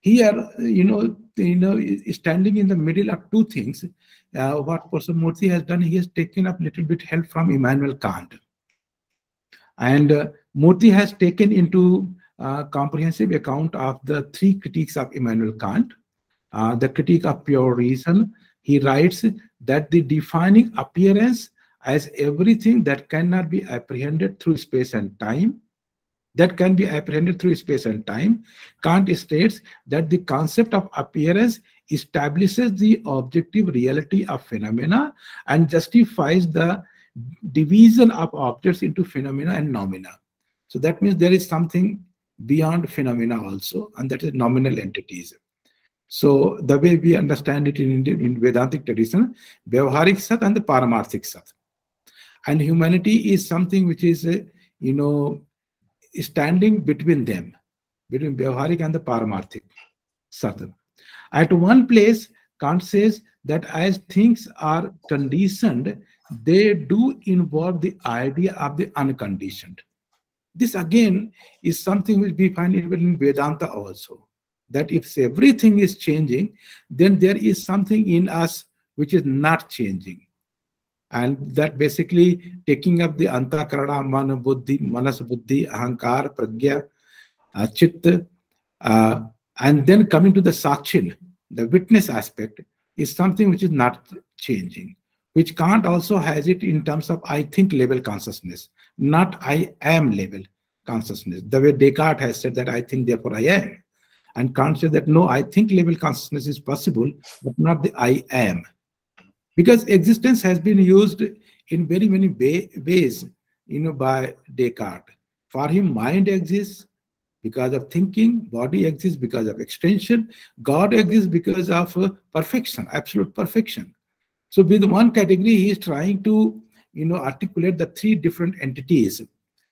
here, you know, you know, standing in the middle of two things, uh, what Professor Murthy has done, he has taken up little bit help from Immanuel Kant. And uh, Murthy has taken into uh, comprehensive account of the three critiques of Immanuel Kant. Uh, the critique of pure reason, he writes that the defining appearance as everything that cannot be apprehended through space and time, that can be apprehended through space and time. Kant states that the concept of appearance establishes the objective reality of phenomena and justifies the division of objects into phenomena and noumena. So that means there is something beyond phenomena also, and that is noumenal entities. So the way we understand it in, in Vedantic tradition, Vyavaharik Sat and the Paramarthik Sat. And humanity is something which is, uh, you know, standing between them, between Vyavaharik and the Paramarthik Sat. At one place, Kant says that as things are conditioned, they do involve the idea of the unconditioned. This again is something which we find even in Vedanta also. that if everything is changing, then there is something in us which is not changing. And that basically taking up the antakarana, mana buddhi, manas buddhi, ahankar, pragya, uh, chitta, uh, and then coming to the sakchin, the witness aspect, is something which is not changing, which Kant also has it in terms of I think level consciousness, not I am level consciousness. The way Descartes has said that I think, therefore I am. And Kant said that no, I think level consciousness is possible, but not the I am. Because existence has been used in very many way, ways, you know, by Descartes. For him, mind exists because of thinking, body exists because of extension, God exists because of uh, perfection, absolute perfection. So with one category, he is trying to, you know, articulate the three different entities.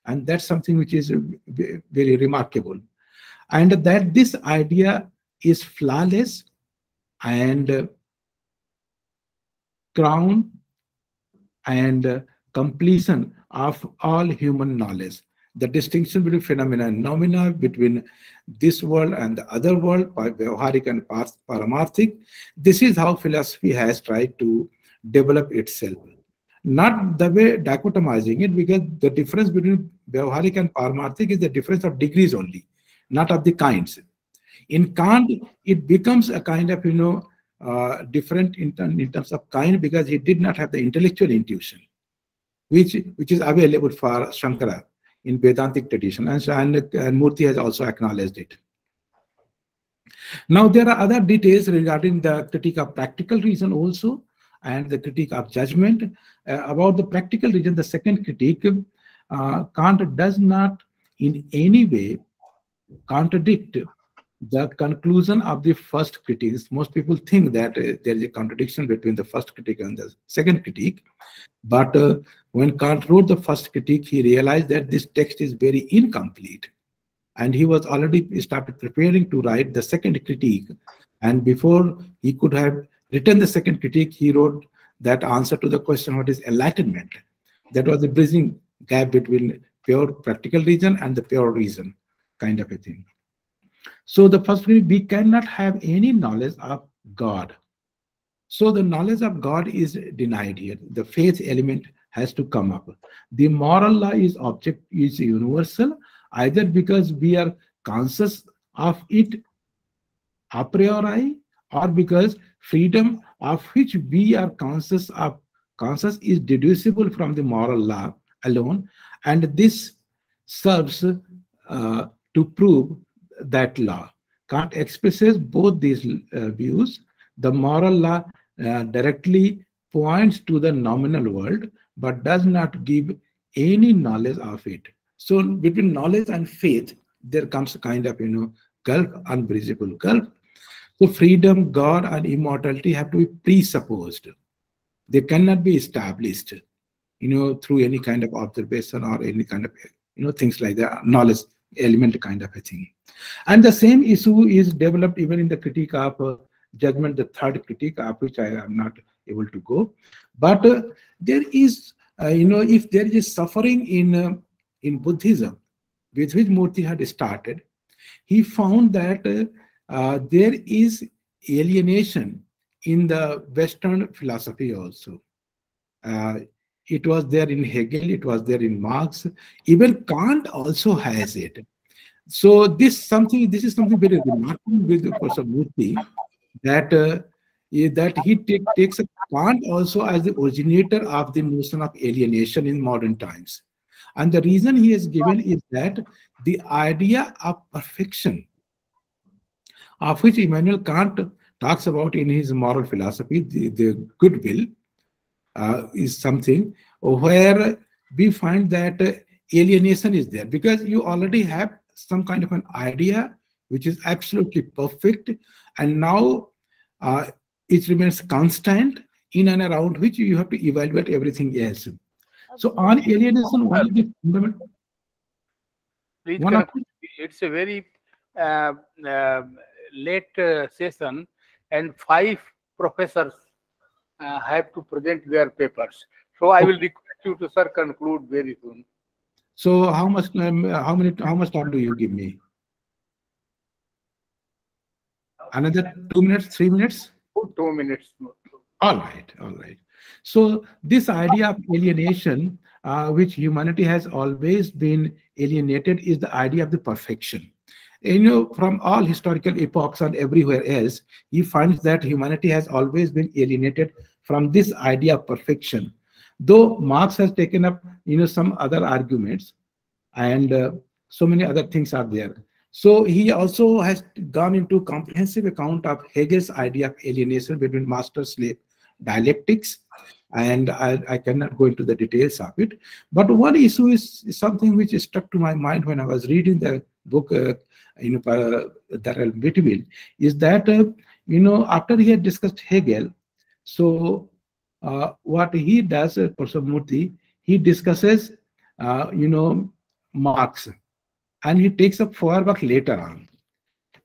And that's something which is uh, very remarkable and that this idea is flawless and uh, crown and completion of all human knowledge. The distinction between phenomena and noumena, between this world and the other world, Vyavharik and Paramarthik, this is how philosophy has tried to develop itself. Not the way dichotomizing it, because the difference between Vyavharik and Paramarthik is the difference of degrees only not of the kinds. In Kant, it becomes a kind of, you know, uh, different in, in terms of kind because he did not have the intellectual intuition, which, which is available for Shankara in Vedantic tradition. And, and, and Murthy has also acknowledged it. Now, there are other details regarding the critique of practical reason also and the critique of judgment. Uh, about the practical reason, the second critique, uh, Kant does not in any way contradict the conclusion of the first critique. Most people think that uh, there is a contradiction between the first critique and the second critique. But uh, when Kant wrote the first critique, he realized that this text is very incomplete. And he was already started preparing to write the second critique. And before he could have written the second critique, he wrote that answer to the question, what is enlightenment? That was the bridging gap between pure practical reason and the pure reason kind of a thing. So the first thing, we cannot have any knowledge of God. So the knowledge of God is denied here. The faith element has to come up. The moral law is object is universal, either because we are conscious of it a priori, or because freedom of which we are conscious of conscious is deducible from the moral law alone, and this serves uh, to prove that law. Kant expresses both these uh, views. The moral law uh, directly points to the noumenal world, but does not give any knowledge of it. So between knowledge and faith, there comes a kind of, you know, gulf, unbridgeable gulf. So freedom, God, and immortality have to be presupposed. They cannot be established, you know, through any kind of observation or any kind of, you know, things like that, knowledge element kind of a thing. And the same issue is developed even in the critique of uh, judgment, the third critique of which I am not able to go. But uh, there is, uh, you know, if there is suffering in, uh, in Buddhism, with which Murthy had started, he found that uh, uh, there is alienation in the Western philosophy also. It was there in Hegel, it was there in Marx. Even Kant also has it. So this something this is something very remarkable with Murthy that uh, that he take, takes Kant also as the originator of the notion of alienation in modern times. And the reason he has given is that the idea of perfection, of which Immanuel Kant talks about in his moral philosophy, the, the goodwill, is something where we find that uh, alienation is there because you already have some kind of an idea which is absolutely perfect and now uh, it remains constant in and around which you have to evaluate everything else. So on alienation, one of the fundamental. Please One of- it's a very uh, uh, late uh, session and five professors uh, have to present their papers. So I will request you to, sir, conclude very soon. So how much um, how many how much time do you give me? Another two minutes, three minutes? Two minutes. All right, all right. So this idea of alienation, uh, which humanity has always been alienated, is the idea of the perfection. You know, from all historical epochs and everywhere else, he finds that humanity has always been alienated from this idea of perfection. Though Marx has taken up, you know, some other arguments, and uh, so many other things are there. So he also has gone into comprehensive account of Hegel's idea of alienation between master-slave dialectics, and I, I, cannot go into the details of it. But one issue is, something which struck to my mind when I was reading the book, uh, you know, uh, Darrell Whitfield, is that, uh, you know, after he had discussed Hegel, so uh, what he does, uh, Professor Murthy, he discusses, uh, you know, Marx, and he takes up Feuerbach later on,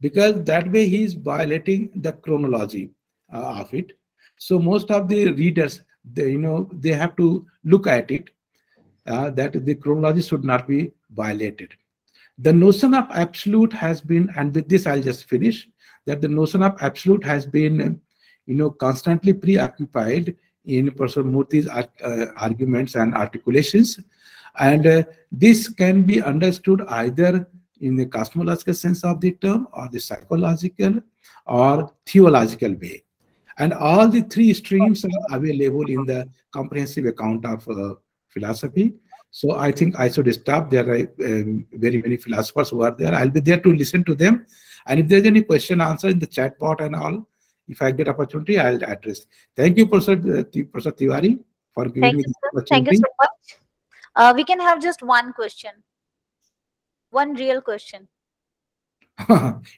because that way he is violating the chronology of it. So most of the readers, they, you know, they have to look at it, uh, that the chronology should not be violated. The notion of absolute has been, and with this I'll just finish, that the notion of absolute has been, you know, constantly preoccupied in Professor Murthy's uh, arguments and articulations. And uh, this can be understood either in the cosmological sense of the term or the psychological or theological way. And all the three streams are available in the comprehensive account of uh, philosophy. So I think I should stop. There are um, very many philosophers who are there. I'll be there to listen to them. And if there's any question, answer in the chat bot and all, if I get opportunity, I'll address. Thank you, Professor, uh, Professor Tiwari, for giving Thank me you, this sir. opportunity. Thank you so much. Uh, we can have just one question. One real question.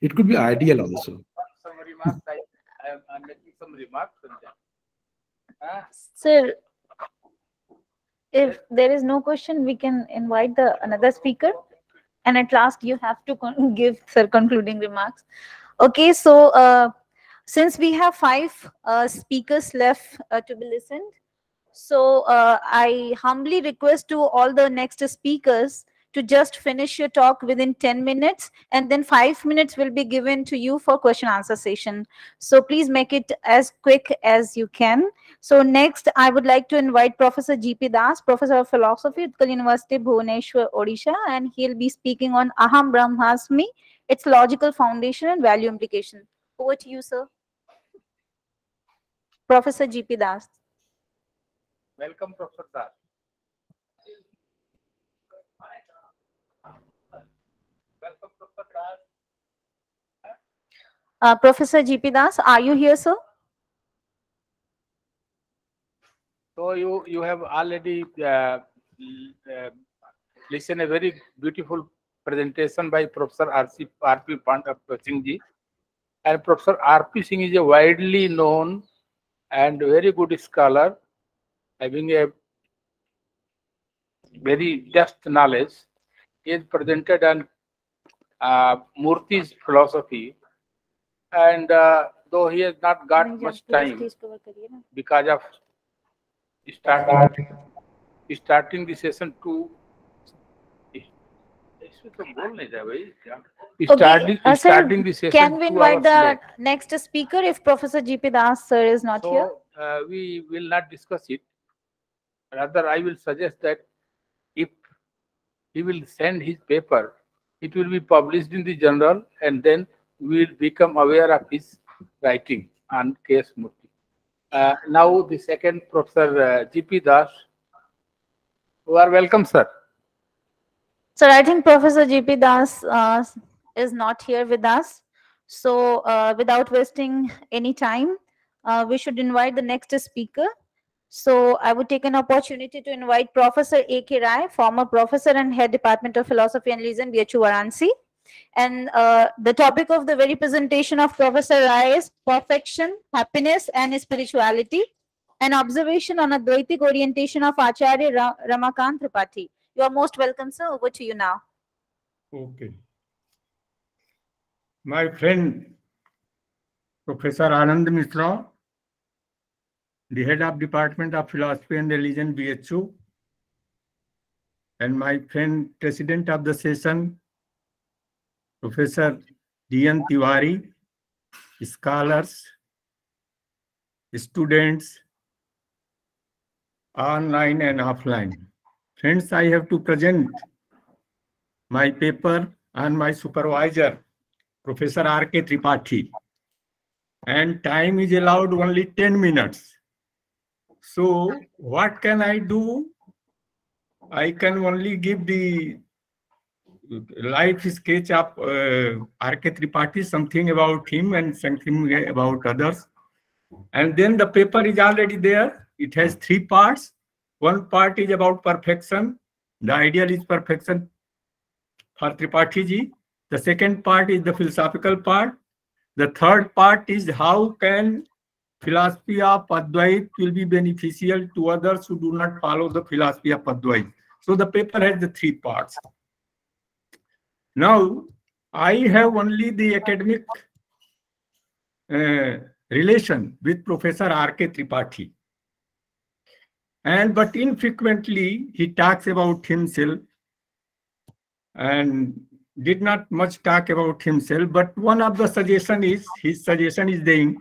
it could be ideal also. Some remarks, I, I am making some remarks on that. Ah, Sir, if there is no question, we can invite the another speaker. And at last, you have to give sir concluding remarks. Okay, so uh, since we have five uh, speakers left uh, to be listened, so uh, I humbly request to all the next speakers to just finish your talk within 10 minutes and then five minutes will be given to you for question answer session. So please make it as quick as you can. So next, I would like to invite Professor G.P. Das, Professor of Philosophy at Utkal University, Bhubaneswar, Odisha, and he'll be speaking on Aham Brahmasmi, its logical foundation and value implication. Over to you, sir. Professor G.P. Das. Welcome, Professor Das. Welcome, Professor Das. Uh, Professor G.P. Das, are you here, sir? So you you have already uh, uh, listened a very beautiful presentation by Professor R.C. R.P. Pant- uh, Singh ji. And Professor R.P. Singh is a widely known and very good scholar, having a very depth knowledge. He has presented uh, uh, Murthy's philosophy, and uh, though he has not got much time because of starting starting the session too. Starting, uh, starting the session. Can we invite the late. next speaker if Professor G.P. Das sir is not so, here? Uh, we will not discuss it. Rather, I will suggest that if he will send his paper it will be published in the journal, and then we will become aware of his writing on K.S. Murthy. Uh, now, the second Professor uh, G.P. Das. You are welcome, sir. Sir, I think Professor G.P. Das uh, is not here with us. So uh, without wasting any time, uh, we should invite the next speaker. So I would take an opportunity to invite Professor A.K. Rai, former professor and head Department of Philosophy and Religion, BHU Varanasi. And uh, the topic of the very presentation of Professor Rai is perfection, happiness, and spirituality, an observation on Advaitic orientation of Acharya Ra- Ramakant Tripathi. You are most welcome, sir. Over to you now. Okay. My friend, Professor Anand Mishra, the head of Department of Philosophy and Religion, BHU, and my friend, President of the session, Professor D.N. Tiwari, scholars, students, online and offline. Friends, I have to present my paper and my supervisor, Professor R.K. Tripathi. And time is allowed only 10 minutes. So what can I do? I can only give the life sketch of uh, R.K. Tripathi, something about him and something about others. And then the paper is already there. It has three parts. One part is about perfection. The ideal is perfection for Tripathi ji. The second part is the philosophical part. The third part is how can philosophy of Advait will be beneficial to others who do not follow the philosophy of Advait. So the paper has the three parts. Now, I have only the academic uh, relation with Professor R.K. Tripathi. And but infrequently he talks about himself and did not much talk about himself. But one of the suggestion is his suggestion is saying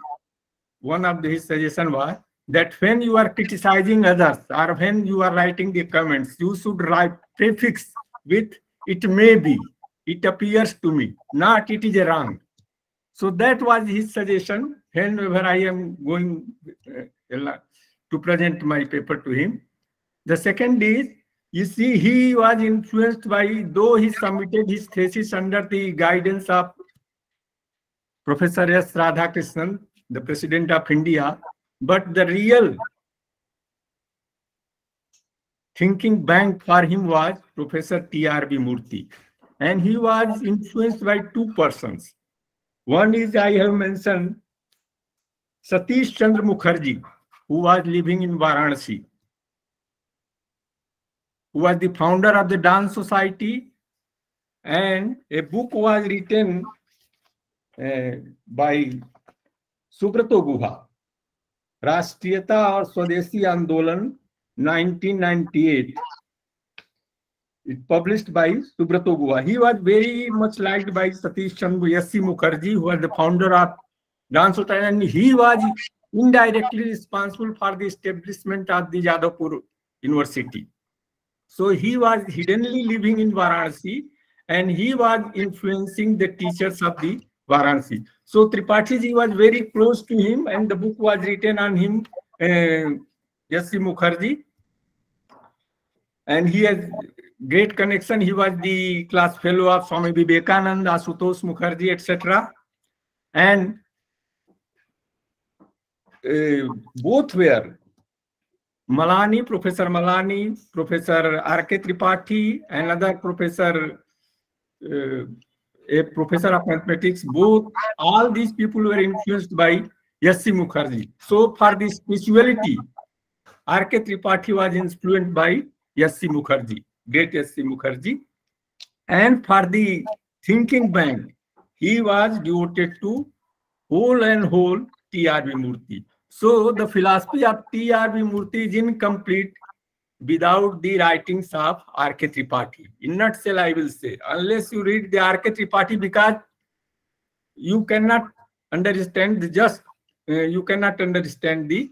one of his suggestion was that when you are criticizing others or when you are writing the comments, you should write prefix with it may be, it appears to me, not it is wrong. So that was his suggestion whenever I am going uh, to present my paper to him. The second is, you see, he was influenced by, though he submitted his thesis under the guidance of Professor S. Radhakrishnan, the President of India, but the real thinking bank for him was Professor T.R.V. Murthy. And he was influenced by two persons. One is, I have mentioned, Satish Chandra Mukherjee, who was living in Varanasi, who was the founder of the Dawn Society, and a book was written uh, by Subroto गुहा। राष्ट्रीयता और Swadeshi Andolan 1998 it published by Subrato Guha. He was very much liked by Satish Chandra SC Mukherjee who was the founder of dance of and he was indirectly responsible for the establishment of the Jadavpur University so he was hiddenly living in Varanasi and he was influencing the teachers of the Varanasi So Tripathi ji was very close to him, and the book was written on him, uh, S.C. Mukherjee. And he has great connection. He was the class fellow of Swami Vivekananda, Asutosh Mukherjee, etc. And uh, both were Malani, Professor Malani, Professor R.K. Tripathi, another professor, uh, a professor of mathematics, both, all these people were influenced by Yassi Mukherjee. So for the spirituality, R.K. Tripathi was influenced by Yassi Mukherjee, great Yassi Mukherjee. And for the thinking bank, he was devoted to whole and whole T.R.B. Murthy. So the philosophy of T.R.B. Murthy is incomplete without the writings of R.K. Tripathi. In nutshell, I will say, unless you read the R.K. Tripathi, because you cannot understand the just, uh, you cannot understand the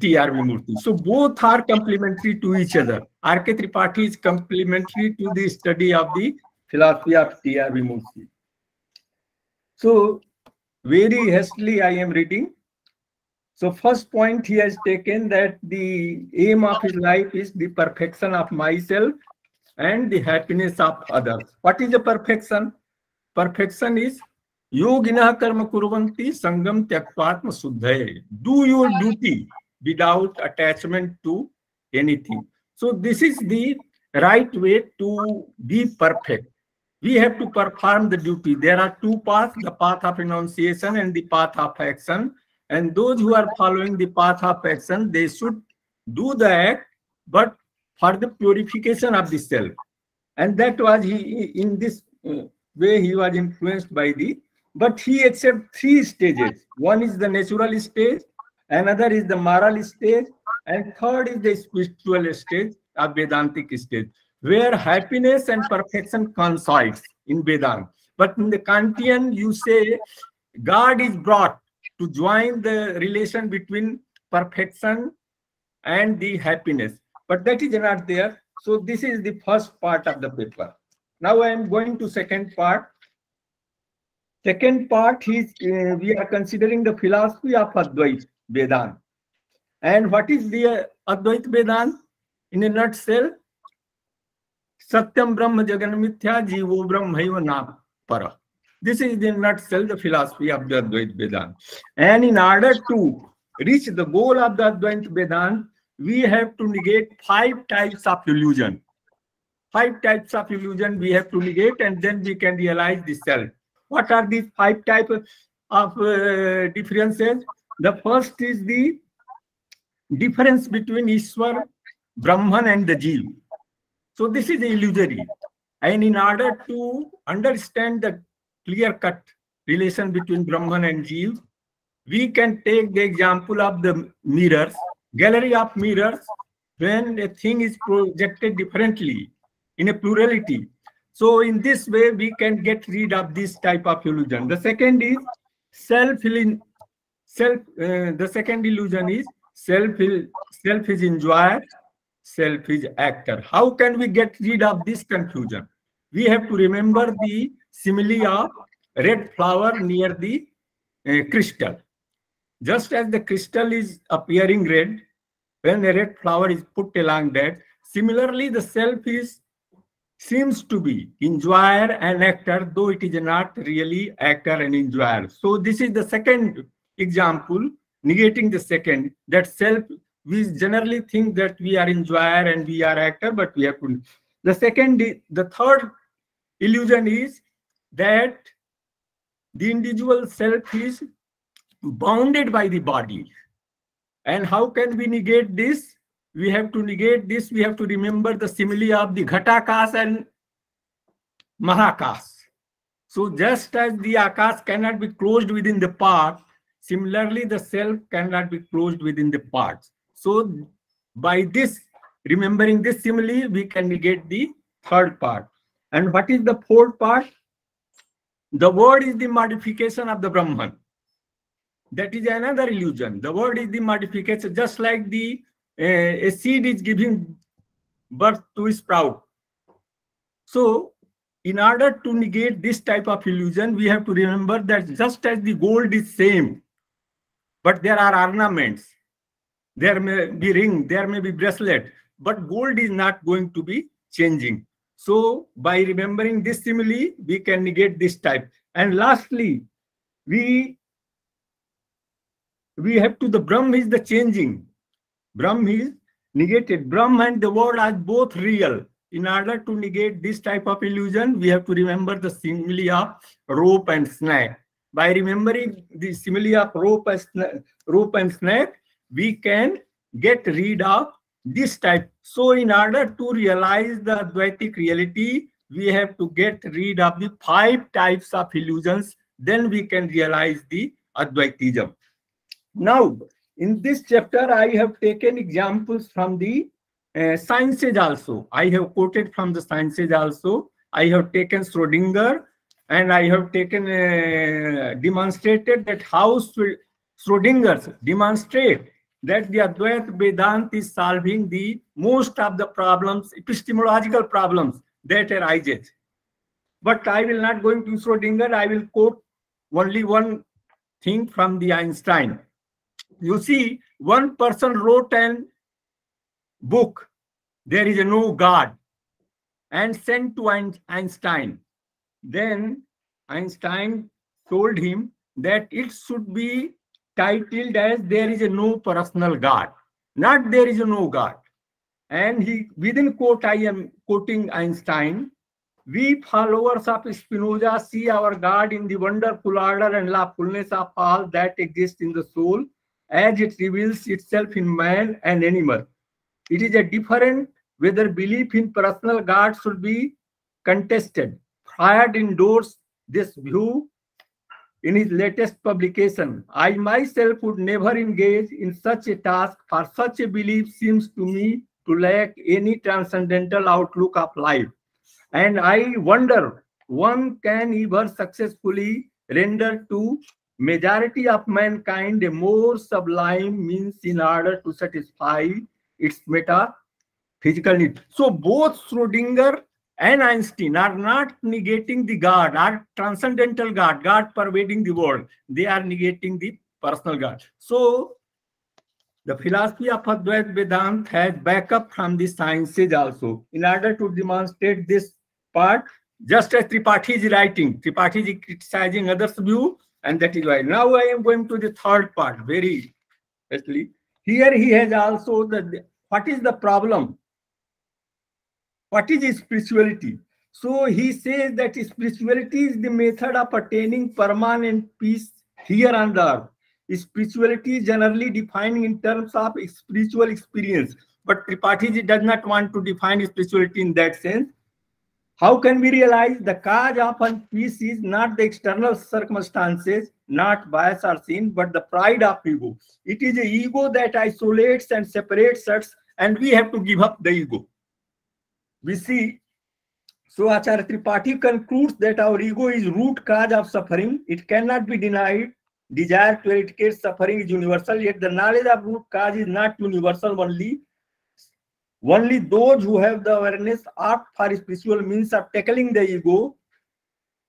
T.R.V. Murthy. So both are complementary to each other. R.K. Tripathi is complementary to the study of the philosophy of T.R.V. Murthy. So very hastily I am reading. So first point he has taken that the aim of his life is the perfection of myself and the happiness of others. What is the perfection? Perfection is yogina karma kurvanti sangam tyaktvatma suddhaye. Do your duty without attachment to anything. So this is the right way to be perfect. We have to perform the duty. There are two paths, the path of enunciation and the path of action. And those who are following the path of action, they should do the act, but for the purification of the self. And that was he in this uh, way he was influenced by the, but he accepted three stages. One is the natural stage, another is the moral stage, and third is the spiritual stage of Vedantic stage, where happiness and perfection coincides in Vedanta. But in the Kantian, you say God is brought to join the relation between perfection and the happiness. But that is not there. So this is the first part of the paper. Now I am going to second part. Second part is uh, we are considering the philosophy of Advait Vedant. And what is the uh, Advait? In a nutshell, Satyam Brahma Jagan Mithya Jivo Brahma Na Para. This is in nutshell the philosophy of the Advait Vedanta. And in order to reach the goal of the Advait Vedanta, we have to negate five types of illusion. Five types of illusion we have to negate, and then we can realize the self. What are these five types of uh, differences? The first is the difference between Ishwar, Brahman, and the Jeev. So this is illusory. And in order to understand the clear-cut relation between Brahman and Jeev, we can take the example of the mirrors, gallery of mirrors, when a thing is projected differently in a plurality. So in this way, we can get rid of this type of illusion. The second is self self. Uh, the second illusion is self. Self is enjoyer, self is actor. How can we get rid of this confusion? We have to remember the simile of red flower near the uh, crystal. Just as the crystal is appearing red, when a red flower is put along that, similarly the self is seems to be enjoyer and actor, though it is not really actor and enjoyer. So this is the second example, negating the second, that self, we generally think that we are enjoyer and we are actor, but we have to. The second, the third illusion is that the individual self is bounded by the body. And how can we negate this? we have to negate this, we have to remember the simile of the Ghatakas and Mahakas. So just as the Akas cannot be closed within the part, similarly the self cannot be closed within the parts. So by this, remembering this simile, we can negate the third part. And what is the fourth part? The word is the modification of the Brahman. That is another illusion. The word is the modification, just like the a, a seed is giving birth to a sprout. So in order to negate this type of illusion, we have to remember that just as the gold is same, but there are ornaments, there may be ring, there may be bracelet, but gold is not going to be changing. So by remembering this simile, we can negate this type. And lastly, we we have to the Brahm is the changing. Brahm is negated. Brahm and the world are both real. In order to negate this type of illusion, we have to remember the simile of rope and snake. By remembering the simile of rope and, rope and snake, we can get rid of this type. So in order to realize the Advaitic reality, we have to get rid of the five types of illusions. Then we can realize the Advaitism. Now, in this chapter, I have taken examples from the uh, sciences also. I have quoted from the sciences also. I have taken Schrodinger and I have taken uh, demonstrated that how Schrodinger demonstrate that the Advaita Vedanta is solving the most of the problems, epistemological problems that arises. But I will not go into Schrodinger. I will quote only one thing from the Einstein you see, one person wrote an book, There is a No God, and sent to Einstein. Then Einstein told him that it should be titled as There is No Personal God, not There is No God. And he, within quote, I am quoting Einstein, we followers of Spinoza see our God in the wonderful order and lawfulness of all that exists in the soul as it reveals itself in man and animal. It is a different whether belief in personal God should be contested. Freud endorsed this view in his latest publication. I myself would never engage in such a task, for such a belief seems to me to lack any transcendental outlook of life. And I wonder one can ever successfully render to majority of mankind a more sublime means in order to satisfy its metaphysical need. So both Schrodinger and Einstein are not negating the God, are transcendental God, God pervading the world. They are negating the personal God. So the philosophy of Advaita Vedanta has backup from the sciences also. In order to demonstrate this part, just as Tripathi is writing, Tripathi is criticizing others' view, and that is why. Now I am going to the third part, very especially. Here he has also the what is the problem? What is spirituality? So he says that spirituality is the method of attaining permanent peace here on earth. Spirituality is generally defined in terms of spiritual experience, but Tripathi does not want to define spirituality in that sense. How can we realize the cause of peace is not the external circumstances, not bias or sin, but the pride of ego. It is the ego that isolates and separates us, and we have to give up the ego. We see, so Acharya Tripathi concludes that our ego is root cause of suffering. It cannot be denied. Desire to eradicate suffering is universal, yet the knowledge of root cause is not universal only. Only those who have the awareness opt for spiritual means of tackling the ego,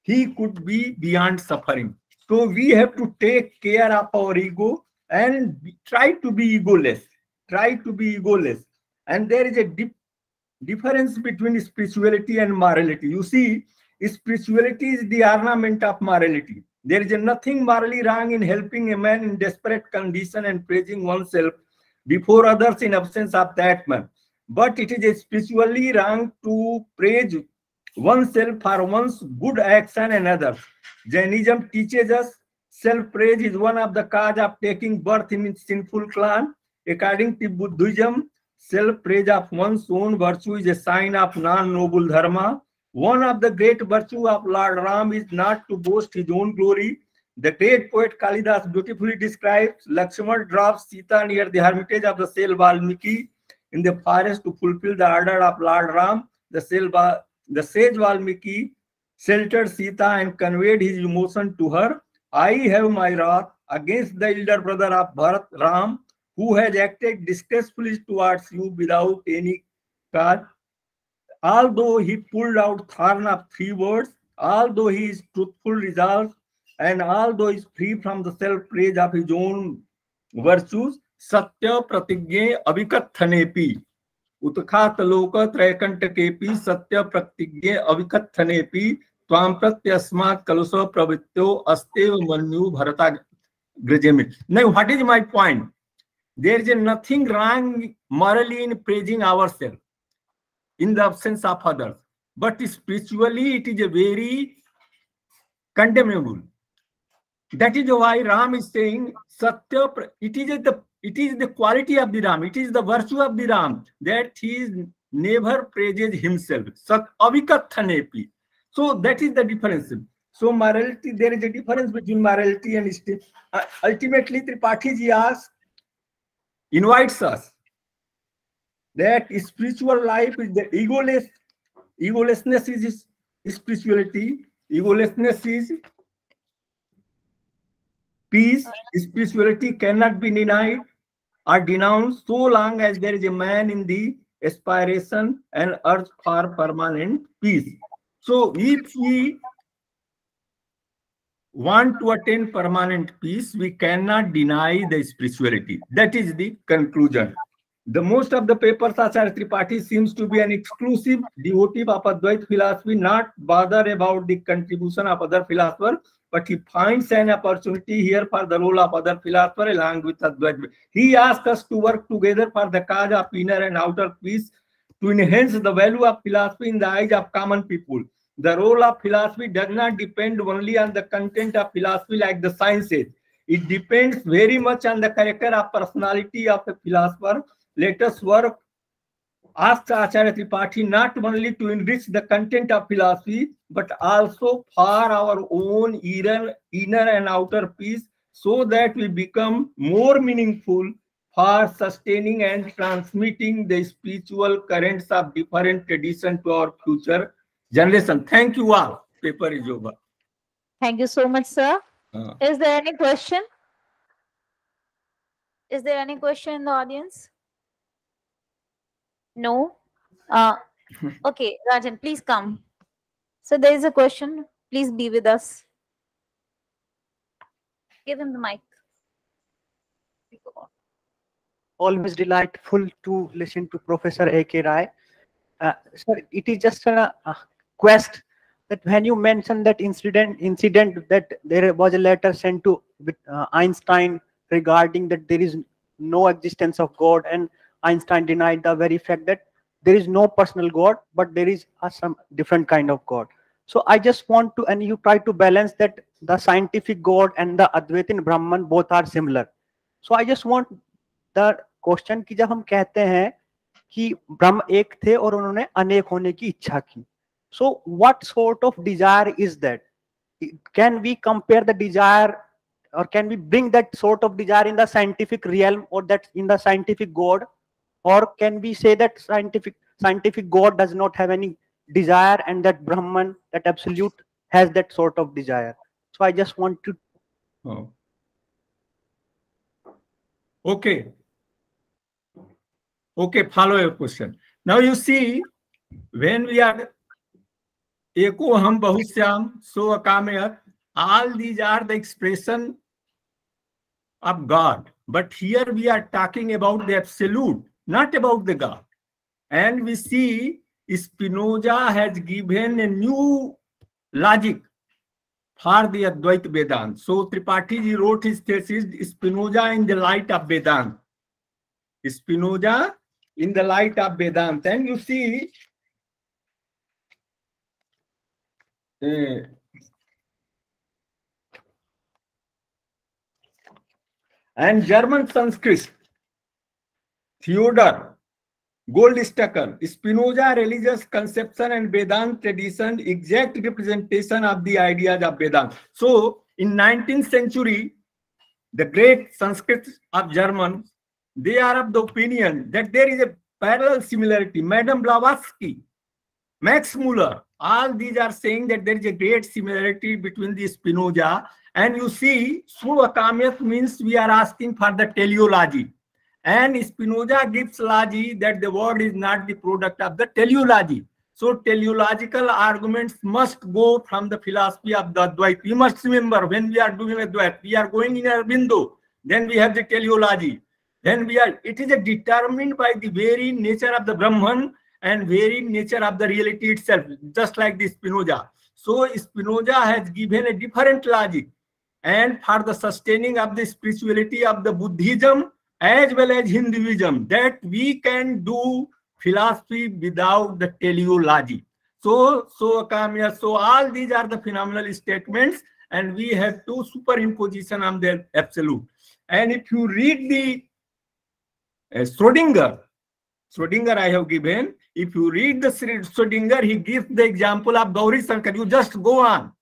he could be beyond suffering. So we have to take care of our ego and try to be egoless. Try to be egoless. And there is a deep difference between spirituality and morality. You see, spirituality is the ornament of morality. There is nothing morally wrong in helping a man in desperate condition and praising oneself before others in absence of that man. But it is spiritually wrong to praise oneself for one's good action and others. Jainism teaches us self-praise is one of the cause of taking birth in sinful clan. According to Buddhism, self-praise of one's own virtue is a sign of non-noble dharma. One of the great virtues of Lord Ram is not to boast his own glory. The great poet Kalidas beautifully describes Lakshman drops Sita near the hermitage of the sale Valmiki in the forest to fulfill the order of Lord Ram. The, sale, the sage Valmiki sheltered Sita and conveyed his emotion to her. I have my wrath against the elder brother of Bharat Ram, who has acted disgracefully towards you without any cause. Although he pulled out thorn of three words, although he is truthful resolve, and although he is free from the self-praise of his own virtues, सत्य प्रतिज्ञे अविकथनेपि उत्खात लोक त्रैकंटकेपि सत्य प्रतिज्ञे अविकथनेपि त्वाम प्रत्यस्मात् कलुष प्रवृत्तो अस्तेव मन्यु भरता ग्रजेमि now what is my point there is nothing wrong morally in praising ourselves in the absence of others but spiritually it is a very condemnable that is why ram is saying satya it is the it is the quality of the Ram, it is the virtue of the Ram that he is never praises himself. Sat avikathanepi. So that is the difference. So morality, there is a difference between morality and uh, ultimately Tripathi ji asks, invites us. That spiritual life is the egoless, egolessness is spirituality, egolessness is peace, spirituality cannot be denied or denounced so long as there is a man in the aspiration and urge for permanent peace. So if we want to attain permanent peace, we cannot deny the spirituality. That is the conclusion. The most of the papers Acharya Tripathi seems to be an exclusive devotee of Advaita philosophy, not bother about the contribution of other philosophers, but he finds an opportunity here for the role of other philosophers along with Advaita. He asks us to work together for the cause of inner and outer peace to enhance the value of philosophy in the eyes of common people. The role of philosophy does not depend only on the content of philosophy like the sciences. It depends very much on the character of personality of a philosopher. Let us work asked Acharya Tripathi not only to enrich the content of philosophy, but also for our own inner, inner and outer peace so that we become more meaningful for sustaining and transmitting the spiritual currents of different traditions to our future generation. Thank you all. Paper is over. Thank you so much, sir. Uh, Is there any question? Is there any question in the audience? No? Uh, okay, Rajan, please come. So there is a question. Please be with us. Give him the mic. always delightful to listen to Professor A.K. Rai. Uh, sir, it is just a, a quest that when you mentioned that incident, incident that there was a letter sent to uh, Einstein regarding that there is no existence of God, and Einstein denied the very fact that there is no personal God, but there is a, some different kind of God. So I just want to, and you try to balance that the scientific God and the Advaitin Brahman both are similar. So I just want the question कि जब हम कहते हैं कि ब्रह्म एक थे और उन्होंने अनेक होने की इच्छा की so what sort of desire is that? Can we compare the desire or can we bring that sort of desire in the scientific realm or that in the scientific god? Or can we say that scientific scientific god does not have any desire and that Brahman, that absolute has that sort of desire? So I just want to. Oh. Okay. Okay, follow your question. Now you see, when we are Eko Ham Bahusyam, so Akamya, all these are the expression of God. But here we are talking about the absolute, not about the God. And we see Spinoza has given a new logic for the Advaita Vedanta. So Tripathi ji wrote his thesis, Spinoza in the light of Vedanta. Spinoza in the light of Vedanta. And you see, uh, and German Sanskrit, Theodor Goldstacker, Spinoza religious conception and Vedanta tradition, exact representation of the ideas of Vedanta. So, in 19th century, the great Sanskrit of German they are of the opinion that there is a parallel similarity. Madame Blavatsky, Max Muller, all these are saying that there is a great similarity between the Spinoza. And you see, Suvakamyat means we are asking for the teleology. And Spinoza gives logy that the world is not the product of the teleology. So teleological arguments must go from the philosophy of the Advaita. You must remember when we are doing Advaita, we are going in a window. Then we have the teleology then we are it is determined by the very nature of the brahman and very nature of the reality itself just like the spinoza so spinoza has given a different logic and for the sustaining of the spirituality of the buddhism as well as hinduism that we can do philosophy without the teleology so so kamya so all these are the phenomenal statements and we have two superimposition on the absolute and if you read the uh, Schrodinger. Schrodinger I have given. If you read the Schrodinger, he gives the example of Gauri Shankar. You just go on.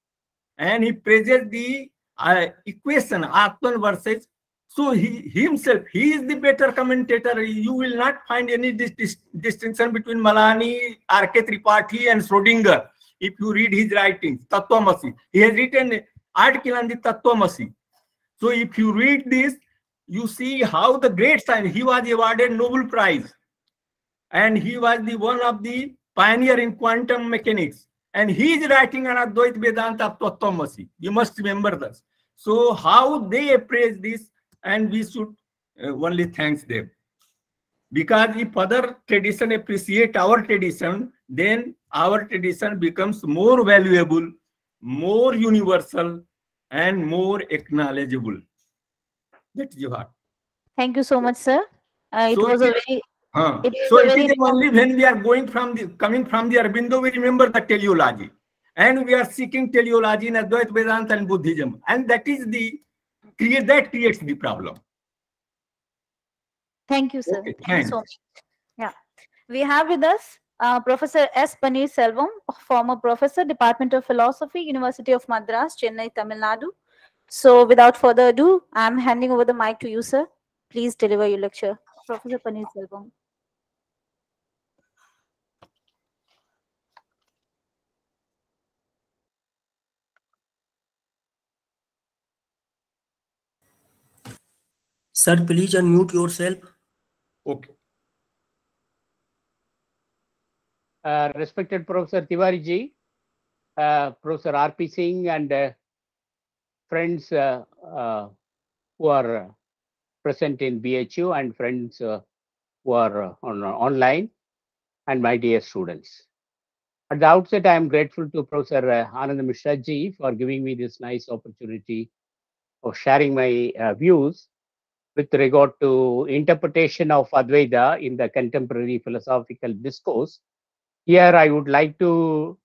And he praises the uh, equation, Atman versus. So he himself, he is the better commentator. You will not find any dis dis distinction between Malani, R.K. Tripathi and Schrodinger. If you read his writings, Tattvamasi. He has written article on the Tattvamasi. So if you read this, you see how the great science, he was awarded Nobel Prize. And he was the one of the pioneer in quantum mechanics. And he is writing an Advait Vedanta of Tattvamasi. You must remember this. So how they appraise this, and we should uh, only thanks them. Because if other tradition appreciate our tradition, then our tradition becomes more valuable, more universal, and more acknowledgeable. That is your heart. Thank you so much, sir. Uh, it So was a very. Huh. It So it is only when we are going from the coming from the Arbindo, we remember the teleology. And we are seeking teleology in Advaita Vedanta and Buddhism. And that is the create that creates the problem. Thank you, sir. Okay, Thank you so much. Yeah. We have with us uh, Professor S. Paneerselvam, former professor, Department of Philosophy, University of Madras, Chennai, Tamil Nadu. So without further ado, I'm handing over the mic to you, sir. Please deliver your lecture. Professor Paneerselvam. Sir, please unmute yourself. Okay. Uh, respected Professor Tiwari ji, uh, Professor R.P. Singh and uh, friends uh, uh, who are uh, present in BHU and friends uh, who are uh, on, online and my dear students. At the outset, I am grateful to Professor uh, Anand for giving me this nice opportunity of sharing my uh, views with regard to interpretation of Advaita in the contemporary philosophical discourse. Here, I would like to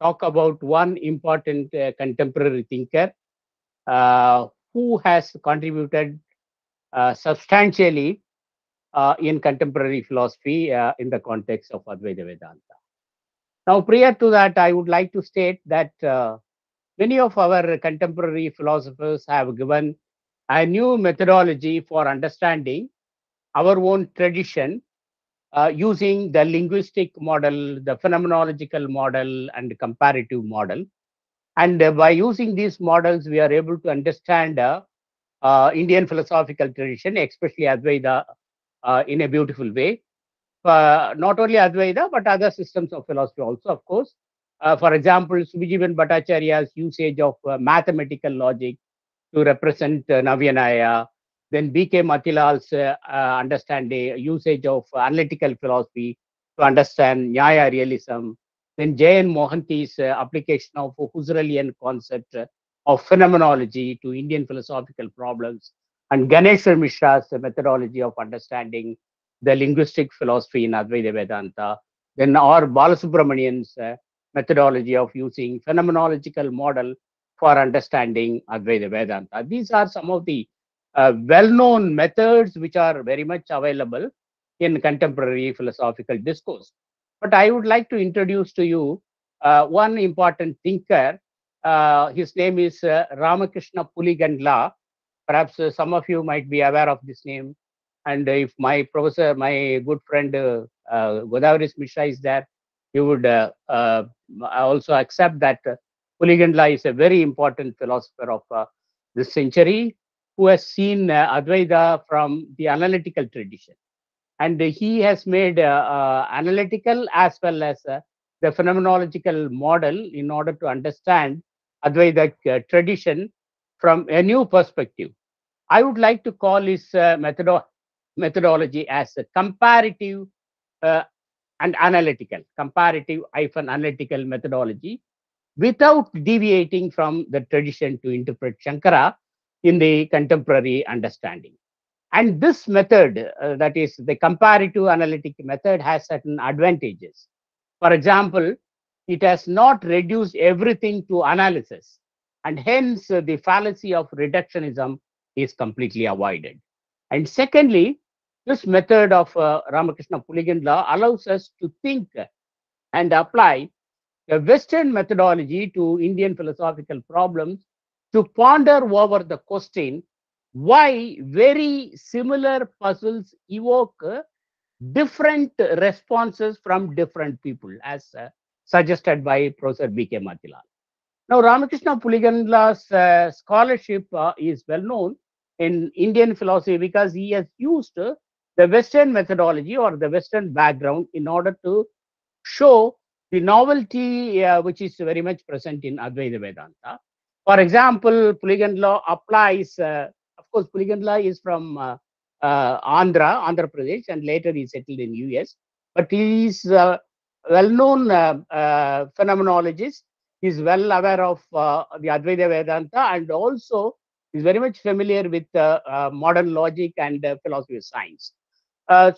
talk about one important uh, contemporary thinker uh, who has contributed substantially uh, in contemporary philosophy uh, in the context of Advaita Vedanta. Now, prior to that, I would like to state that uh, many of our contemporary philosophers have given a new methodology for understanding our own tradition uh, using the linguistic model, the phenomenological model, and comparative model. And uh, by using these models, we are able to understand uh, uh, Indian philosophical tradition, especially Advaita, uh, in a beautiful way. Uh, not only Advaita, but other systems of philosophy also, of course. Uh, for example, Sibajiban Bhattacharya's usage of uh, mathematical logic to represent uh, Navya-Nyaya, then B.K. Matilal's uh, uh, understanding, usage of analytical philosophy to understand Nyaya realism, then J.N. Mohanty's uh, application of Husserlian concept uh, of phenomenology to Indian philosophical problems, and Ganeshwar Mishra's methodology of understanding the linguistic philosophy in Advaita Vedanta, then our Balasubramanian's uh, methodology of using phenomenological model for understanding Advaita Vedanta. These are some of the uh, well-known methods which are very much available in contemporary philosophical discourse. But I would like to introduce to you uh, one important thinker. Uh, his name is uh, Ramakrishna Puligandla. Perhaps uh, some of you might be aware of this name. And if my professor, my good friend uh, uh, Godabrish Mishra is there, he would uh, uh, also accept that Puligandla is a very important philosopher of this century who has seen Advaita from the analytical tradition. And he has made analytical as well as the phenomenological model in order to understand Advaita uh, tradition from a new perspective. I would like to call his uh, methodo- methodology as a comparative uh, and analytical, comparative hyphen analytical methodology without deviating from the tradition to interpret Shankara in the contemporary understanding. And this method, uh, that is the comparative analytic method, has certain advantages. For example, it has not reduced everything to analysis, and hence uh, the fallacy of reductionism is completely avoided. And secondly, this method of uh, Ramakrishna Puligandla allows us to think and apply the Western methodology to Indian philosophical problems to ponder over the question why very similar puzzles evoke different responses from different people, as uh, suggested by Professor B.K. Matilal. Now, Ramakrishna Puligandla's uh, scholarship uh, is well known in Indian philosophy because he has used uh, the Western methodology or the Western background in order to show the novelty uh, which is very much present in Advaita Vedanta. For example, Puligandla applies, uh, of course, Puligandla is from uh, Andhra, Andhra Pradesh, and later he settled in US. But he is well-known uh, uh, phenomenologist. He is well aware of uh, the Advaita Vedanta and also is very much familiar with modern logic and philosophy of science.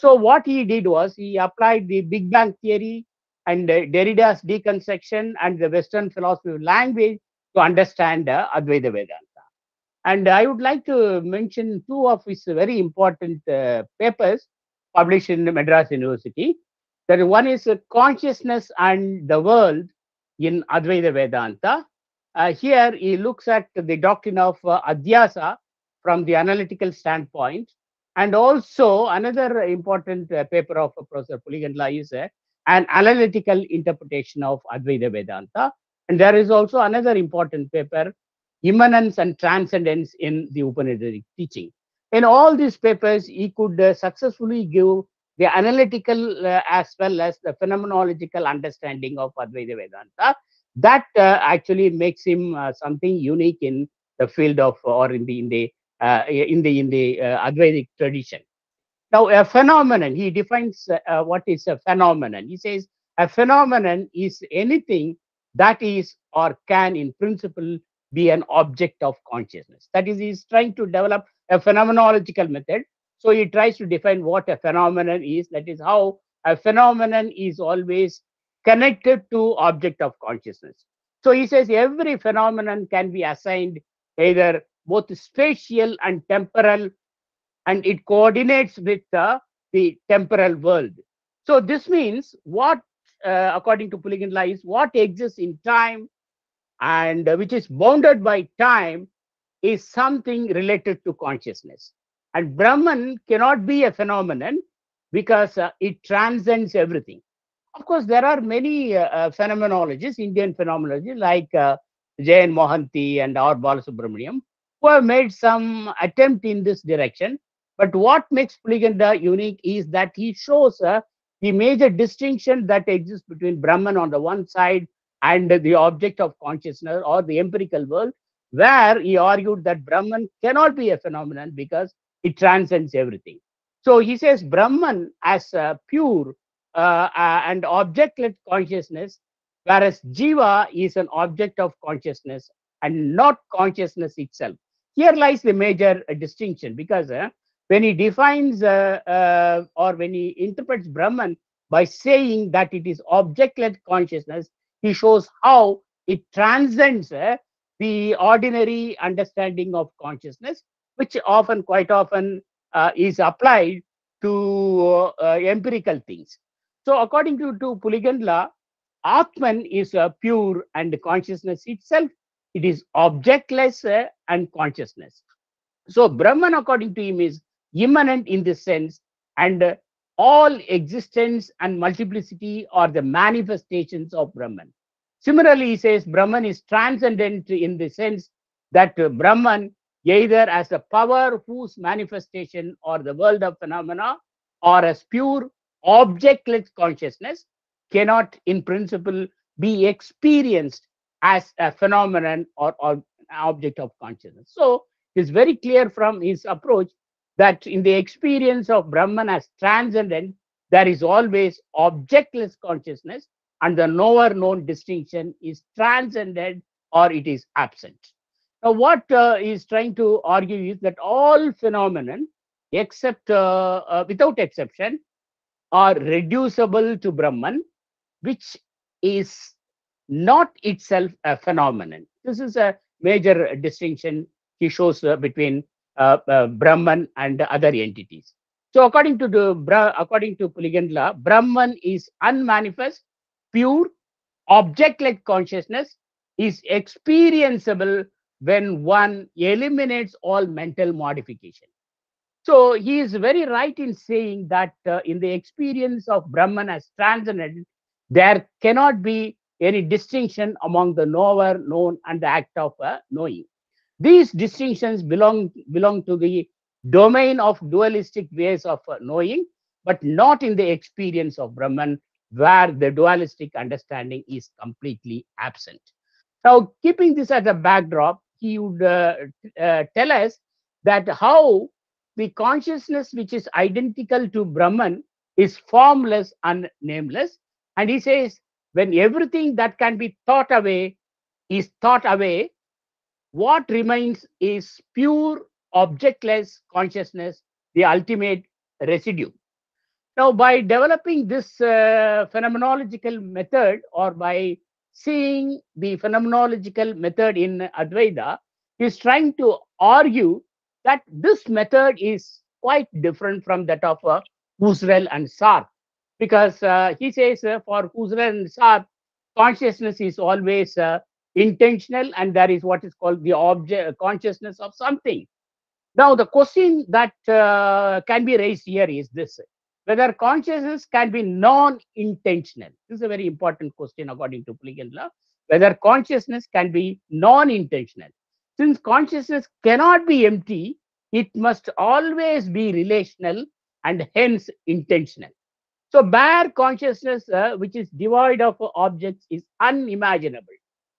So what he did was he applied the Big Bang theory and Derrida's deconstruction and the Western philosophy of language to understand uh, Advaita Vedanta. And I would like to mention two of his very important uh, papers published in Madras University. That one is Consciousness and the World in Advaita Vedanta. Uh, here he looks at the doctrine of uh, Adhyasa from the analytical standpoint. And also another important uh, paper of uh, Professor Puligandla is an analytical interpretation of Advaita Vedanta. And there is also another important paper, Immanence and Transcendence in the Upanishadic Teaching. in all these papers, he could uh, successfully give the analytical uh, as well as the phenomenological understanding of Advaita Vedanta. That uh, actually makes him uh, something unique in the field of or in the in the uh, in the in the Advaitic tradition. Now, a phenomenon, he defines uh, what is a phenomenon. He says a phenomenon is anything that is or can, in principle, be an object of consciousness. That is, he's trying to develop a phenomenological method. So he tries to define what a phenomenon is. That is how a phenomenon is always connected to object of consciousness. So he says every phenomenon can be assigned either both spatial and temporal and it coordinates with uh, the temporal world. So this means what, uh, according to Puligandla, is what exists in time and uh, which is bounded by time is something related to consciousness. And Brahman cannot be a phenomenon because uh, it transcends everything. Of course, there are many uh, uh, phenomenologists, Indian phenomenologists like uh, J.N. Mohanty and R. Balasubramanian, who have made some attempt in this direction. But what makes Puligandla unique is that he shows uh, the major distinction that exists between Brahman on the one side and the object of consciousness or the empirical world, where he argued that Brahman cannot be a phenomenon because it transcends everything. So he says Brahman as a pure uh, and objectless consciousness, whereas Jiva is an object of consciousness and not consciousness itself. Here lies the major uh, distinction because uh, when he defines uh, or when he interprets Brahman by saying that it is objectless consciousness, he shows how it transcends the ordinary understanding of consciousness, which often, quite often, uh, is applied to uh, empirical things. So, according to, to Puligandla, Atman is uh, pure and consciousness itself. It is objectless uh, and consciousness. So, Brahman, according to him, is immanent in this sense, and uh, all existence and multiplicity are the manifestations of Brahman. Similarly, he says Brahman is transcendent in the sense that uh, Brahman, either as a power whose manifestation or the world of phenomena, or as pure objectless consciousness, cannot in principle be experienced as a phenomenon or, or object of consciousness. So it's very clear from his approach that in the experience of Brahman as transcendent, there is always objectless consciousness, and the knower known distinction is transcended or it is absent. Now, what uh, is trying to argue is that all phenomenon, except uh, uh, without exception, are reducible to Brahman, which is not itself a phenomenon. This is a major distinction he shows uh, between uh, uh, Brahman and other entities. So, according to the according to Puligandla, Brahman is unmanifest, pure, object-like consciousness is experienceable when one eliminates all mental modification. So he is very right in saying that uh, in the experience of Brahman as transcendent, there cannot be any distinction among the knower, known, and the act of uh, knowing. These distinctions belong belong to the domain of dualistic ways of uh, knowing, but not in the experience of Brahman, where the dualistic understanding is completely absent. Now, keeping this as a backdrop, he would uh, uh, tell us that how the consciousness which is identical to Brahman is formless and nameless. And he says, when everything that can be thought away is thought away, what remains is pure objectless consciousness, the ultimate residue. Now, by developing this uh, phenomenological method or by seeing the phenomenological method in Advaita, is trying to argue that this method is quite different from that of uh, Husserl and Sartre, because uh, he says uh, for Husserl and Sartre, consciousness is always uh, intentional and there is what is called the object consciousness of something. Now, the question that uh, can be raised here is this whether consciousness can be non-intentional. This is a very important question according to Puligandla, whether consciousness can be non-intentional. Since consciousness cannot be empty, it must always be relational and hence intentional. So bare consciousness, uh, which is devoid of objects, is unimaginable.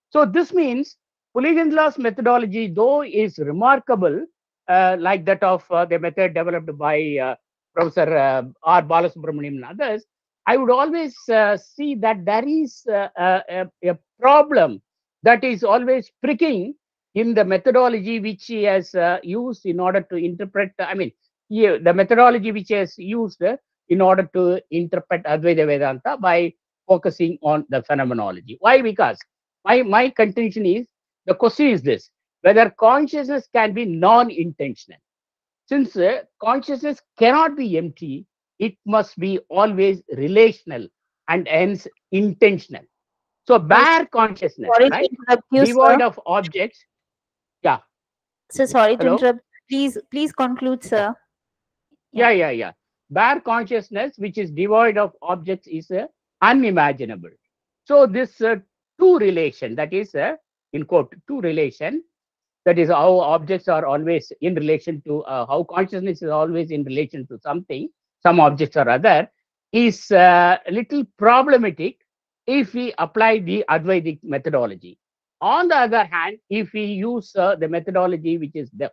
So this means Puligandla's methodology, though is remarkable, uh, like that of uh, the method developed by uh, Professor uh, R. Balasubramanian and others, I would always uh, see that there is uh, a, a problem that is always pricking in the methodology which he has uh, used in order to interpret, I mean, he- the methodology which he has used uh, in order to interpret Advaita Vedanta by focusing on the phenomenology. Why? Because my, my contention is the question is this whether consciousness can be non intentional. Since uh, consciousness cannot be empty, it must be always relational and hence intentional. So, bare consciousness, Sorry right? you, devoid sir. of objects. Yeah. So sorry to Hello? interrupt. Please, please conclude, sir. Yeah, yeah, yeah. Bare consciousness, which is devoid of objects, is uh, unimaginable. So this uh, two relation, that is, uh, in quote, two relation, that is how objects are always in relation to, uh, how consciousness is always in relation to something, some objects or other, is uh, a little problematic if we apply the Advaitic methodology. On the other hand, if we use uh, the methodology which is de-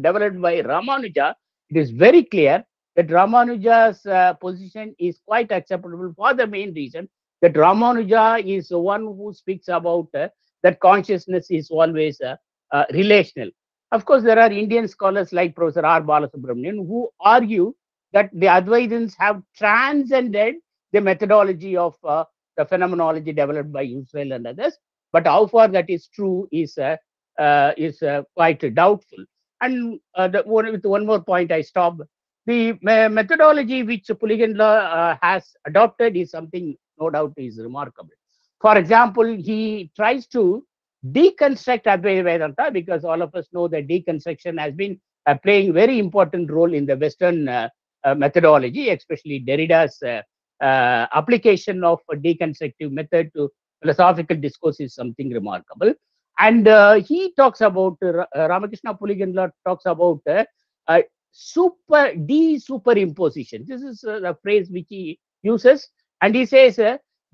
developed by Ramanuja, it is very clear that Ramanuja's uh, position is quite acceptable for the main reason that Ramanuja is the one who speaks about uh, that consciousness is always uh, uh, relational. Of course, there are Indian scholars like Professor R. Balasubramanian who argue that the Advaitins have transcended the methodology of uh, the phenomenology developed by Husserl and others. But how far that is true is uh, uh, is uh, quite doubtful. And uh, the, one, with one more point, I stop. The methodology which Puligandla has adopted is something no doubt is remarkable. For example, he tries to deconstruct Advaita Vedanta because all of us know that deconstruction has been uh, playing very important role in the Western uh, uh, methodology, especially Derrida's uh, uh, application of a deconstructive method to philosophical discourse is something remarkable. And uh, he talks about, Ramakrishna Puligandla talks about super de-superimposition. This is the phrase which he uses. And he says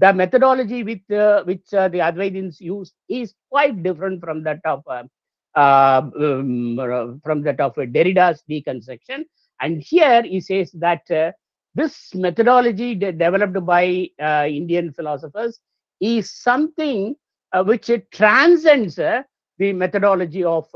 the methodology with uh, which uh, the Advaitins use is quite different from that of uh, uh um, uh, from that of Derrida's deconstruction. And here he says that uh, this methodology de- developed by Indian philosophers is something which transcends the methodology of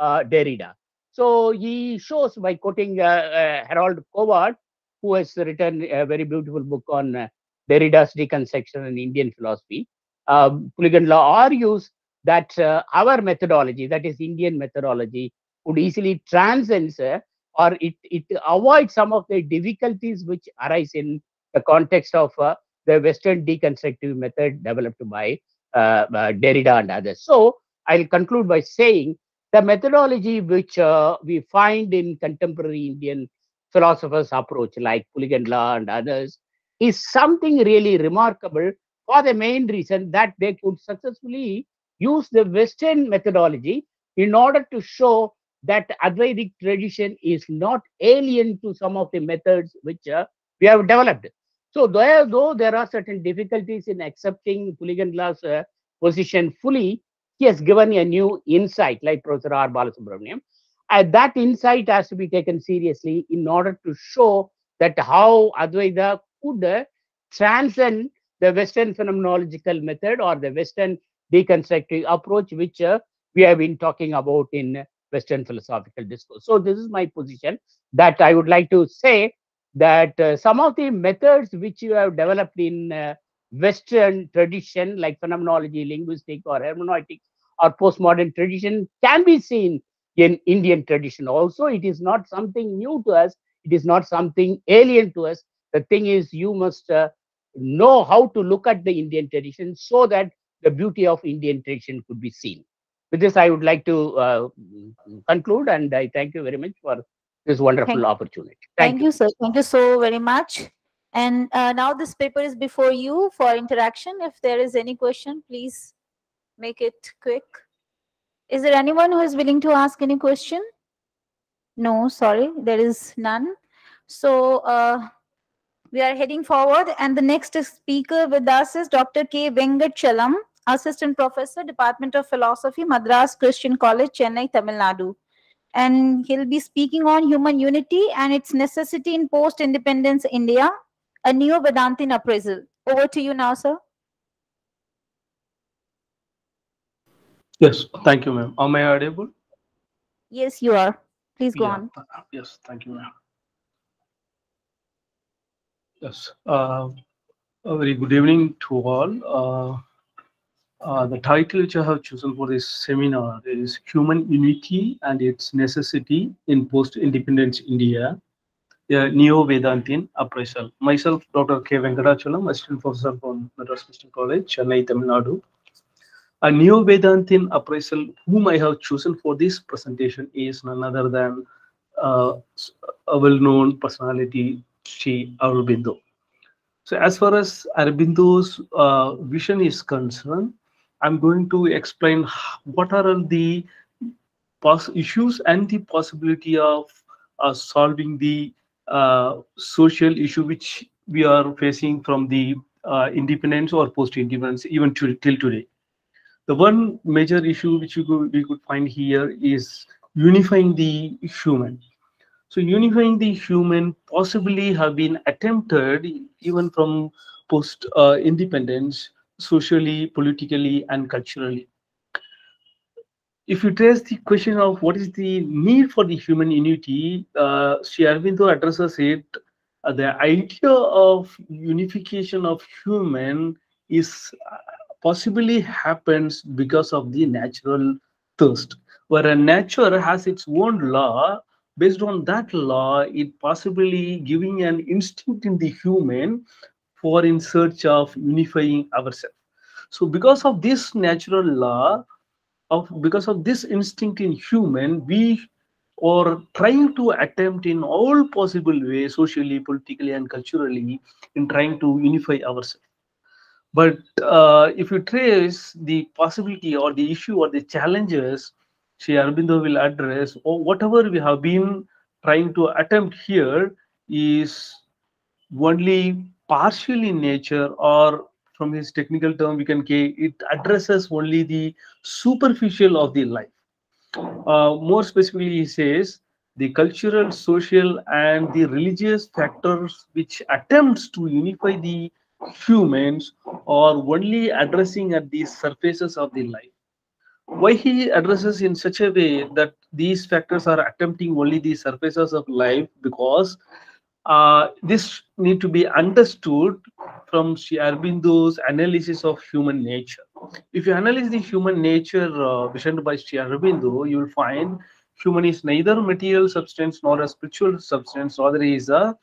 Derrida. So he shows by quoting Harold Coward, who has written a very beautiful book on Derrida's deconstruction in Indian philosophy. Um, Puligandla argues that uh, our methodology, that is Indian methodology, would easily transcend uh, or it, it avoids some of the difficulties which arise in the context of uh, the Western deconstructive method developed by uh, uh, Derrida and others. So I'll conclude by saying the methodology which uh, we find in contemporary Indian philosophers' approach, like Puligandla and others, is something really remarkable for the main reason that they could successfully use the Western methodology in order to show that Advaitic tradition is not alien to some of the methods which uh, we have developed. So, though there are certain difficulties in accepting Puligandla's uh, position fully, he has given a new insight, like Professor R. Balasubramanian. And that insight has to be taken seriously in order to show that how Advaita could transcend the Western phenomenological method or the Western deconstructive approach, which uh, we have been talking about in Western philosophical discourse. So, this is my position that I would like to say that uh, some of the methods which you have developed in uh, Western tradition, like phenomenology, linguistic, or hermeneutics, or postmodern tradition, can be seen in Indian tradition also. It is not something new to us, it is not something alien to us. The thing is, you must uh, know how to look at the Indian tradition so that the beauty of Indian tradition could be seen. With this, I would like to uh, conclude, and I thank you very much for this wonderful Thank- opportunity. Thank, you, sir. Thank you so very much. And uh, now this paper is before you for interaction. If there is any question, please make it quick. Is there anyone who is willing to ask any question? No, sorry, there is none. So uh, we are heading forward, and the next speaker with us is Dr. K. Vengachalam, Assistant Professor, Department of Philosophy, Madras Christian College, Chennai, Tamil Nadu. And he'll be speaking on human unity and its necessity in post-independence India, a neo-Vedantin appraisal. Over to you now, sir. Yes, thank you, ma'am. Am I audible? Yes, you are. Please go Yeah. on. Yes, thank you, ma'am. Yes, uh, a very good evening to all. Uh, uh, the title which I have chosen for this seminar is Human Unity and Its Necessity in Post-Independence India, a Neo-Vedantin Appraisal. Myself, Dr. K. Venkatachalam, Assistant Professor from Madras Christian College, Chennai, Tamil Nadu. A Neo-Vedantin appraisal whom I have chosen for this presentation is none other than uh, a well-known personality, Sri Aurobindo. So as far as Aurobindo's uh, vision is concerned, I'm going to explain what are the issues and the possibility of uh, solving the uh, social issue which we are facing from the uh, independence or post-independence even to, till today. The one major issue which could, we could find here is unifying the human. So unifying the human possibly have been attempted even from post uh, independence, socially, politically, and culturally. If you trace the question of what is the need for the human unity, uh, Sri Aurobindo addresses it. uh, the idea of unification of human is uh, possibly happens because of the natural thirst, where a nature has its own law. Based on that law, it possibly giving an instinct in the human for in search of unifying ourselves. So, because of this natural law, of because of this instinct in human, we are trying to attempt in all possible ways, socially, politically, and culturally, in trying to unify ourselves. But uh, if you trace the possibility or the issue or the challenges Sri Aurobindo will address, or whatever we have been trying to attempt here is only partial in nature or from his technical term we can say it addresses only the superficial of the life. Uh, more specifically he says the cultural social and the religious factors which attempts to unify the humans are only addressing at the surfaces of the life why he addresses in such a way that these factors are attempting only the surfaces of life because uh, this need to be understood from Sri Aurobindo's analysis of human nature. If you analyze the human nature uh, visioned by Sri Aurobindo, you will find human is neither material substance nor a spiritual substance, rather is a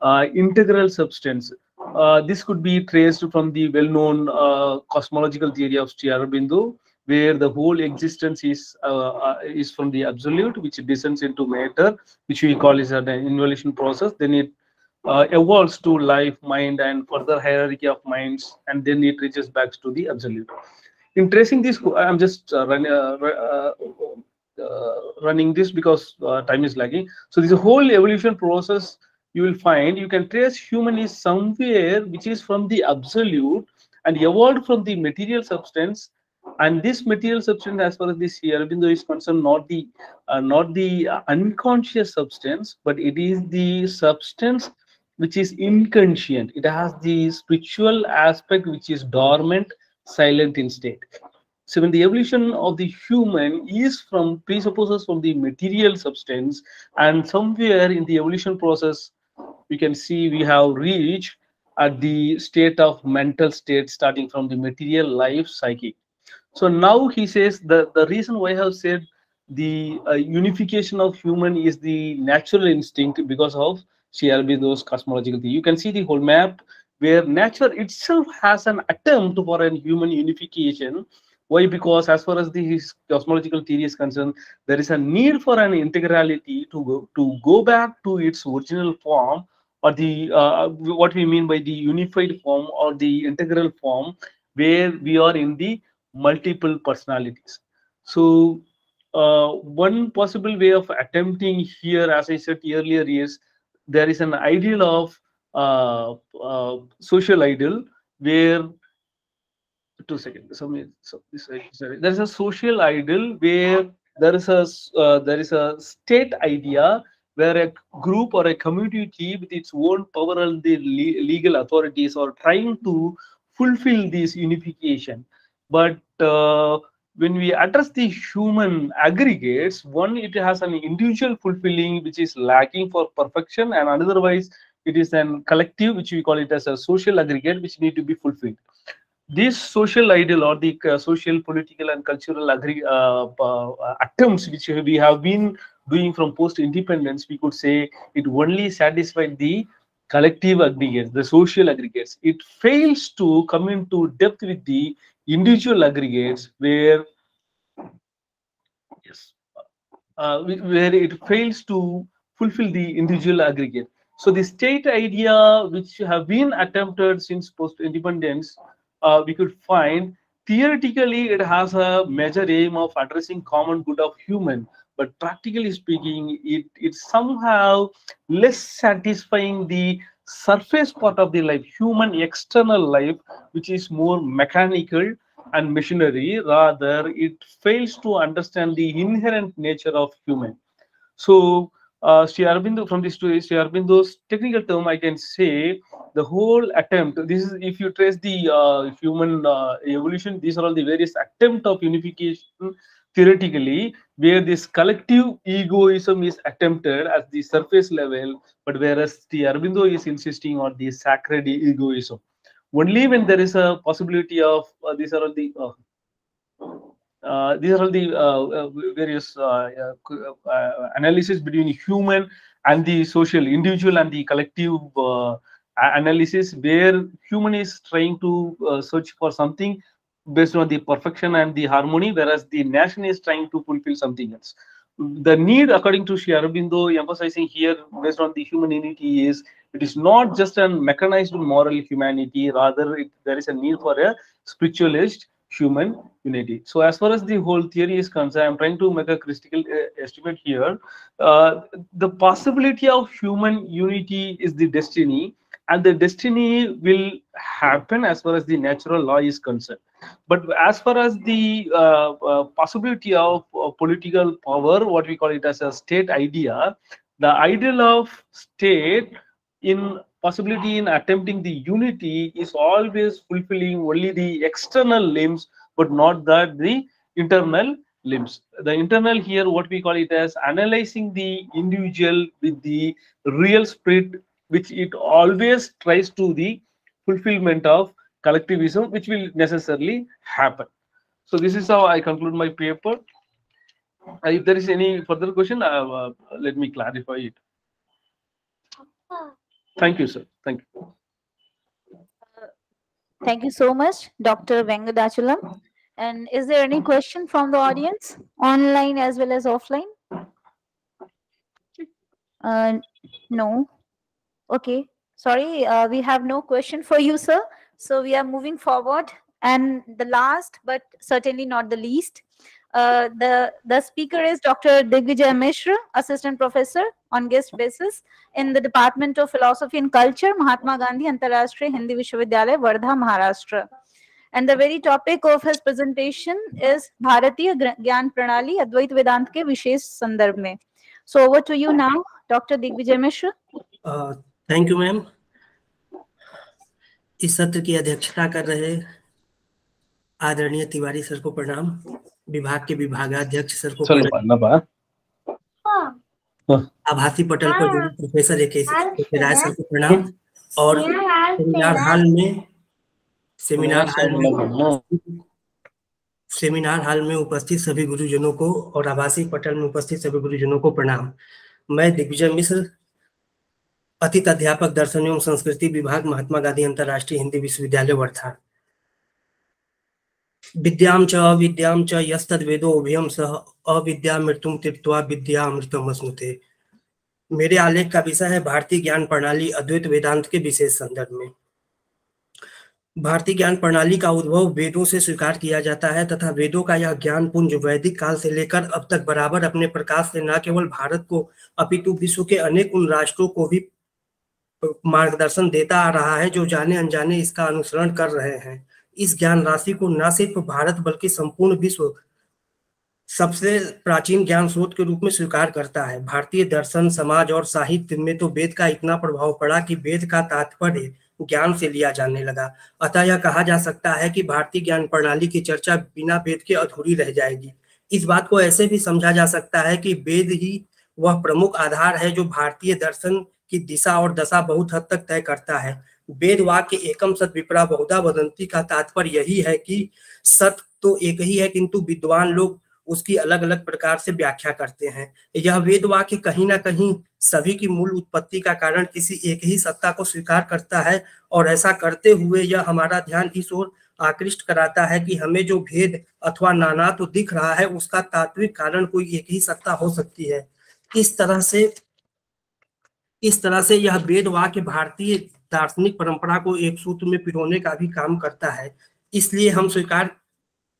uh, integral substance. Uh, this could be traced from the well-known uh, cosmological theory of Sri Aurobindo, where the whole existence is uh, uh, is from the absolute, which descends into matter, which we call is an involution process. Then it uh, evolves to life, mind, and further hierarchy of minds, and then it reaches back to the absolute. In tracing this, I'm just uh, run, uh, uh, running this because time is lagging. So this whole evolution process, you will find you can trace human is somewhere which is from the absolute and evolved from the material substance and this material substance as far as this Aurobindo is concerned not the uh, not the unconscious substance but it is the substance which is inconscient. It has the spiritual aspect which is dormant silent in state. So when the evolution of the human is from presupposes from the material substance and somewhere in the evolution process we can see we have reached at the state of mental state starting from the material life psyche so now he says the, the reason why I have said the uh, unification of human is the natural instinct because of Aurobindo's cosmological theory. You can see the whole map where nature itself has an attempt for an human unification. Why? Because as far as the his cosmological theory is concerned, there is a need for an integrality to go to go back to its original form or the uh, what we mean by the unified form or the integral form where we are in the multiple personalities. So uh, one possible way of attempting here, as I said earlier, is there is an ideal of uh, uh, social ideal where two seconds. So, so sorry. there is a social ideal where there is a uh, there is a state idea where a group or a community with its own power and the legal authorities are trying to fulfill this unification. But uh, when we address the human aggregates, one it has an individual fulfilling which is lacking for perfection, and otherwise it is an collective which we call it as a social aggregate which need to be fulfilled. This social ideal or the uh, social, political, and cultural agree, uh, uh, attempts which we have been doing from post-independence, we could say it only satisfied the collective aggregates, the social aggregates. It fails to come into depth with the individual aggregates where yes, uh, where it fails to fulfill the individual aggregate. So the state idea which have been attempted since post-independence uh, we could find theoretically it has a major aim of addressing common good of human but practically speaking it it's somehow less satisfying the surface part of the life human external life which is more mechanical and machinery rather it fails to understand the inherent nature of human so uh, Sri Aurobindo, from this to Sri Aurobindo's technical term, I can say the whole attempt. This is if you trace the uh, human uh, evolution. These are all the various attempt of unification theoretically, where this collective egoism is attempted at the surface level, but whereas the Aurobindo is insisting on the sacred egoism. Only when there is a possibility of uh, these are all the uh, uh, these are all the uh, uh, various analysis between human and the social individual and the collective analysis where human is trying to search for something based on the perfection and the harmony whereas the nation is trying to fulfill something else the need according to Sri Aurobindo emphasizing here based on the human unity is it is not just a mechanized moral humanity rather it, there is a need for a spiritualist human unity. So as far as the whole theory is concerned, I'm trying to make a critical uh, estimate here. Uh, the possibility of human unity is the destiny, and the destiny will happen as far as the natural law is concerned. But as far as the uh, uh, possibility of uh, political power, what we call it as a state idea, the ideal of state in possibility in attempting the unity is always fulfilling only the external limbs but not that the internal limbs the internal here what we call it as analyzing the individual with the real spirit which it always tries to the fulfillment of collectivism which will necessarily happen so this is how i conclude my paper Uh, if there is any further question uh, uh, let me clarify it thank you sir thank you Thank you so much, Dr. Vengadachalam. And is there any question from the audience, online as well as offline? Uh, no. Okay, sorry, uh, we have no question for you, sir. So we are moving forward. And the last, but certainly not the least, uh, the, the speaker is Dr. Digvijay Mishra, Assistant Professor on guest basis in the Department of Philosophy and Culture, Mahatma Gandhi Antarashtriya Hindi Vishwavidyalaya, Wardha, Maharashtra. And the very topic of his presentation is Bharatiya Gyan Pranali Advait Vedant ke Vishesh Sandarbh mein. So over to you now, Dr. Digvijay Mishra. Uh, thank you ma'am इस सत्र की अध्यक्षता कर रहे आदरणीय Tiwari sir को प्रणाम। विभाग के विभागाध्यक्ष सर को प्रणाम। आभासी पटल पर प्रोफेसर ए राय सर को प्रणाम। और सेमिनार हॉल में सेमिनार हॉल में। सेमिनार हॉल में उपस्थित सभी गुरुजनों को और आभासी पटल में उपस्थित सभी गुरुजनों को प्रणाम। मैं दिग्विजय मिश्र अतिथि अध्यापक दर्शन एवं संस्कृति विभाग महात्मा गांधी अंतर्राष्ट्रीय हिंदी विश्वविद्यालय वर्धा। विद्याम च अविद्याम च यस्तद्वेदो उभयम सह अविद्या मृत्युम तीर्थवा विद्या अमृतम अश्नुते मेरे आलेख का विषय है भारतीय ज्ञान प्रणाली अद्वैत वेदांत के विशेष संदर्भ में। भारतीय ज्ञान प्रणाली का उद्भव वेदों से स्वीकार किया जाता है तथा वेदों का यह ज्ञान पुंज वैदिक काल से लेकर अब तक बराबर अपने प्रकाश से न केवल भारत को, अपितु विश्व के अनेक उन राष्ट्रों को भी मार्गदर्शन देता आ रहा है, जो जाने अनजाने इसका अनुसरण कर रहे हैं। इस ज्ञान राशि को न सिर्फ़ भारत, बल्कि संपूर्ण विश्व सबसे प्राचीन ज्ञान स्रोत के रूप में स्वीकार करता है। भारतीय दर्शन, समाज और साहित्य में तो वेद का इतना प्रभाव पड़ा कि वेद का तात्पर्य ज्ञान से लिया जाने लगा। अतः यह कहा जा सकता है कि भारतीय ज्ञान प्रणाली की चर्चा बिना वेद के अधूरी रह जाएगी। इस बात को ऐसे भी समझा जा सकता है कि वेद ही वह प्रमुख आधार है जो भारतीय दर्शन की दिशा और दशा बहुत हद तक तय करता है। वेद वाक्य एकम सत विपरा बहुधा वदंती का तात्पर्य यही है कि सत्य तो एक ही है, किंतु विद्वान लोग उसकी अलग अलग प्रकार से व्याख्या करते हैं। यह वेद वाक्य कहीं ना कहीं सभी की मूल उत्पत्ति का कारण किसी एक ही सत्ता को स्वीकार करता है और ऐसा करते हुए यह हमारा ध्यान इस ओर आकृष्ट कराता है कि हमें जो भेद अथवा नाना तो दिख रहा है, उसका तात्विक कारण कोई एक ही सत्ता हो सकती है। इस तरह से इस तरह से यह वेद वाक्य भारतीय दार्शनिक परंपरा को एक सूत्र में पिरोने का भी काम करता है। इसलिए हम स्वीकार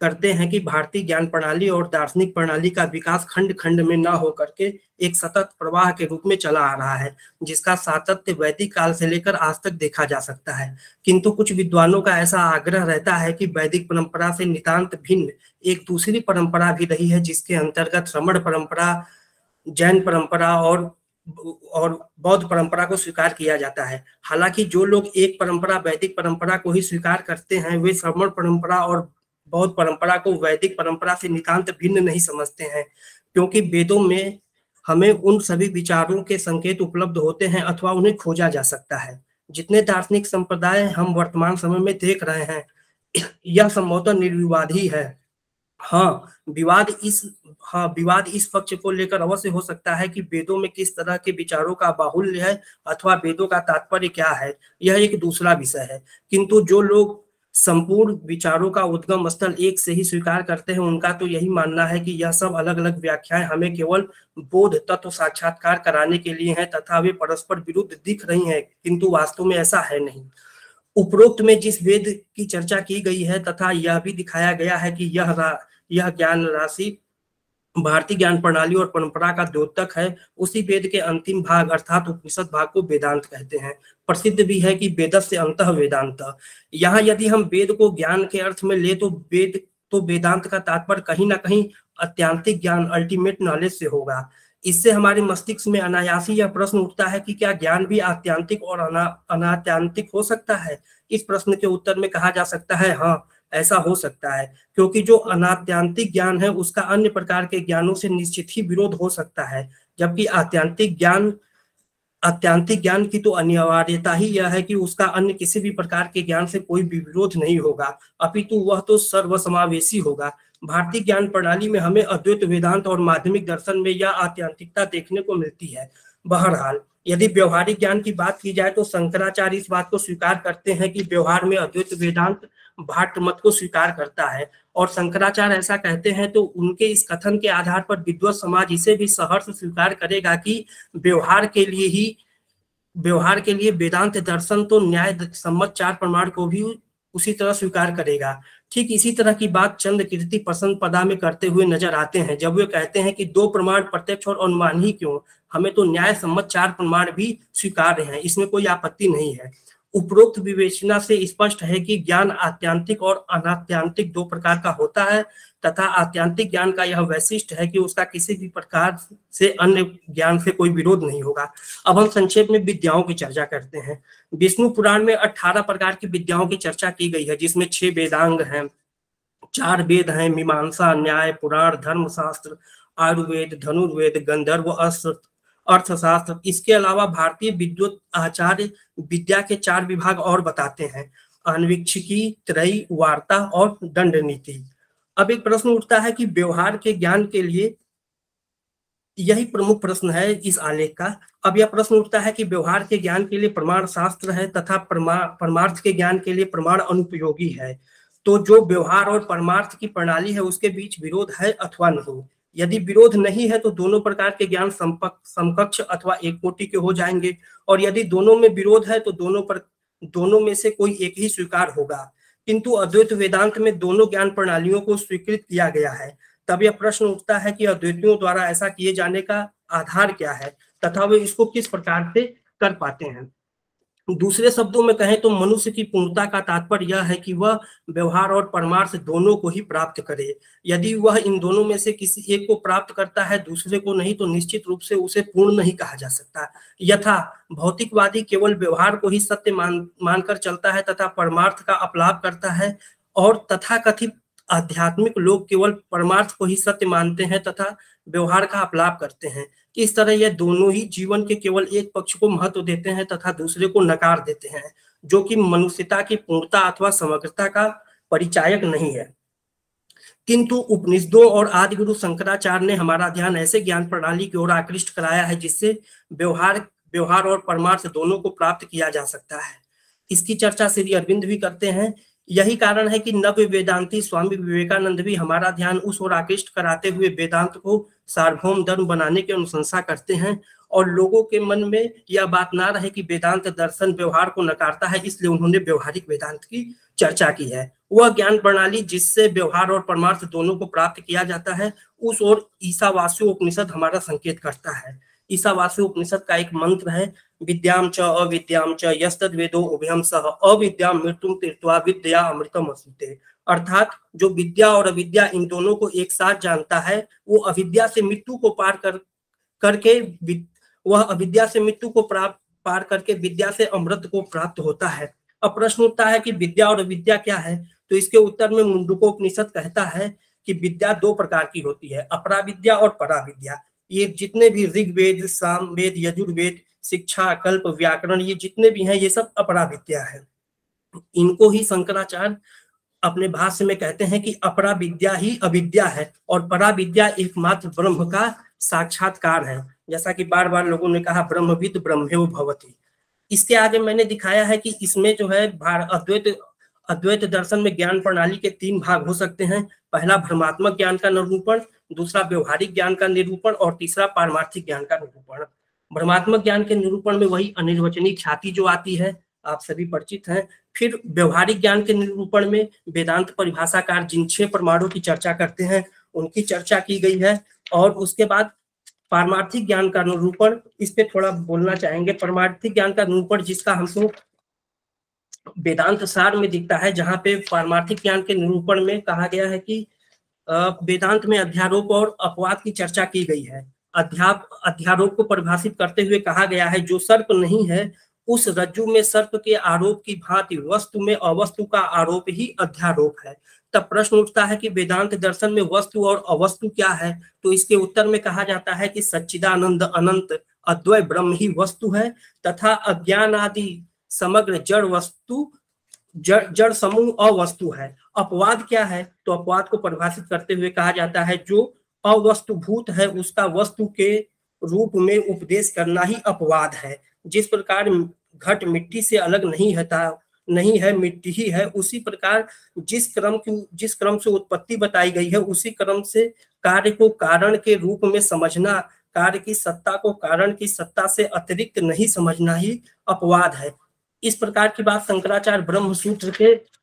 करते हैं कि भारतीय ज्ञान प्रणाली और दार्शनिक प्रणाली का विकास खंड खंड में न होकर के एक सतत प्रवाह के रूप में चला आ रहा है, जिसका सातत्य वैदिक काल से लेकर आज तक देखा जा सकता है। किंतु कुछ विद्वानों का ऐसा आग्रह रहता है कि वैदिक परंपरा से नितांत भिन्न एक दूसरी परंपरा भी रही है, जिसके अंतर्गत श्रमण परंपरा, जैन परंपरा और और बौद्ध परंपरा को स्वीकार किया जाता है। हालाँकि जो लोग एक परंपरा, वैदिक परंपरा को ही स्वीकार करते हैं, वे श्रमण परंपरा और बौद्ध परंपरा को वैदिक परंपरा से नितांत भिन्न नहीं समझते हैं, क्योंकि वेदों में हमें उन सभी विचारों के संकेत उपलब्ध होते हैं अथवा उन्हें खोजा जा सकता है। जितने दार्शनिक संप्रदाय हम वर्तमान समय में देख रहे हैं, यह संभवतः निर्विवाद ही है। हाँ विवाद इस हाँ विवाद इस पक्ष को लेकर अवश्य हो सकता है कि वेदों में किस तरह के विचारों का बाहुल्य है अथवा वेदों का तात्पर्य क्या है, यह एक दूसरा विषय है। किंतु जो लोग संपूर्ण विचारों का उद्गम स्थल एक से ही स्वीकार करते हैं, उनका तो यही मानना है कि यह सब अलग अलग व्याख्याएँ हमें केवल बोध, तत्व साक्षात्कार कराने के लिए हैं तथा वे परस्पर विरुद्ध दिख रही हैं, किंतु वास्तव में ऐसा है नहीं। उपरोक्त में जिस वेद की चर्चा की गई है तथा यह भी दिखाया गया है कि यह यह ज्ञान राशि भारतीय ज्ञान प्रणाली और परंपरा का द्योतक है, उसी वेद के अंतिम भाग अर्थात उपनिषद भाग को वेदांत कहते हैं। प्रसिद्ध भी है कि वेद से अंत वेदांत। यहाँ यदि हम वेद को ज्ञान के अर्थ में ले तो वेद तो वेदांत का तात्पर्य कहीं ना कहीं अत्यांतिक ज्ञान अल्टीमेट नॉलेज से होगा। इससे हमारे मस्तिष्क में अनायासी यह प्रश्न उठता है कि क्या ज्ञान भी आत्यांतिक और अना, अनात्यांतिक हो सकता है? इस प्रश्न के उत्तर में कहा जा सकता है हाँ ऐसा हो सकता है, क्योंकि जो अनात्यांतिक ज्ञान है, उसका अन्य प्रकार के ज्ञानों से निश्चित ही विरोध हो सकता है, जबकि आत्यांतिक ज्ञान अत्यांतिक ज्ञान की तो अनिवार्यता ही यह है कि उसका अन्य किसी भी प्रकार के ज्ञान से कोई विरोध नहीं होगा, अपितु वह तो सर्वसमावेशी होगा। भारतीय ज्ञान प्रणाली में हमें अद्वैत वेदांत और माध्यमिक दर्शन में यह आत्यांतिकता देखने को मिलती है। बहरहाल, यदि व्यवहारिक ज्ञान की बात की जाए तो शंकराचार्य इस बात को स्वीकार करते हैं कि व्यवहार में अद्वैत वेदांत भाट मत को स्वीकार करता है और शंकराचार्य ऐसा कहते हैं तो उनके इस कथन के आधार पर विद्वत समाज इसे भी सहर्ष स्वीकार करेगा कि व्यवहार के लिए ही, व्यवहार के लिए वेदांत दर्शन तो न्याय सम्मत चार प्रमाण को भी उसी तरह स्वीकार करेगा। ठीक इसी तरह की बात चंद कीर्ति पसंद पदा में करते हुए नज़र आते हैं। जब वे कहते हैं कि दो प्रमाण प्रत्यक्ष और अनुमान ही क्यों? हमें तो न्याय सम्मत चार प्रमाण भी स्वीकार्य हैं, इसमें कोई आपत्ति नहीं है। उपरोक्त विवेचना से स्पष्ट है कि ज्ञान आत्यांतिक और अनात्यांतिक दो प्रकार का होता है, तथा आत्यांतिक ज्ञान का यह वैशिष्ट है कि उसका किसी भी प्रकार से अन्य ज्ञान से कोई विरोध नहीं होगा। अब हम संक्षेप में विद्याओं की चर्चा करते हैं। विष्णु पुराण में अठारह प्रकार की विद्याओं की चर्चा की गई है, जिसमें छह वेदांग हैं, चार वेद हैं, मीमांसा, न्याय, पुराण, धर्मशास्त्र, आयुर्वेद, धनुर्वेद, गंधर्व, अस्त्र अर्थशास्त्र। इसके अलावा भारतीय विद्युत आचार्य विद्या के चार विभाग और बताते हैं। अनवीक्षिकी, त्रयी, वार्ता और दंड नीति अब एक प्रश्न उठता है कि व्यवहार के ज्ञान के लिए यही प्रमुख प्रश्न है इस आलेख का। अब यह प्रश्न उठता है कि व्यवहार के ज्ञान के लिए प्रमाण शास्त्र है तथा परमार्थ के ज्ञान के लिए प्रमाण अनुपयोगी है। तो जो व्यवहार और परमार्थ की प्रणाली है उसके बीच विरोध है अथवा नहीं? यदि विरोध नहीं है तो दोनों प्रकार के ज्ञान समकक्ष अथवा एक कोटि के हो जाएँगे। और यदि दोनों में विरोध है तो दोनों पर, दोनों में से कोई एक ही स्वीकार होगा। किंतु अद्वैत वेदांत में दोनों ज्ञान प्रणालियों को स्वीकृत किया गया है। तब यह प्रश्न उठता है कि अद्वैतियों द्वारा ऐसा किए जाने का आधार क्या है? तथा वे इसको किस प्रकार से कर पाते हैं? दूसरे शब्दों में कहें तो मनुष्य की पूर्णता का तात्पर्य यह है कि वह व्यवहार और परमार्थ दोनों को ही प्राप्त करे। यदि वह इन दोनों में से किसी एक को प्राप्त करता है, दूसरे को नहीं तो निश्चित रूप से उसे पूर्ण नहीं कहा जा सकता। यथा, भौतिकवादी केवल व्यवहार को ही सत्य मान, मानकर चलता है तथा परमार्थ का अपलाप करता है और तथा कथित आध्यात्मिक लोग केवल परमार्थ को ही सत्य मानते हैं तथा व्यवहार का अपलाप करते हैं। इस तरह यह दोनों ही जीवन के केवल एक पक्ष को महत्व देते हैं तथा दूसरे को नकार देते हैं, जो कि मनुष्यता की पूर्णता अथवा समग्रता का परिचायक नहीं है। किंतु उपनिषदों और आदि गुरु शंकराचार्य ने हमारा ध्यान ऐसे ज्ञान प्रणाली की ओर आकृष्ट कराया है, जिससे व्यवहार व्यवहार और परमार्थ दोनों को प्राप्त किया जा सकता है। इसकी चर्चा श्री अरविंद भी करते हैं यही कारण है कि नव वेदांती स्वामी विवेकानंद भी हमारा ध्यान उस ओर आकृष्ट कराते हुए वेदांत को सार्वभौम धर्म बनाने की अनुशंसा करते हैं और लोगों के मन में यह बात ना रहे कि वेदांत दर्शन व्यवहार को नकारता है, इसलिए उन्होंने व्यवहारिक वेदांत की चर्चा की है। वह ज्ञान प्रणाली जिससे व्यवहार और परमार्थ दोनों को प्राप्त किया जाता है, उस ओर ईसावास्यु उपनिषद हमारा संकेत करता है। ईसावास्यु उपनिषद का एक मंत्र है विद्याम च अविद्याम च यस्तद वेदो उभयम सह अविद्याम मृत्युम तीर्थवा विद्या अमृतम असुते। अर्थात जो विद्या और अविद्या इन दोनों को एक साथ जानता है, वो अविद्या से मृत्यु को पार कर, करके वह अविद्या से मृत्यु को प्राप्त पार करके विद्या से अमृत को प्राप्त होता है। अब प्रश्न उठता है कि विद्या और अविद्या क्या है? तो इसके उत्तर में मुंडुकोपनिषद कहता है कि विद्या दो प्रकार की होती है अपरा विद्या और परा विद्या ये जितने भी ऋग्वेद साम वेद यजुर्वेद, शिक्षा, कल्प, व्याकरण, ये जितने भी हैं, ये सब अपरा विद्या है। इनको ही शंकराचार्य अपने भाष्य में कहते हैं कि अपरा विद्या ही अविद्या है और परा विद्या एकमात्र ब्रह्म का साक्षात्कार है। जैसा कि बार बार लोगों ने कहा, ब्रह्मविद ब्रह्मेव भवती। इसके आगे मैंने दिखाया है कि इसमें जो है अद्वैत अद्वैत दर्शन में ज्ञान प्रणाली के तीन भाग हो सकते हैं। पहला, भ्रमात्मक ज्ञान का निरूपण दूसरा व्यवहारिक ज्ञान का निरूपण और तीसरा पारमार्थिक ज्ञान का निरूपण। भ्रमात्मक ज्ञान के निरूपण में वही अनिर्वचनीय ख्याति जो आती है, आप सभी परिचित हैं। फिर व्यवहारिक ज्ञान के निरूपण में वेदांत परिभाषाकार जिन छह प्रमाणों की चर्चा करते हैं, उनकी चर्चा की गई है और उसके बाद पारमार्थिक ज्ञान का निरूपण, इस पे थोड़ा बोलना चाहेंगे। परमार्थिक ज्ञान का निरूपण जिसका हमको वेदांत सार में दिखता है, जहाँ पे पारमार्थिक ज्ञान के निरूपण में कहा गया है कि वेदांत में अध्यारोप और अपवाद की चर्चा की गई है। अध्याप, अध्यारोप को परिभाषित करते हुए कहा गया है, जो सर्प नहीं है, उस रज्जु में सर्प के आरोप की भांति वस्तु में अवस्तु का आरोप ही अध्यारोप है। तब प्रश्न उठता है कि वेदांत दर्शन में वस्तु और अवस्तु क्या है? तो इसके उत्तर में कहा जाता है कि सच्चिदानंद अनंत अद्वय ब्रह्म ही वस्तु है, तथा अज्ञान आदि समग्र जड़ वस्तु, जड़ जड़ समूह अवस्तु है। अपवाद क्या है? तो अपवाद को परिभाषित करते हुए कहा जाता है, जो अवस्तुभूत है, उसका वस्तु के रूप में उपदेश करना ही अपवाद है। जिस प्रकार घट मिट्टी से अलग नहीं होता नहीं है, मिट्टी ही है, उसी प्रकार जिस क्रम की, जिस क्रम से उत्पत्ति बताई गई है, उसी क्रम से कार्य को कारण के रूप में समझना, कार्य की सत्ता को कारण की सत्ता से अतिरिक्त नहीं समझना ही अपवाद है। इस प्रकार की बात शंकराचार्य ब्रह्म सूत्र के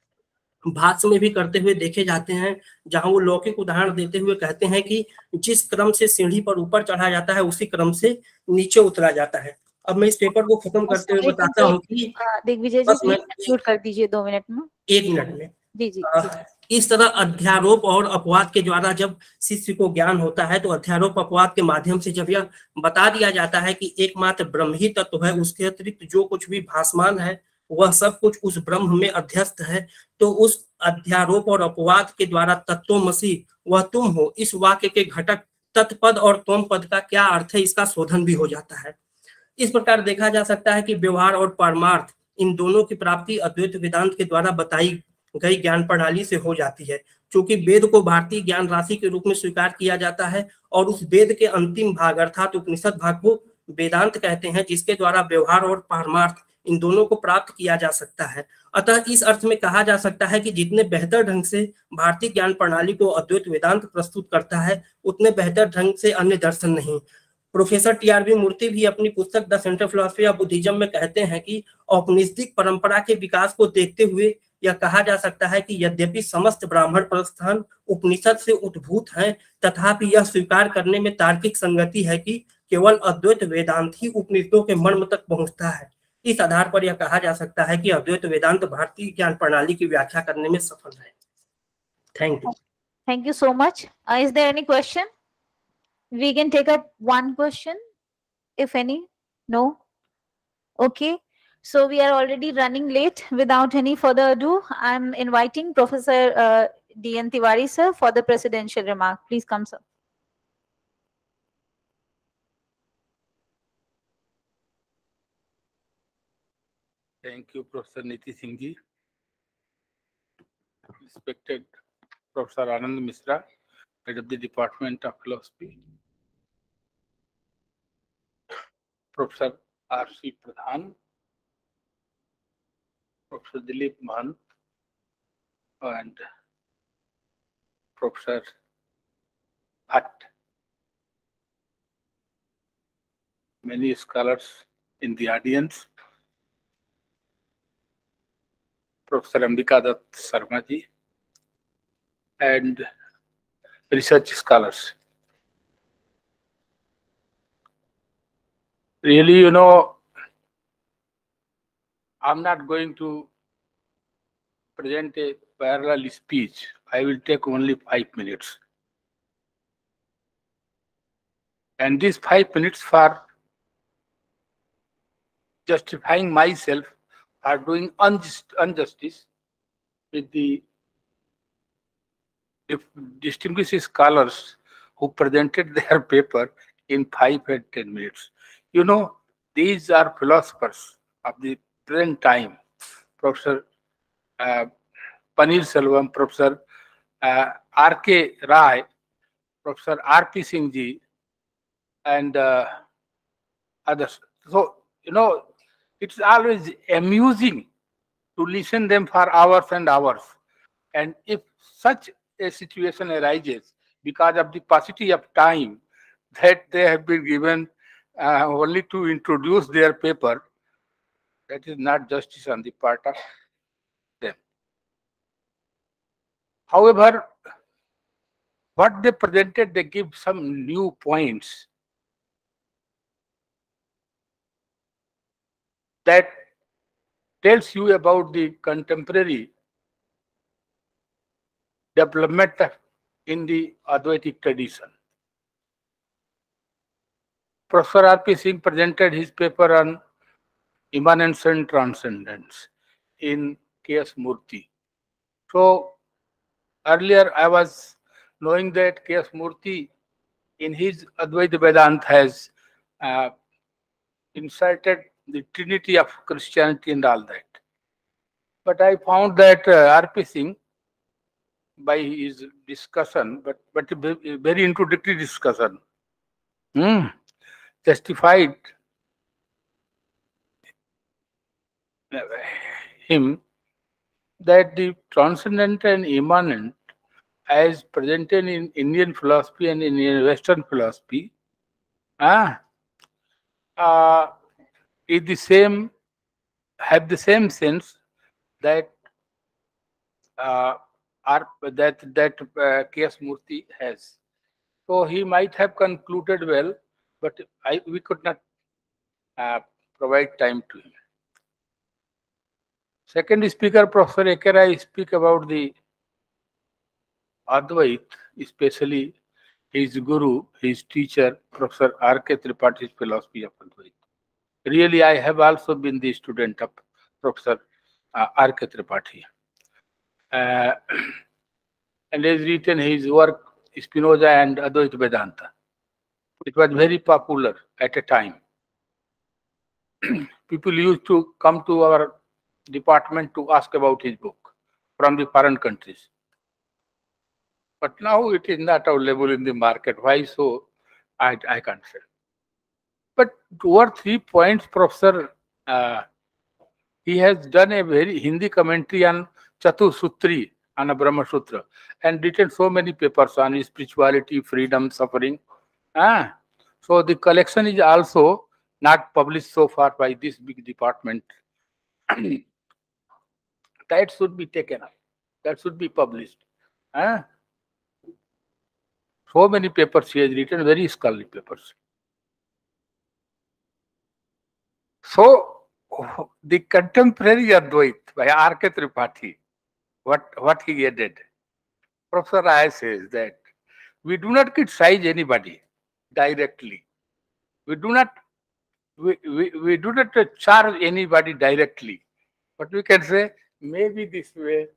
भाष्य में भी करते हुए देखे जाते हैं जहाँ वो लौकिक उदाहरण देते हुए कहते हैं कि जिस क्रम से सीढ़ी पर ऊपर चढ़ा जाता है उसी क्रम से नीचे उतरा जाता है। अब मैं इस पेपर को खत्म करते हुए बताता हूँ कि दिग्विजय जी कर दीजिए दो मिनट में। एक मिनट में। जी जी इस तरह अध्यारोप और अपवाद के द्वारा जब शिष्य को ज्ञान होता है तो अध्यारोप अपवाद के माध्यम से जब यह बता दिया जाता है कि एकमात्र ब्रह्म ही तत्व है उसके अतिरिक्त जो कुछ भी भासमान है वह सब कुछ उस ब्रह्म में अध्यस्त है तो उस अध्यारोप और अपवाद के द्वारा तत्वमसी वह तुम हो। इस वाक्य के घटक तत्पद और तोम पद का क्या अर्थ है? इसका शोधन भी हो जाता है। इस प्रकार देखा जा सकता है कि व्यवहार और परमार्थ, इन दोनों की प्राप्ति अद्वैत वेदांत के द्वारा बताई गई ज्ञान प्रणाली से हो जाती है। क्योंकि वेद को भारतीय ज्ञान राशि के रूप में स्वीकार किया जाता है, और उस वेद के अंतिम भाग, अर्थात उपनिषद भाग को वेदांत कहते हैं, जिसके द्वारा व्यवहार और पारमार्थ इन दोनों को प्राप्त किया जा सकता है। अतः इस अर्थ में कहा जा सकता है कि जितने बेहतर ढंग से भारतीय ज्ञान प्रणाली को अद्वैत वेदांत प्रस्तुत करता है, उतने बेहतर ढंग से अन्य दर्शन नहीं। प्रोफेसर टीआरबी मूर्ति भी अपनी पुस्तक the central philosophy of Buddhism में कहते हैं कि औपनिषदिक परंपरा के विकास को देखते हुए यह कहा जा सकता है कि यद्यपि समस्त ब्राह्मण प्रस्थान उपनिषद से उद्भूत हैं, तथापि यह स्वीकार करने में तार्किक संगति है कि केवल अद्वैत वेदांत ही उपनिषदों के मर्म तक पहुँचता है। इस आधार पर यह कहा जा सकता है कि अद्वैत वेदांत भारतीय ज्ञान प्रणाली की व्याख्या करने में सफल रहे। Thank you thank you so much is there any question we can take up one question if any no okay so we are already running late without any further do I am inviting professor D N Tiwari sir for the presidential remark please come sir Thank you, Professor Neeti Singhji. Respected Professor Anand Mishra, head of the Department of Philosophy. Professor R.C. Pradhan, Professor Dilip Mohanta, and Professor Bhat. Many scholars in the audience. Professor Ambika Dutt Sharma ji, and research scholars. Really, you know, I'm not going to present a parallel speech. I will take only five minutes. And these five minutes for justifying myself are doing unjust, injustice with the distinguished scholars who presented their paper in five and ten minutes. You know, these are philosophers of the present time. Professor uh, Paneerselvam, Professor uh, R.K. Rai, Professor R.P. Singh ji, and uh, others. So, you know, it's always amusing to listen them for hours and hours. And if such a situation arises because of the paucity of time that they have been given uh, only to introduce their paper, that is not justice on the part of them. However, what they presented, they give some new points that tells you about the contemporary development in the Advaitic tradition. Professor R.P. Singh presented his paper on immanence and transcendence in K.S. Murthy. So earlier I was knowing that K.S. Murthy in his Advaita Vedanta has uh, inserted the trinity of Christianity and all that. But I found that uh, R.P. Singh, by his discussion, but, but very introductory discussion, hmm, justified him that the transcendent and immanent as presented in Indian philosophy and in Western philosophy ah, uh, is the same, have the same sense that uh, that that uh, K.S. Murthy has. So he might have concluded well, but I we could not uh, provide time to him. Second speaker, Professor A.K. Rai, speak about the Advait, especially his guru, his teacher, Professor R.K. Tripathi's philosophy of Advait. Really, I have also been the student of Professor uh, R.K. Tripathi. Uh, and has written his work, Spinoza and Advaita Vedanta. It was very popular at a time. People used to come to our department to ask about his book from the foreign countries. But now it is not available in the market. Why so? I, I can't say. But two or three points, Professor, uh, he has done a very Hindi commentary on Chatur Sutri, on a Brahma Sutra, and written so many papers on spirituality, freedom, suffering. Ah, So the collection is also not published so far by this big department. that should be taken up. That should be published. Huh? So many papers he has written, very scholarly papers. So the contemporary Advait by R.K. Tripathi, what, what he added, Professor Rai says that we do not criticize anybody directly. We do not we, we, we do not charge anybody directly. But we can say maybe this way,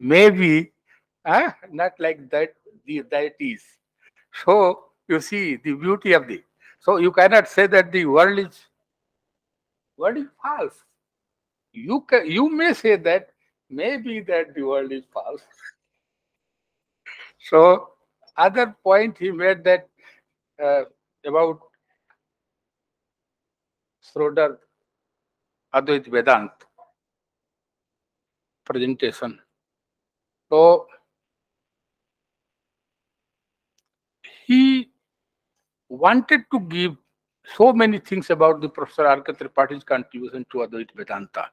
maybe uh, not like that the that is. So you see the beauty of the so you cannot say that the world is world is false. You can you may say that maybe that the world is false. So other point he made that uh, about Schroeder Advait Vedant presentation. So he wanted to give so many things about the Professor R.K. Tripathi's contribution to Advait Vedanta.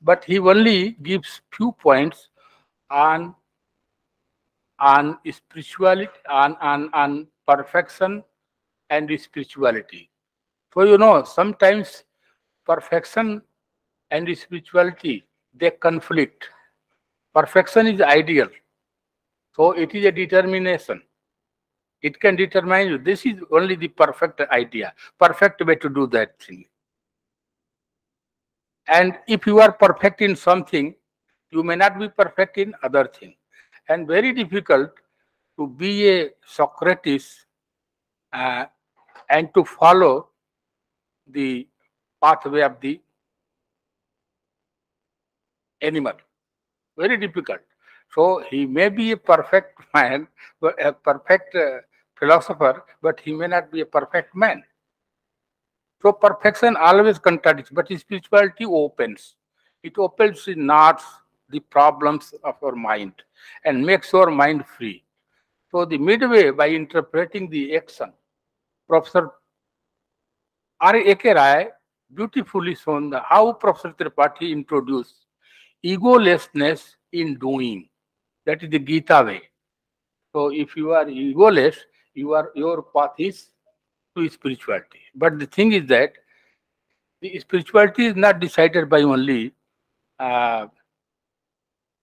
But he only gives few points on on spirituality, on, on, on perfection and spirituality. So you know, sometimes perfection and spirituality they conflict. Perfection is ideal. So it is a determination. It can determine you. This is only the perfect idea, perfect way to do that thing. And if you are perfect in something, you may not be perfect in other thing. And very difficult to be a Socrates uh, and to follow the pathway of the animal. Very difficult. So he may be a perfect man, but a perfect uh, philosopher, but he may not be a perfect man. So perfection always contradicts, but spirituality opens. It opens the knots, the problems of our mind, and makes our mind free. So the midway, by interpreting the action, Professor R. A. K. Rai beautifully shown the, how Professor Tripathi introduced egolessness in doing. That is the Gita way. So if you are egoless, you are your path is to spirituality. But the thing is that the spirituality is not decided by only uh,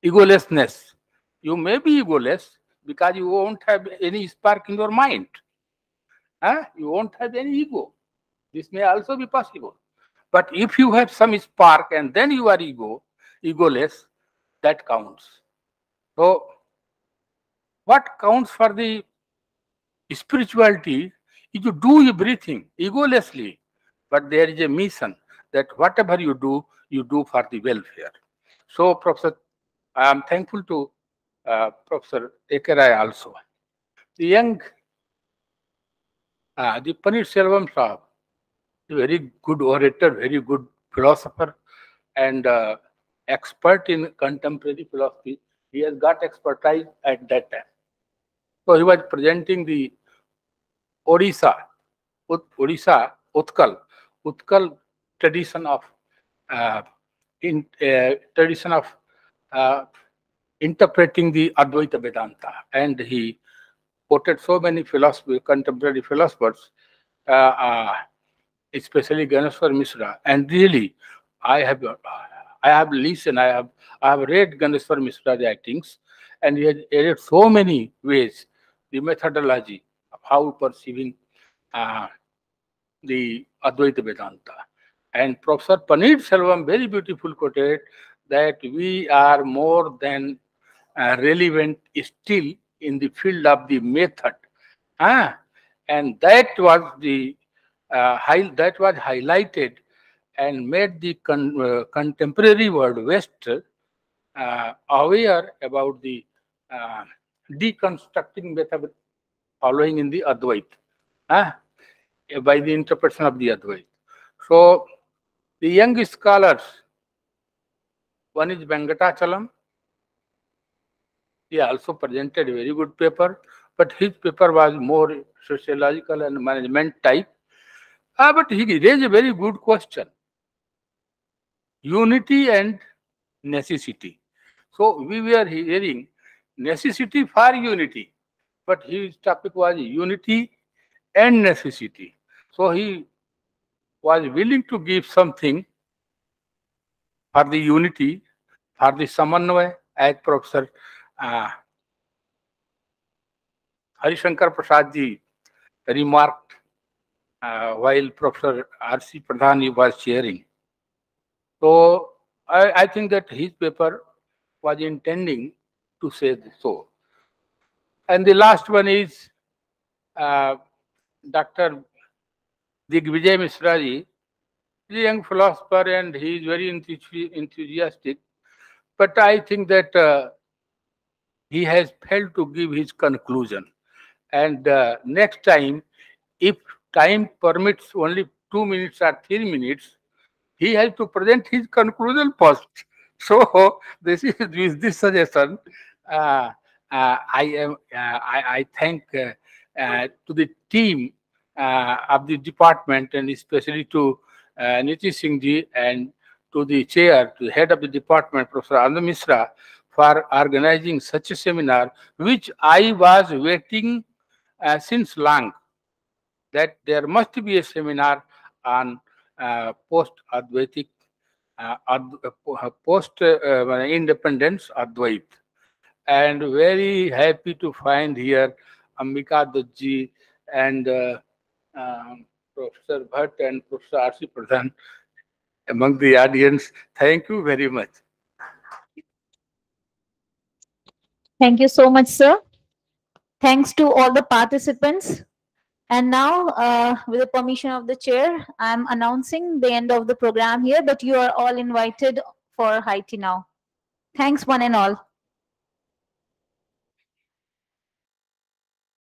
egolessness. You may be egoless because you won't have any spark in your mind. Huh? You won't have any ego. This may also be possible. But if you have some spark and then you are ego, egoless, that counts. So, what counts for the spirituality is to do everything egolessly, but there is a mission that whatever you do, you do for the welfare. So, Professor, I am thankful to uh, Professor A.K. Rai also. The young, uh, the Paneerselvam a very good orator, very good philosopher, and uh, expert in contemporary philosophy. He has got expertise at that time. So he was presenting the Odisha, Odisha, Utkal, Utkal tradition of uh, in uh, tradition of uh, interpreting the Advaita Vedanta, and he quoted so many philosophers, contemporary philosophers, uh, uh, especially Ganeshwar Mishra, and really, I have I have listened, I have I have read Ganeshwar Mishra writings, and he has added so many ways the methodology of how perceiving uh, the Advaita Vedanta. And Professor Paneerselvam very beautiful quoted that we are more than uh, relevant still in the field of the method. Ah, and that was the uh, high, that was highlighted and made the con uh, contemporary world West uh, aware about the uh, deconstructing method following in the Advait, uh, by the interpretation of the Advait. So the young scholars, one is Venkatachalam, he also presented a very good paper, but his paper was more sociological and management type. Uh, but he raised a very good question. Unity and necessity. So we were hearing necessity for unity, but his topic was unity and necessity. So he was willing to give something for the unity, for the Samanvay, as Professor uh, Harishankar Prasadji remarked uh, while Professor R.C. Pradhan was sharing. So I, I think that his paper was intending to say so. And the last one is uh, Dr. Digvijay Mishraji. He's a young philosopher and he is very enthusi- enthusiastic. But I think that uh, he has failed to give his conclusion. And uh, next time, if time permits only two minutes or three minutes, he has to present his conclusion first. So this is with this suggestion, I am uh, I, I thank uh, uh, to the team uh, of the department and especially to uh, Neeti Singh ji and to the chair, to the head of the department, Professor Anand Mishra, for organizing such a seminar, which I was waiting uh, since long, that there must be a seminar on uh, post-Advaitic, uh, Ad- uh, post-independence Advait. And very happy to find here Ambika Dutji and uh, um, Professor Bhat and Professor R.C. Pradhan among the audience. Thank you very much. Thank you so much, sir. Thanks to all the participants. And now, uh, with the permission of the chair, I'm announcing the end of the program here, but you are all invited for high tea now. Thanks, one and all.